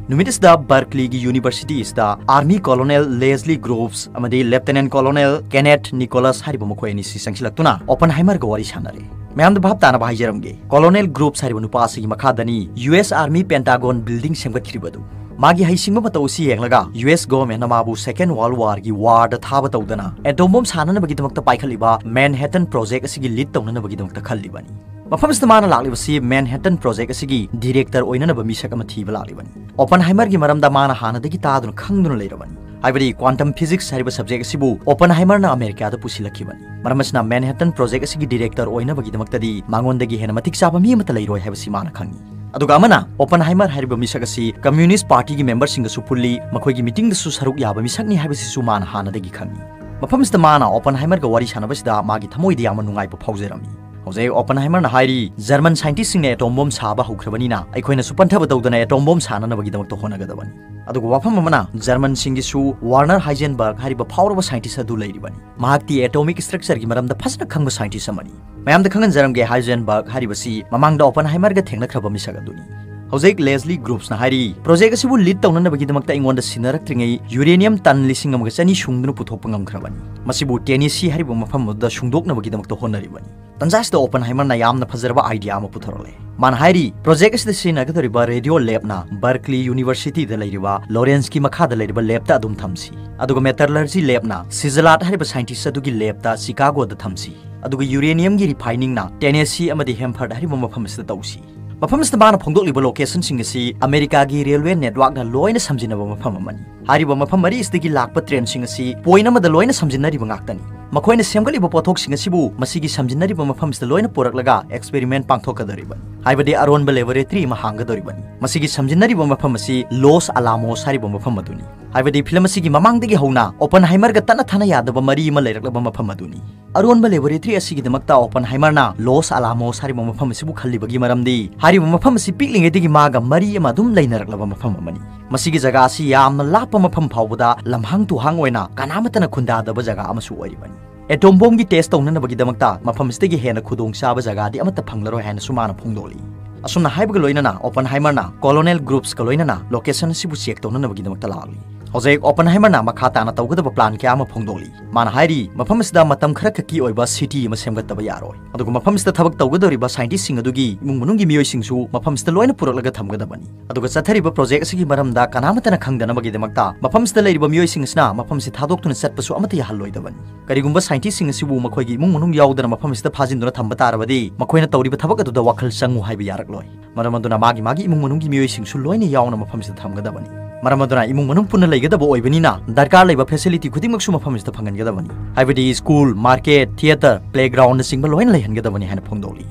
8 1942ꯗꯅꯤ नुमित बर्कली की university army colonel Leslie Groves lieutenant colonel Kenneth Nichols मखोनी संगलना ओपन हाइमर वारी सानरे मैम भाव ताना हाईजरमे कॉलोनल ग्रुप्स नुपासी मखादनी यूएस आर्मी पेंटागोन बिल्डिंग सेमगत्खिबदु मागी हैसिंग मतौसी येंगलगा यूएस गवर्नमेंट माबु सेकेंड वर्ल्ड वार की वार थाब तौदना एटोम बम साननबगीदमक्ता पाइखलिबा मैनहेटन प्रोजेक्ट असगी लीड तौननबगीदमक्ता खल्लिबनी ꯃꯐꯝꯁꯤꯗ ꯃꯥꯅ ꯂꯥꯛꯂꯤꯕꯁꯤ ꯃꯦꯟꯍꯦꯇꯟ ꯄ꯭ꯔꯣꯖꯦꯛ ꯑꯁꯤꯒꯤ ꯗꯤꯔꯦꯛꯇꯔ ꯑꯣꯏꯅꯅꯕ ꯃꯤꯁꯛ ꯑꯃ ꯊꯤꯕ ꯂꯥꯛꯂꯤꯕꯅꯤ ꯑꯣꯄꯟ ꯍꯥꯏꯃꯔꯒꯤ ꯃꯔꯝꯗ ꯃꯥꯅ ꯍꯥꯟꯅꯗꯒꯤ ꯇꯥꯗꯨꯅ ꯈꯪꯗꯨꯅ ꯂꯩꯔꯕꯅꯤ ꯍꯥꯏꯕꯗꯤ ꯀ꯭ꯋꯥꯟꯇꯝ ꯐꯤꯖꯤꯛꯁ ꯍꯥꯏꯔꯤꯕ ꯁꯕꯖꯦꯛ ꯑꯁꯤꯕꯨ ꯑꯣꯄꯟ ꯍꯥꯏꯃꯔꯅ ꯑꯃꯦꯔꯤꯀꯥꯗ ꯄꯨꯁꯤꯜꯂꯛꯈꯤꯕꯅꯤ ꯃꯔꯝ ꯑꯁꯤꯅ ꯃꯦꯟꯍꯦꯇꯟ ꯄ꯭ꯔꯣꯖꯦꯛ ꯑꯁꯤꯒꯤ ꯗꯤꯔꯦꯛꯇꯔ ꯑꯣꯏꯅꯕꯒꯤꯗꯃꯛꯇꯗꯤ ꯃꯉꯣꯟꯗꯒꯤ ꯍꯦꯟꯅ ꯃꯇꯤꯛ ꯆꯥꯕ ꯃꯤ ꯑꯃꯠꯇ ꯂꯩꯔꯣꯏ ꯍꯥꯏꯕꯁꯤ ꯃꯥꯅ ꯈꯪꯉꯤ ꯑꯗꯨꯒ ꯑꯃꯅ ꯑꯣꯄꯟ ꯍꯥꯏꯃꯔ ꯍꯥꯏꯔꯤꯕ ꯃꯤꯁꯛ ꯑꯁꯤ ꯀꯝꯃ꯭ꯌꯨꯅꯤꯁꯠ ꯄꯥꯔꯇꯤꯒꯤ ꯃꯦꯝꯕꯔꯁꯤꯡꯒꯁꯨ ꯄꯨꯜꯂꯤ ꯃꯈꯣꯏꯒꯤ ꯃꯤꯇꯤꯡꯗꯁꯨ ꯁꯔꯨꯛ ꯌꯥꯕ ꯃꯤꯁꯛꯅꯤ ꯍꯥꯏꯕꯁꯤꯁꯨ ꯃꯥꯅ ꯍꯥꯟꯅꯗꯒꯤ ꯈꯪꯉꯤ ꯃꯐꯝꯁꯤꯗ ꯃꯥꯅ ꯑꯣꯄꯟ ꯍꯥꯏꯃꯔꯒ ꯋꯥꯔꯤ ꯁꯥꯟꯅꯕꯁꯤꯗ ꯃꯥꯒꯤ ꯊꯃꯣꯏꯗ ꯌꯥꯝꯅ ꯅꯨꯡꯉꯥꯏꯕ ꯐꯥꯎꯖꯔꯝꯃꯤ ꯍꯧꯖꯤꯛ ꯑꯣꯄꯟꯍꯥꯏꯃꯔꯅ ꯍꯥꯏꯔꯤ ꯖꯔꯃꯟ ꯁꯥꯏꯟꯇꯤꯁꯁꯤꯡꯅ ꯑꯦꯇꯣꯝ ꯕꯣꯝ ꯁꯥꯕ ꯍꯧꯈ꯭ꯔꯕꯅꯤꯅ ꯑꯩꯈꯣꯏꯅꯁꯨ ꯄꯟꯊꯕ ꯇꯧꯗꯅ ꯑꯦꯇꯣꯝ ꯕꯣꯝ ꯁꯥꯅꯅꯕꯒꯤꯗꯃꯛꯇ ꯍꯣꯠꯅꯒꯗꯕꯅꯤ ꯑꯗꯨꯒ ꯋꯥꯐꯝ ꯑꯃꯅ ꯖꯔꯃꯟꯁꯤꯡꯒꯤꯁꯨ ꯋꯥꯔꯅꯔ ꯍꯥꯏꯖꯦꯟꯕꯔg ꯍꯥꯏꯔꯤꯕ ꯐꯥꯎꯔꯕ ꯁꯥꯏꯟꯇꯤꯁ ꯑꯗꯨ ꯂꯩꯔꯤꯕꯅꯤ ꯃꯍꯥꯛꯇꯤ ꯑꯦꯇꯣꯃꯤꯛ ꯁ꯭ꯇ꯭ꯔꯛꯆꯔꯒꯤ ꯃꯔꯝꯗ ꯐꯖꯅ ꯈꯪꯕ ꯁꯥꯏꯟꯇꯤꯁ ꯑꯃꯅꯤ ꯃꯌꯥꯝꯗ ꯈꯪꯍꯟꯖꯔꯝꯒꯦ ꯍꯥꯏꯖꯦꯟꯕꯔg ꯍꯥꯏꯔꯤꯕꯁꯤ ꯃꯃꯥꯡꯗ ꯑꯣꯄꯟꯍꯥꯏꯃꯔꯒ ꯊꯦꯡꯅꯈ꯭ꯔꯕ ꯃꯤꯁꯛ ꯑꯗꯨꯅꯤ ꯍꯧꯖꯤꯛ ꯂꯦꯁꯂꯤ ꯒ꯭ꯔꯨꯞꯁꯅ ꯍꯥꯏꯔꯤ ꯄ꯭ꯔꯣꯖꯦꯛ ꯑꯁꯤꯕꯨ ꯂꯤꯗ ꯇꯧꯅꯅꯕꯒꯤꯗꯃꯛꯇ ꯑꯩꯉꯣꯟꯗ ꯁꯤꯟꯅꯔꯛꯇ꯭ꯔꯤꯉꯩ ꯌꯨꯔꯦꯅꯤꯌꯝ ꯇꯟ ꯂꯤꯁꯤꯡ ꯑꯃꯒ ꯆꯅꯤ ꯁꯨꯡꯗꯨꯅ ꯄꯨꯊꯣꯛꯄ ꯉꯝꯈ꯭ꯔꯕꯅꯤ ꯃꯁꯤꯕꯨ ꯇꯦꯅꯤꯁꯤ ꯍꯥꯏꯔꯤꯕ ꯃꯐꯝ ꯑꯗꯨꯗ ꯁꯨꯡꯗꯣꯛꯅꯕꯒꯤꯗꯃꯛꯇ ꯍꯣꯠꯅꯔꯤꯕꯅꯤ ꯇꯟꯖꯥꯁꯤꯗ ꯑꯣꯄꯟ ꯍꯥꯏꯃꯔꯅ ꯌꯥꯝꯅ ꯐꯖꯔꯕ ꯑꯥꯏꯗꯤꯌꯥ ꯑꯃ ꯄꯨꯊꯣꯔꯛꯂꯦ ꯃꯥꯅ ꯍꯥꯏꯔꯤ ꯄ꯭ꯔꯣꯖꯦꯛ ꯑꯁꯤꯗ ꯁꯤꯖꯤꯟꯅꯒꯗꯧꯔꯤꯕ ꯔꯦꯗꯤꯑꯣ ꯂꯦꯕꯅ ꯕꯔꯀꯂꯤ ꯌꯨꯅꯤꯚꯔꯁꯤꯇꯤꯗ ꯂꯩꯔꯤꯕ ꯂꯣꯔꯦꯟꯁꯀꯤ ꯃꯈꯥꯗ ꯂꯩꯔꯤꯕ ꯂꯦꯕꯇ ꯑꯗꯨꯝ ꯊꯝꯁꯤ ꯑꯗꯨꯒ ꯃꯦꯇꯔꯂꯔꯖꯤ ꯂꯦꯕꯅ ꯁꯤꯖꯂꯥꯠ ꯍꯥꯏꯔꯤꯕ ꯁꯥꯏꯟꯇꯤꯁ ꯑꯗꯨꯒꯤ ꯂꯦꯕꯇ ꯆꯤꯀꯥꯒꯣꯗ ꯊꯝꯁꯤ ꯑꯗꯨꯒ ꯌꯨꯔꯦꯅꯤꯌꯝꯒꯤ ꯔꯤꯐꯥꯏꯅꯤꯡꯅ ꯇꯦꯅꯦꯁꯤ ꯑꯃꯗꯤ ꯍꯦꯝꯐꯔꯗ ꯍꯥꯏꯔꯤꯕ ꯃꯐꯝ ꯑꯁꯤꯗ ꯇꯧꯁꯤ ꯃꯐꯝ ꯑꯁꯤꯗ ꯃꯥꯅ ꯐꯣꯡꯗꯣꯛꯂꯤꯕ ꯂꯣꯀꯦꯁꯟꯁꯤꯡ ꯑꯁꯤ ꯑꯃꯦꯔꯤꯀꯥꯒꯤ ꯔꯦꯜꯋꯦ ꯅꯦꯠꯋꯥꯔꯛꯅ ꯂꯣꯏꯅ ꯁꯝꯖꯤꯟꯅꯕ ꯃꯐꯝ ꯑꯃꯅꯤ ꯍꯥꯏꯔꯤꯕ ꯃꯐꯝ ꯃꯔꯤ ꯑꯁꯤꯗꯒꯤ ꯂꯥꯛꯄ ꯇ꯭ꯔꯦꯟꯁꯤꯡ ꯑꯁꯤ ꯄꯣꯏꯟ ꯑꯃꯗ ꯂꯣꯏꯅ ꯁꯝꯖꯤꯟꯅꯔꯤꯕ ꯉꯥꯛꯇꯅꯤ ꯃꯈꯣꯏꯅ ꯁꯦꯝꯒꯠꯂꯤꯕ ꯄꯣꯠꯊꯣꯛꯁꯤꯡ ꯑꯁꯤꯕꯨ ꯃꯁꯤꯒꯤ ꯁꯝꯖꯤꯟꯅꯔꯤꯕ ꯃꯐꯝꯁꯤꯗ ꯂꯣꯏꯅ ꯄꯨꯔꯛꯂꯒ ꯑꯦꯛꯁꯄꯦꯔꯤꯃꯦꯟ ꯄꯥꯡꯊꯣꯛꯀꯗꯧꯔꯤꯕꯅꯤ ꯍꯥꯏꯕꯗꯤ ꯑꯔꯣꯟꯕ ꯂꯦꯕꯣꯔꯦꯇꯔꯤ ꯑꯃ ꯍꯥꯡꯒꯗꯧꯔꯤꯕꯅꯤ ꯃꯁꯤꯒꯤ ꯁꯝꯖꯤꯟꯅꯔꯤꯕ ꯃꯐꯝ ꯑꯁꯤ ꯂꯣꯁ ꯑꯂꯥꯃꯣꯁ ꯍꯥꯏꯔꯤꯕ ꯃꯐꯝ ꯑꯗꯨꯅꯤ ꯍꯥꯏꯕꯗꯤ ꯐꯤꯂꯝ ꯑꯁꯤꯒꯤ ꯃꯃꯥꯡꯗꯒꯤ ꯍꯧꯅ ꯑꯣꯄꯟ ꯍꯥꯏꯃꯔꯒ ꯇꯠꯅ ꯊꯥꯅ ꯌꯥꯗꯕ ꯃꯔꯤ ꯑꯃ ꯂꯩꯔꯛꯂꯕ ꯃꯐꯝ ꯑꯗꯨꯅꯤ ꯑꯔꯣꯟꯕ ꯂꯦꯕꯣꯔꯦꯇꯔꯤ ꯑꯁꯤꯒꯤꯗꯃꯛꯇ ꯑꯣꯄꯟ ꯍꯥꯏꯃꯔꯅ ꯂꯣꯁ ꯑꯂꯥꯃꯣꯁ ꯍꯥꯏꯔꯤꯕ ꯃꯐꯝ ꯑꯁꯤꯕꯨ ꯈꯜꯂꯤꯕꯒꯤ ꯃꯔꯝꯗꯤ ꯍꯥꯏꯔꯤꯕ ꯃꯐꯝ ꯑꯁꯤ ꯄꯤꯛꯂꯤꯉꯩꯗꯒꯤ ꯃꯥꯒ ꯃꯔꯤ ꯑꯃ ꯑꯗꯨꯝ ꯂꯩꯅꯔꯛꯂꯕ ꯃꯐꯝ ꯑꯃꯅꯤ ꯃꯁꯤꯒꯤ ꯖꯒꯥ ꯑꯁꯤ ꯌꯥꯝꯅ ꯂꯥꯞꯄ ꯃꯐꯝ ꯐꯥꯎꯕꯗ ꯂꯝꯍꯥꯡ ꯇꯨꯍꯥꯡ ꯑꯣꯏꯅ ꯀꯅꯥꯃꯠꯇꯅ ꯈꯨꯟꯗꯥꯗꯕ ꯖꯒꯥ ꯑꯃꯁꯨ ꯑꯣꯏꯔꯤꯕꯅꯤ ꯑꯦꯇꯣꯝ ꯕꯣꯝꯒꯤ ꯇꯦꯁ ꯇꯧꯅꯅꯕꯒꯤꯗꯃꯛꯇ ꯃꯐꯝ ꯑꯁꯤꯗꯒꯤ ꯍꯦꯟꯅ ꯈꯨꯗꯣꯡꯆꯥꯕ ꯖꯒꯥꯗꯤ ꯑꯃꯠꯇ ꯐꯪꯂꯔꯣꯏ ꯍꯥꯏꯅꯁꯨ ꯃꯥꯅ ꯐꯣꯡꯗꯣꯛꯂꯤ ꯑꯁꯨꯝꯅ ꯍꯥꯏꯕꯒ ꯂꯣꯏꯅꯅ ꯑꯣꯄꯟ ꯍꯥꯏꯃꯔꯅ ꯀꯣꯂꯣꯅꯦꯜ ꯒ꯭ꯔꯨꯞꯁꯀ ꯂꯣꯏꯅꯅ ꯂꯣꯀꯦꯁꯟ ꯑꯁꯤꯕꯨ ꯆꯦꯛ ꯇꯧꯅꯅꯕꯒꯤꯗꯃꯛꯇ ꯂꯥꯛꯂꯤ ꯍꯧꯖꯤꯛ ꯑꯣꯄꯟ ꯍꯥꯏꯃꯔꯅ ꯃꯈꯥ ꯇꯥꯅ ꯇꯧꯒꯗꯕ ꯄ꯭ꯂꯥꯟ ꯀꯌꯥ ꯑꯃ ꯐꯣꯡꯗꯣꯛꯂꯤ ꯃꯥꯅ ꯍꯥꯏꯔꯤ ꯃꯐꯝ ꯑꯁꯤꯗ ꯃꯇꯝ ꯈꯔ ꯈꯛꯀꯤ ꯑꯣꯏꯕ ꯁꯤꯇꯤ ꯑꯃ ꯁꯦꯝꯒꯠꯇꯕ ꯌꯥꯔꯣꯏ ꯑꯗꯨꯒ ꯃꯐꯝ ꯑꯁꯤꯗ ꯊꯕꯛ ꯇꯧꯒꯗꯧꯔꯤꯕ ꯁꯥꯏꯟꯇꯤꯁꯁꯤꯡ ꯑꯗꯨꯒꯤ ꯏꯃꯨꯡ ꯃꯅꯨꯡꯒꯤ ꯃꯤꯑꯣꯏꯁꯤꯡꯁꯨ ꯃꯐꯝ ꯑꯁꯤꯗ ꯂꯣꯏꯅ ꯄꯨꯔꯛꯂꯒ ꯊꯝꯒꯗꯕꯅꯤ ꯑꯗꯨꯒ ꯆꯠꯊꯔꯤꯕ ꯄ꯭ꯔꯣꯖꯦꯛ ꯑꯁꯤꯒꯤ ꯃꯔꯝꯗ ꯀꯅꯥꯃꯠꯇꯅ ꯈꯪꯗꯅꯕꯒꯤꯗꯃꯛꯇ ꯃꯐꯝ ꯑꯁꯤꯗ ꯂꯩꯔꯤꯕ ꯃꯤꯑꯣꯏꯁꯤꯡ ꯑꯁꯤꯅ ꯃꯐꯝ ꯑꯁꯤ ꯊꯥꯗꯣꯛꯇꯨꯅ ꯆꯠꯄꯁꯨ ꯑꯃꯠꯇ ꯌꯥꯍꯜꯂꯣꯏꯗꯕꯅꯤ ꯀꯔꯤꯒꯨꯝꯕ ꯁꯥꯏꯟꯇꯤꯁꯁꯤꯡ ꯑꯁꯤꯕꯨ ꯃꯈꯣꯏꯒꯤ ꯏꯃꯨꯡ ꯃꯅꯨꯡ ꯌꯥꯎꯗꯅ ꯃꯐꯝ ꯑꯁꯤꯗ ꯐꯥꯖꯤꯟꯗꯨꯅ ꯊꯝꯕ ꯇꯥꯔꯕꯗꯤ ꯃꯈꯣꯏꯅ ꯇꯧꯔꯤꯕ ꯊꯕꯛ ꯑꯗꯨꯗ ꯋꯥꯈꯜ ꯆꯪꯉꯨ ꯍꯥꯏꯕ ꯌꯥꯔꯛꯂꯣꯏ ꯃꯔꯝ ꯑꯗꯨꯅ ꯃꯥꯒꯤ ꯃꯥꯒꯤ ꯏꯃꯨꯡ ꯃꯅꯨꯡꯒꯤ ꯃꯤꯑꯣꯏꯁꯤꯡꯁꯨ ꯂꯣꯏꯅ ꯌꯥꯎꯅ ꯃꯐꯝ ꯑꯁꯤꯗ ꯊꯝꯒꯗꯕꯅꯤ ꯃꯔꯝ ꯏꯃꯨꯡ ꯃꯅꯨꯡ ꯄꯨꯟꯅ ꯂꯩꯒꯗꯕ ꯑꯣꯏꯕꯅꯤꯅ ꯗꯔꯀꯥꯔ ꯂꯩꯕ ꯐꯦꯁꯤꯂꯤꯇꯤ ꯈꯨꯗꯤꯡꯃꯛꯁꯨ ꯃꯐꯝꯁꯤꯗ ꯐꯪꯍꯟꯒꯗꯕꯅꯤ ꯍꯥꯏꯕꯗꯤ ꯁ꯭ꯀꯨꯜ ꯃꯥꯔꯀꯦꯠ ꯊꯤꯌꯦꯇꯔ ꯄ꯭ꯂꯦꯒ꯭ꯔꯥꯎꯟꯅꯆꯤꯡꯕ ꯂꯣꯏꯅ ꯂꯩꯍꯟꯒꯗꯕꯅꯤ ꯍꯥꯏꯅ ꯐꯣꯡꯗꯣꯛꯂꯤ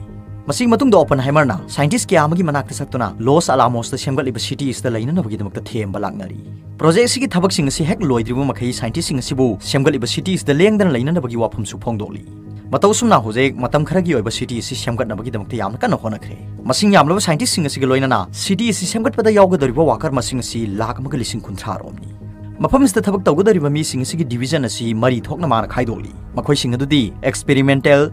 ꯃꯁꯤꯒꯤ ꯃꯇꯨꯡꯗ ꯑꯣꯄꯟ ꯍꯥꯏꯃꯔꯅ ꯁꯥꯏꯟꯇꯤꯁ ꯀꯌꯥ ꯑꯃꯒꯤ ꯃꯅꯥꯛꯇ ꯁꯛꯇꯨꯅ ꯂꯣꯁ ꯑꯂꯥꯃꯣꯁꯇ ꯁꯦꯝꯒꯠꯂꯤꯕ ꯁꯤꯇꯤ ꯑꯁꯤꯗ ꯂꯩꯅꯅꯕꯒꯤꯗꯃꯛꯇ ꯊꯦꯝꯕ ꯂꯥꯛꯅꯔꯤ ꯄ꯭ꯔꯣꯖꯦꯛ ꯑꯁꯤꯒꯤ ꯊꯕꯛꯁꯤꯡ ꯑꯁꯤ ꯍꯦꯛ ꯂꯣꯏꯗ꯭ꯔꯤꯕ ꯃꯈꯩ ꯁꯥꯏꯟꯇꯤꯁꯁꯤꯡ ꯑꯁꯤꯕꯨ ꯁꯦꯝꯒꯠꯂꯤꯕ ꯁꯤꯇꯤ ꯑꯁꯤꯗ ꯂꯦꯡꯗꯅ ꯂꯩꯅꯅꯕꯒꯤ ꯋꯥꯐꯝꯁꯨ ꯐꯣꯡꯗꯣꯛꯂꯤ मतौसुमना होजेक मतम खरगी ओइब सिटी सि सेमगतनाबगीदमक्ते साइंटिस्ट सिंग सिटी सि सेमगतपदा यावगदरिब वाकर मसिंग सि लाखमग लिसिंग कुन्थ्रा डिवीज़न असि मरी थोकना मान खाइदोली मखोइ सिंग दुदी एक्सपेरिमेंटल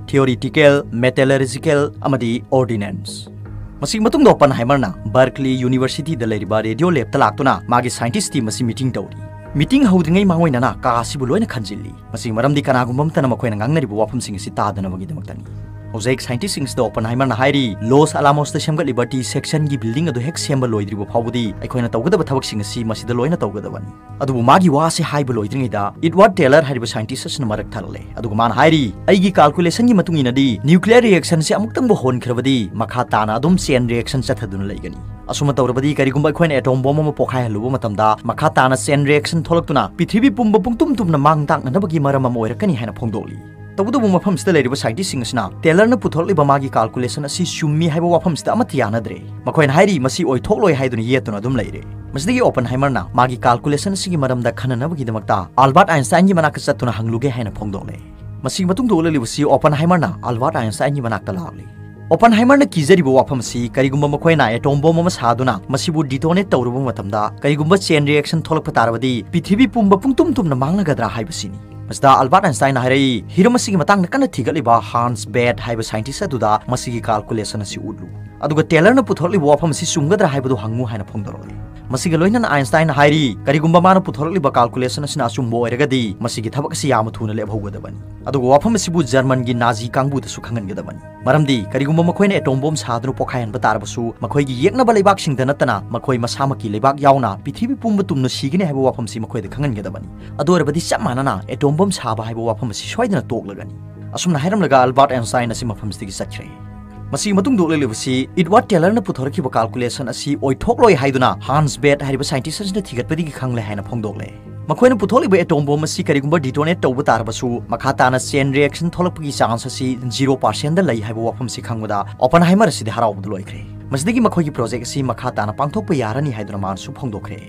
ऑर्डिनेंस मसी मतुंग हाइमरना बर्कली यूनिवर्सिटी रेडियो लेब तलाकतुना मागे साइंटिस्ट टीम मसी मीटिंग तौरी ꯃꯤꯇꯤꯡ ꯍꯧꯗ꯭ꯔꯤꯉꯩ ꯃꯥꯡꯑꯣꯏꯅꯅ ꯀꯥ ꯑꯁꯤꯕꯨ ꯂꯣꯏꯅ ꯈꯟꯖꯤꯜꯂꯤ ꯃꯁꯤꯒꯤ ꯃꯔꯝꯗꯤ ꯀꯅꯥꯒꯨꯝꯕ ꯑꯃꯠꯇꯅ ꯃꯈꯣꯏꯅ ꯉꯥꯡꯅꯔꯤꯕ ꯋꯥꯐꯝꯁꯤꯡ ꯑꯁꯤ ꯇꯥꯗꯅꯕꯒꯤꯗꯃꯛꯇꯅꯤ ꯍꯧꯖꯤꯛ ꯁꯥꯏꯟꯇꯤꯁꯁꯤꯡꯁꯤꯗ ꯑꯣꯄꯟꯍꯥꯏꯃꯔꯅ ꯍꯥꯏꯔꯤ ꯂꯣꯁ ꯑꯂꯥꯃꯣꯁꯇ ꯁꯦꯝꯒꯠꯂꯤꯕ ꯇꯤ ꯁꯦꯛꯁꯟꯒꯤ ꯕꯤꯜꯗꯤꯡ ꯑꯗꯨ ꯍꯦꯛ ꯁꯦꯝꯕ ꯂꯣꯏꯗ꯭ꯔꯤꯕ ꯐꯥꯎꯕꯗꯤ ꯑꯩꯈꯣꯏꯅ ꯇꯧꯒꯗꯕ ꯊꯕꯛꯁꯤꯡ ꯑꯁꯤ ꯃꯁꯤꯗ ꯂꯣꯏꯅ ꯇꯧꯒꯗꯕꯅꯤ ꯑꯗꯨꯕꯨ ꯃꯥꯒꯤ ꯋꯥꯁꯦ ꯍꯥꯏꯕ ꯂꯣꯏꯗ꯭ꯔꯤꯉꯩꯗ ꯏꯗꯋꯥꯔꯗ ꯇꯦꯂꯔ ꯍꯥꯏꯔꯤꯕ ꯁꯥꯏꯟꯇꯤꯁ ꯑꯁꯤꯅ ꯃꯔꯛ ꯊꯜꯂꯦ ꯑꯗꯨꯒ ꯃꯥꯅ ꯍꯥꯏꯔꯤ ꯑꯩꯒꯤ ꯀꯥꯜꯀꯨꯂꯦꯁꯟꯒꯤ ꯃꯇꯨꯡ ꯏꯟꯅꯗꯤ ꯅ꯭ꯌꯨꯀ꯭ꯂꯤꯌꯔ ꯔꯤꯑꯦꯛꯁꯟꯁꯦ ꯑꯃꯨꯛꯇꯪꯕꯨ ꯍꯣꯟꯈ꯭ꯔꯕꯗꯤ ꯃꯈꯥ ꯇꯥꯅ ꯑꯗꯨꯝ ꯆꯦꯟ ꯔꯤꯑꯦꯛꯁꯟ ꯆꯠꯊꯗꯨꯅ ꯂꯩꯒꯅꯤ ꯑꯁꯨꯝꯅ ꯇꯧꯔꯕꯗꯤ ꯀꯔꯤꯒꯨꯝꯕ ꯑꯩꯈꯣꯏꯅ ꯑꯦꯇꯣꯝ ꯕꯣꯝ ꯑꯃ ꯄꯣꯈꯥꯏꯍꯜꯂꯨꯕ ꯃꯇꯝꯗ ꯃꯈꯥ ꯇꯥꯅ ꯆꯦꯟ ꯔꯤꯑꯦꯛꯁꯟ ꯊꯣꯛꯂꯛꯇꯨꯅ ꯄ꯭ꯔꯤꯊꯤꯕꯤ ꯄꯨꯝꯕ ꯄꯨꯡꯇꯨꯝ ꯇꯨꯝꯅ ꯃꯥꯡ ꯇꯥꯛꯅꯅꯕꯒꯤ ꯃꯔꯝ ꯑꯃ ꯑꯣꯏꯔꯛꯀꯅꯤ ꯍꯥꯏꯅ ꯐꯣꯡꯗꯣꯛꯂꯤ ꯇꯧꯕꯇꯕꯨ ꯃꯐꯝꯁꯤꯗ ꯂꯩꯔꯤꯕ ꯁꯥꯏꯟꯇꯤꯁꯁꯤꯡ ꯑꯁꯤꯅ ꯇꯦꯂꯔꯅ ꯄꯨꯊꯣꯛꯂꯤꯕ ꯃꯥꯒꯤ ꯀꯥꯜꯀꯨꯂꯦꯁꯟ ꯑꯁꯤ ꯆꯨꯝꯃꯤ ꯍꯥꯏꯕ ꯋꯥꯐꯝꯁꯤꯗ ꯑꯃꯠꯇ ꯌꯥꯅꯗ꯭ꯔꯦ ꯃꯈꯣꯏꯅ ꯍꯥꯏꯔꯤ ꯃꯁꯤ ꯑꯣꯏꯊꯣꯛꯂꯣꯏ ꯍꯥꯏꯗꯨꯅ ꯌꯦꯠꯇꯨꯅ ꯑꯗꯨꯝ ꯂꯩꯔꯦ ꯃꯁꯤꯗꯒꯤ ꯑꯣꯄꯟ ꯍꯥꯏꯃꯔꯅ ꯃꯥꯒꯤ ꯀꯥꯜꯀꯨꯂꯦꯁꯟ ꯑꯁꯤꯒꯤ ꯃꯔꯝꯗ ꯈꯟꯅꯅꯕꯒꯤꯗꯃꯛꯇ ꯑꯜꯕꯥꯔꯠ ꯑꯥꯏꯟꯁꯇꯥꯏꯟꯒꯤ ꯃꯅꯥꯛꯇ ꯆꯠꯇꯨꯅ ꯍꯪꯂꯨꯒꯦ ꯍꯥꯏꯅ ꯐꯣꯡꯗꯣꯛꯂꯦ ꯃꯁꯤꯒꯤ ꯃꯇꯨꯡꯗ ꯎꯠꯂꯛꯂꯤꯕꯁꯤ ꯑꯣꯄꯟ ꯍꯥꯏꯃꯔꯅ ꯑꯜꯕꯥꯔꯠ ꯑꯥꯏꯟꯁꯇꯥꯏꯟꯒꯤ ꯃꯅꯥꯛꯇ ꯂꯥꯛꯂꯤ ꯑꯣꯄꯟ ꯍꯥꯏꯃꯔꯅ ꯀꯤꯖꯔꯤꯕ ꯋꯥꯐꯝ ꯑꯁꯤ ꯀꯔꯤꯒꯨꯝꯕ ꯃꯈꯣꯏꯅ ꯑꯦꯇꯣꯝ ꯕꯣꯝ ꯑꯃ ꯁꯥꯗꯨꯅ ꯃꯁꯤꯕꯨ ꯗꯤꯇꯣꯅꯦꯠ ꯇꯧꯔꯨꯕ ꯃꯇꯝꯗ ꯀꯔꯤꯒꯨꯝꯕ ꯆꯦꯟ ꯔꯤꯑꯦꯛꯁꯟ ꯊꯣꯛꯂꯛꯄ ꯇꯥꯔꯕꯗꯤ ꯄ꯭ꯔꯤꯊꯤꯕꯤ ꯄꯨꯝꯕ ꯄꯨꯡꯇꯨꯝ ꯇꯨꯝꯅ ꯃꯥꯡꯂꯒꯗ꯭ꯔꯥ ꯍꯥꯏꯕꯁꯤꯅꯤ ꯃꯁꯤꯗ ꯑꯜꯕꯥꯔꯠ ꯑꯥꯏꯟꯁꯇꯥꯏꯟꯅ ꯍꯥꯏꯔꯛꯏ ꯍꯤꯔꯝ ꯑꯁꯤꯒꯤ ꯃꯇꯥꯡꯗ ꯀꯟꯅ ꯊꯤꯒꯠꯂꯤꯕ ꯍꯥꯟꯁ ꯕꯦꯠ ꯍꯥꯏꯕ ꯁꯥꯏꯟꯇꯤꯁ ꯑꯗꯨꯗ ꯃꯁꯤꯒꯤ ꯀꯥꯜꯀꯨꯂꯦꯁꯟ ꯑꯁꯤ ꯎꯠꯂꯨ ꯑꯗꯨꯒ ꯇꯦꯂꯔꯅ ꯄꯨꯊꯣꯛꯂꯤꯕ ꯋꯥꯐꯝ ꯑꯁꯤ ꯆꯨꯝꯒꯗ꯭ꯔꯥ ꯍꯥꯏꯕꯗꯨ ꯍꯪꯉꯨ ꯍꯥꯏꯅ ꯐꯣꯡꯗꯣꯔꯛꯂꯤ ꯃꯁꯤꯒ ꯂꯣꯏꯅꯅ ꯑꯥꯏꯟꯁꯇꯥꯏꯟꯅ ꯍꯥꯏꯔꯤ ꯀꯔꯤꯒꯨꯝꯕ ꯃꯥꯅ ꯄꯨꯊꯣꯔꯛꯂꯤꯕ ꯀꯥꯜꯀꯨꯂꯦꯁꯟ ꯑꯁꯤꯅ ꯑꯆꯨꯝꯕ ꯑꯣꯏꯔꯒꯗꯤ ꯃꯁꯤꯒꯤ ꯊꯕꯛ ꯑꯁꯤ ꯌꯥꯝꯅ ꯊꯨꯅ ꯂꯦꯞꯍꯧꯒꯗꯕꯅꯤ ꯑꯗꯨꯒ ꯋꯥꯐꯝ ꯑꯁꯤꯕꯨ ꯖꯔꯃꯟꯒꯤ ꯅꯥꯖꯤ ꯀꯥꯡꯕꯨꯗꯁꯨ ꯈꯪꯍꯟꯒꯗꯕꯅꯤ ꯃꯔꯝꯗꯤ ꯀꯔꯤꯒꯨꯝꯕ ꯃꯈꯣꯏꯅ ꯑꯦꯇꯣꯝ ꯕꯣꯝ ꯁꯥꯗꯨꯅ ꯄꯣꯈꯥꯏꯍꯟꯕ ꯇꯥꯔꯕꯁꯨ ꯃꯈꯣꯏꯒꯤ ꯌꯦꯛꯅꯕ ꯂꯩꯕꯥꯛꯁꯤꯡꯗ ꯅꯠꯇꯅ ꯃꯈꯣꯏ ꯃꯁꯥꯃꯛꯀꯤ ꯂꯩꯕꯥꯛ ꯌꯥꯎꯅ ꯄ꯭ꯔꯤꯊꯤꯕꯤ ꯄꯨꯝꯕ ꯇꯨꯝꯅ ꯁꯤꯒꯅꯤ ꯍꯥꯏꯕ ꯋꯥꯐꯝꯁꯤ ꯃꯈꯣꯏꯗ ꯈꯪꯍꯟꯒꯗꯕꯅꯤ ꯑꯗꯨ ꯑꯣꯏꯔꯕꯗꯤ ꯆꯞ ꯃꯥꯟꯅꯅ ꯑꯦꯇꯣꯝ ꯕꯣꯝ ꯁꯥꯕ ꯍꯥꯏꯕ ꯋꯥꯐꯝ ꯑꯁꯤ ꯁꯣꯏꯗꯅ ꯇꯣꯛꯂꯒꯅꯤ ꯑꯁꯨꯝꯅ ꯍꯥꯏꯔꯝꯂꯒ ꯑꯜꯕꯥꯔꯠ ꯑꯥꯏꯟꯁꯇꯥꯏꯟ ꯑꯁꯤ ꯃꯐꯝꯁꯤꯗꯒꯤ ꯆꯠꯈ꯭ꯔꯦ ꯃꯁꯤꯒꯤ ꯃꯇꯨꯡꯗ ꯎꯠꯂꯛꯂꯤꯕꯁꯤ ꯏꯗꯋꯥꯔꯗ ꯇꯦꯂꯔꯅ ꯄꯨꯊꯣꯔꯛꯈꯤꯕ ꯀꯥꯜꯀꯨꯂꯦꯁꯟ ꯑꯁꯤ ꯑꯣꯏꯊꯣꯛꯂꯣꯏ ꯍꯥꯏꯗꯨꯅ ꯍꯥꯟꯁ ꯕꯦꯠ ꯍꯥꯏꯔꯤꯕ ꯁꯥꯏꯟꯇꯤꯁ ꯑꯁꯤꯅ ꯊꯤꯒꯠꯄꯗꯒꯤ ꯈꯪꯂꯦ ꯍꯥꯏꯅ ꯐꯣꯡꯗꯣꯛꯂꯦ ꯃꯈꯣꯏꯅ ꯄꯨꯊꯣꯛꯂꯤꯕ ꯑꯦꯇꯣꯝ ꯕꯣꯝ ꯑꯁꯤ ꯀꯔꯤꯒꯨꯝꯕ ꯗꯤꯇꯣꯅꯦꯠ ꯇꯧꯕ ꯇꯥꯔꯕꯁꯨ ꯃꯈꯥ ꯇꯥꯅ ꯆꯦꯟ ꯔꯤꯑꯦꯛꯁꯟ ꯊꯣꯛꯂꯛꯄꯒꯤ ꯆꯥꯟꯁ ꯑꯁꯤ ꯖꯤꯔꯣ ꯄꯥꯔꯁꯦꯟꯗ ꯂꯩ ꯍꯥꯏꯕ ꯋꯥꯐꯝꯁꯤ ꯈꯪꯕꯗ ꯑꯣꯄꯟꯍꯥꯏꯃꯔ ꯑꯁꯤꯗꯤ ꯍꯔꯥꯎꯕꯗ ꯂꯣꯏꯈ꯭ꯔꯦ ꯃꯁꯤꯗꯒꯤ ꯃꯈꯣꯏꯒꯤ ꯄ꯭ꯔꯣꯖꯦꯛ ꯑꯁꯤ ꯃꯈꯥ ꯇꯥꯅ ꯄꯥꯡꯊꯣꯛꯄ ꯌꯥꯔꯅꯤ ꯍꯥꯏꯗꯨꯅ ꯃꯥꯅꯁꯨ ꯐꯣꯡꯗꯣꯛꯈ꯭ꯔꯦ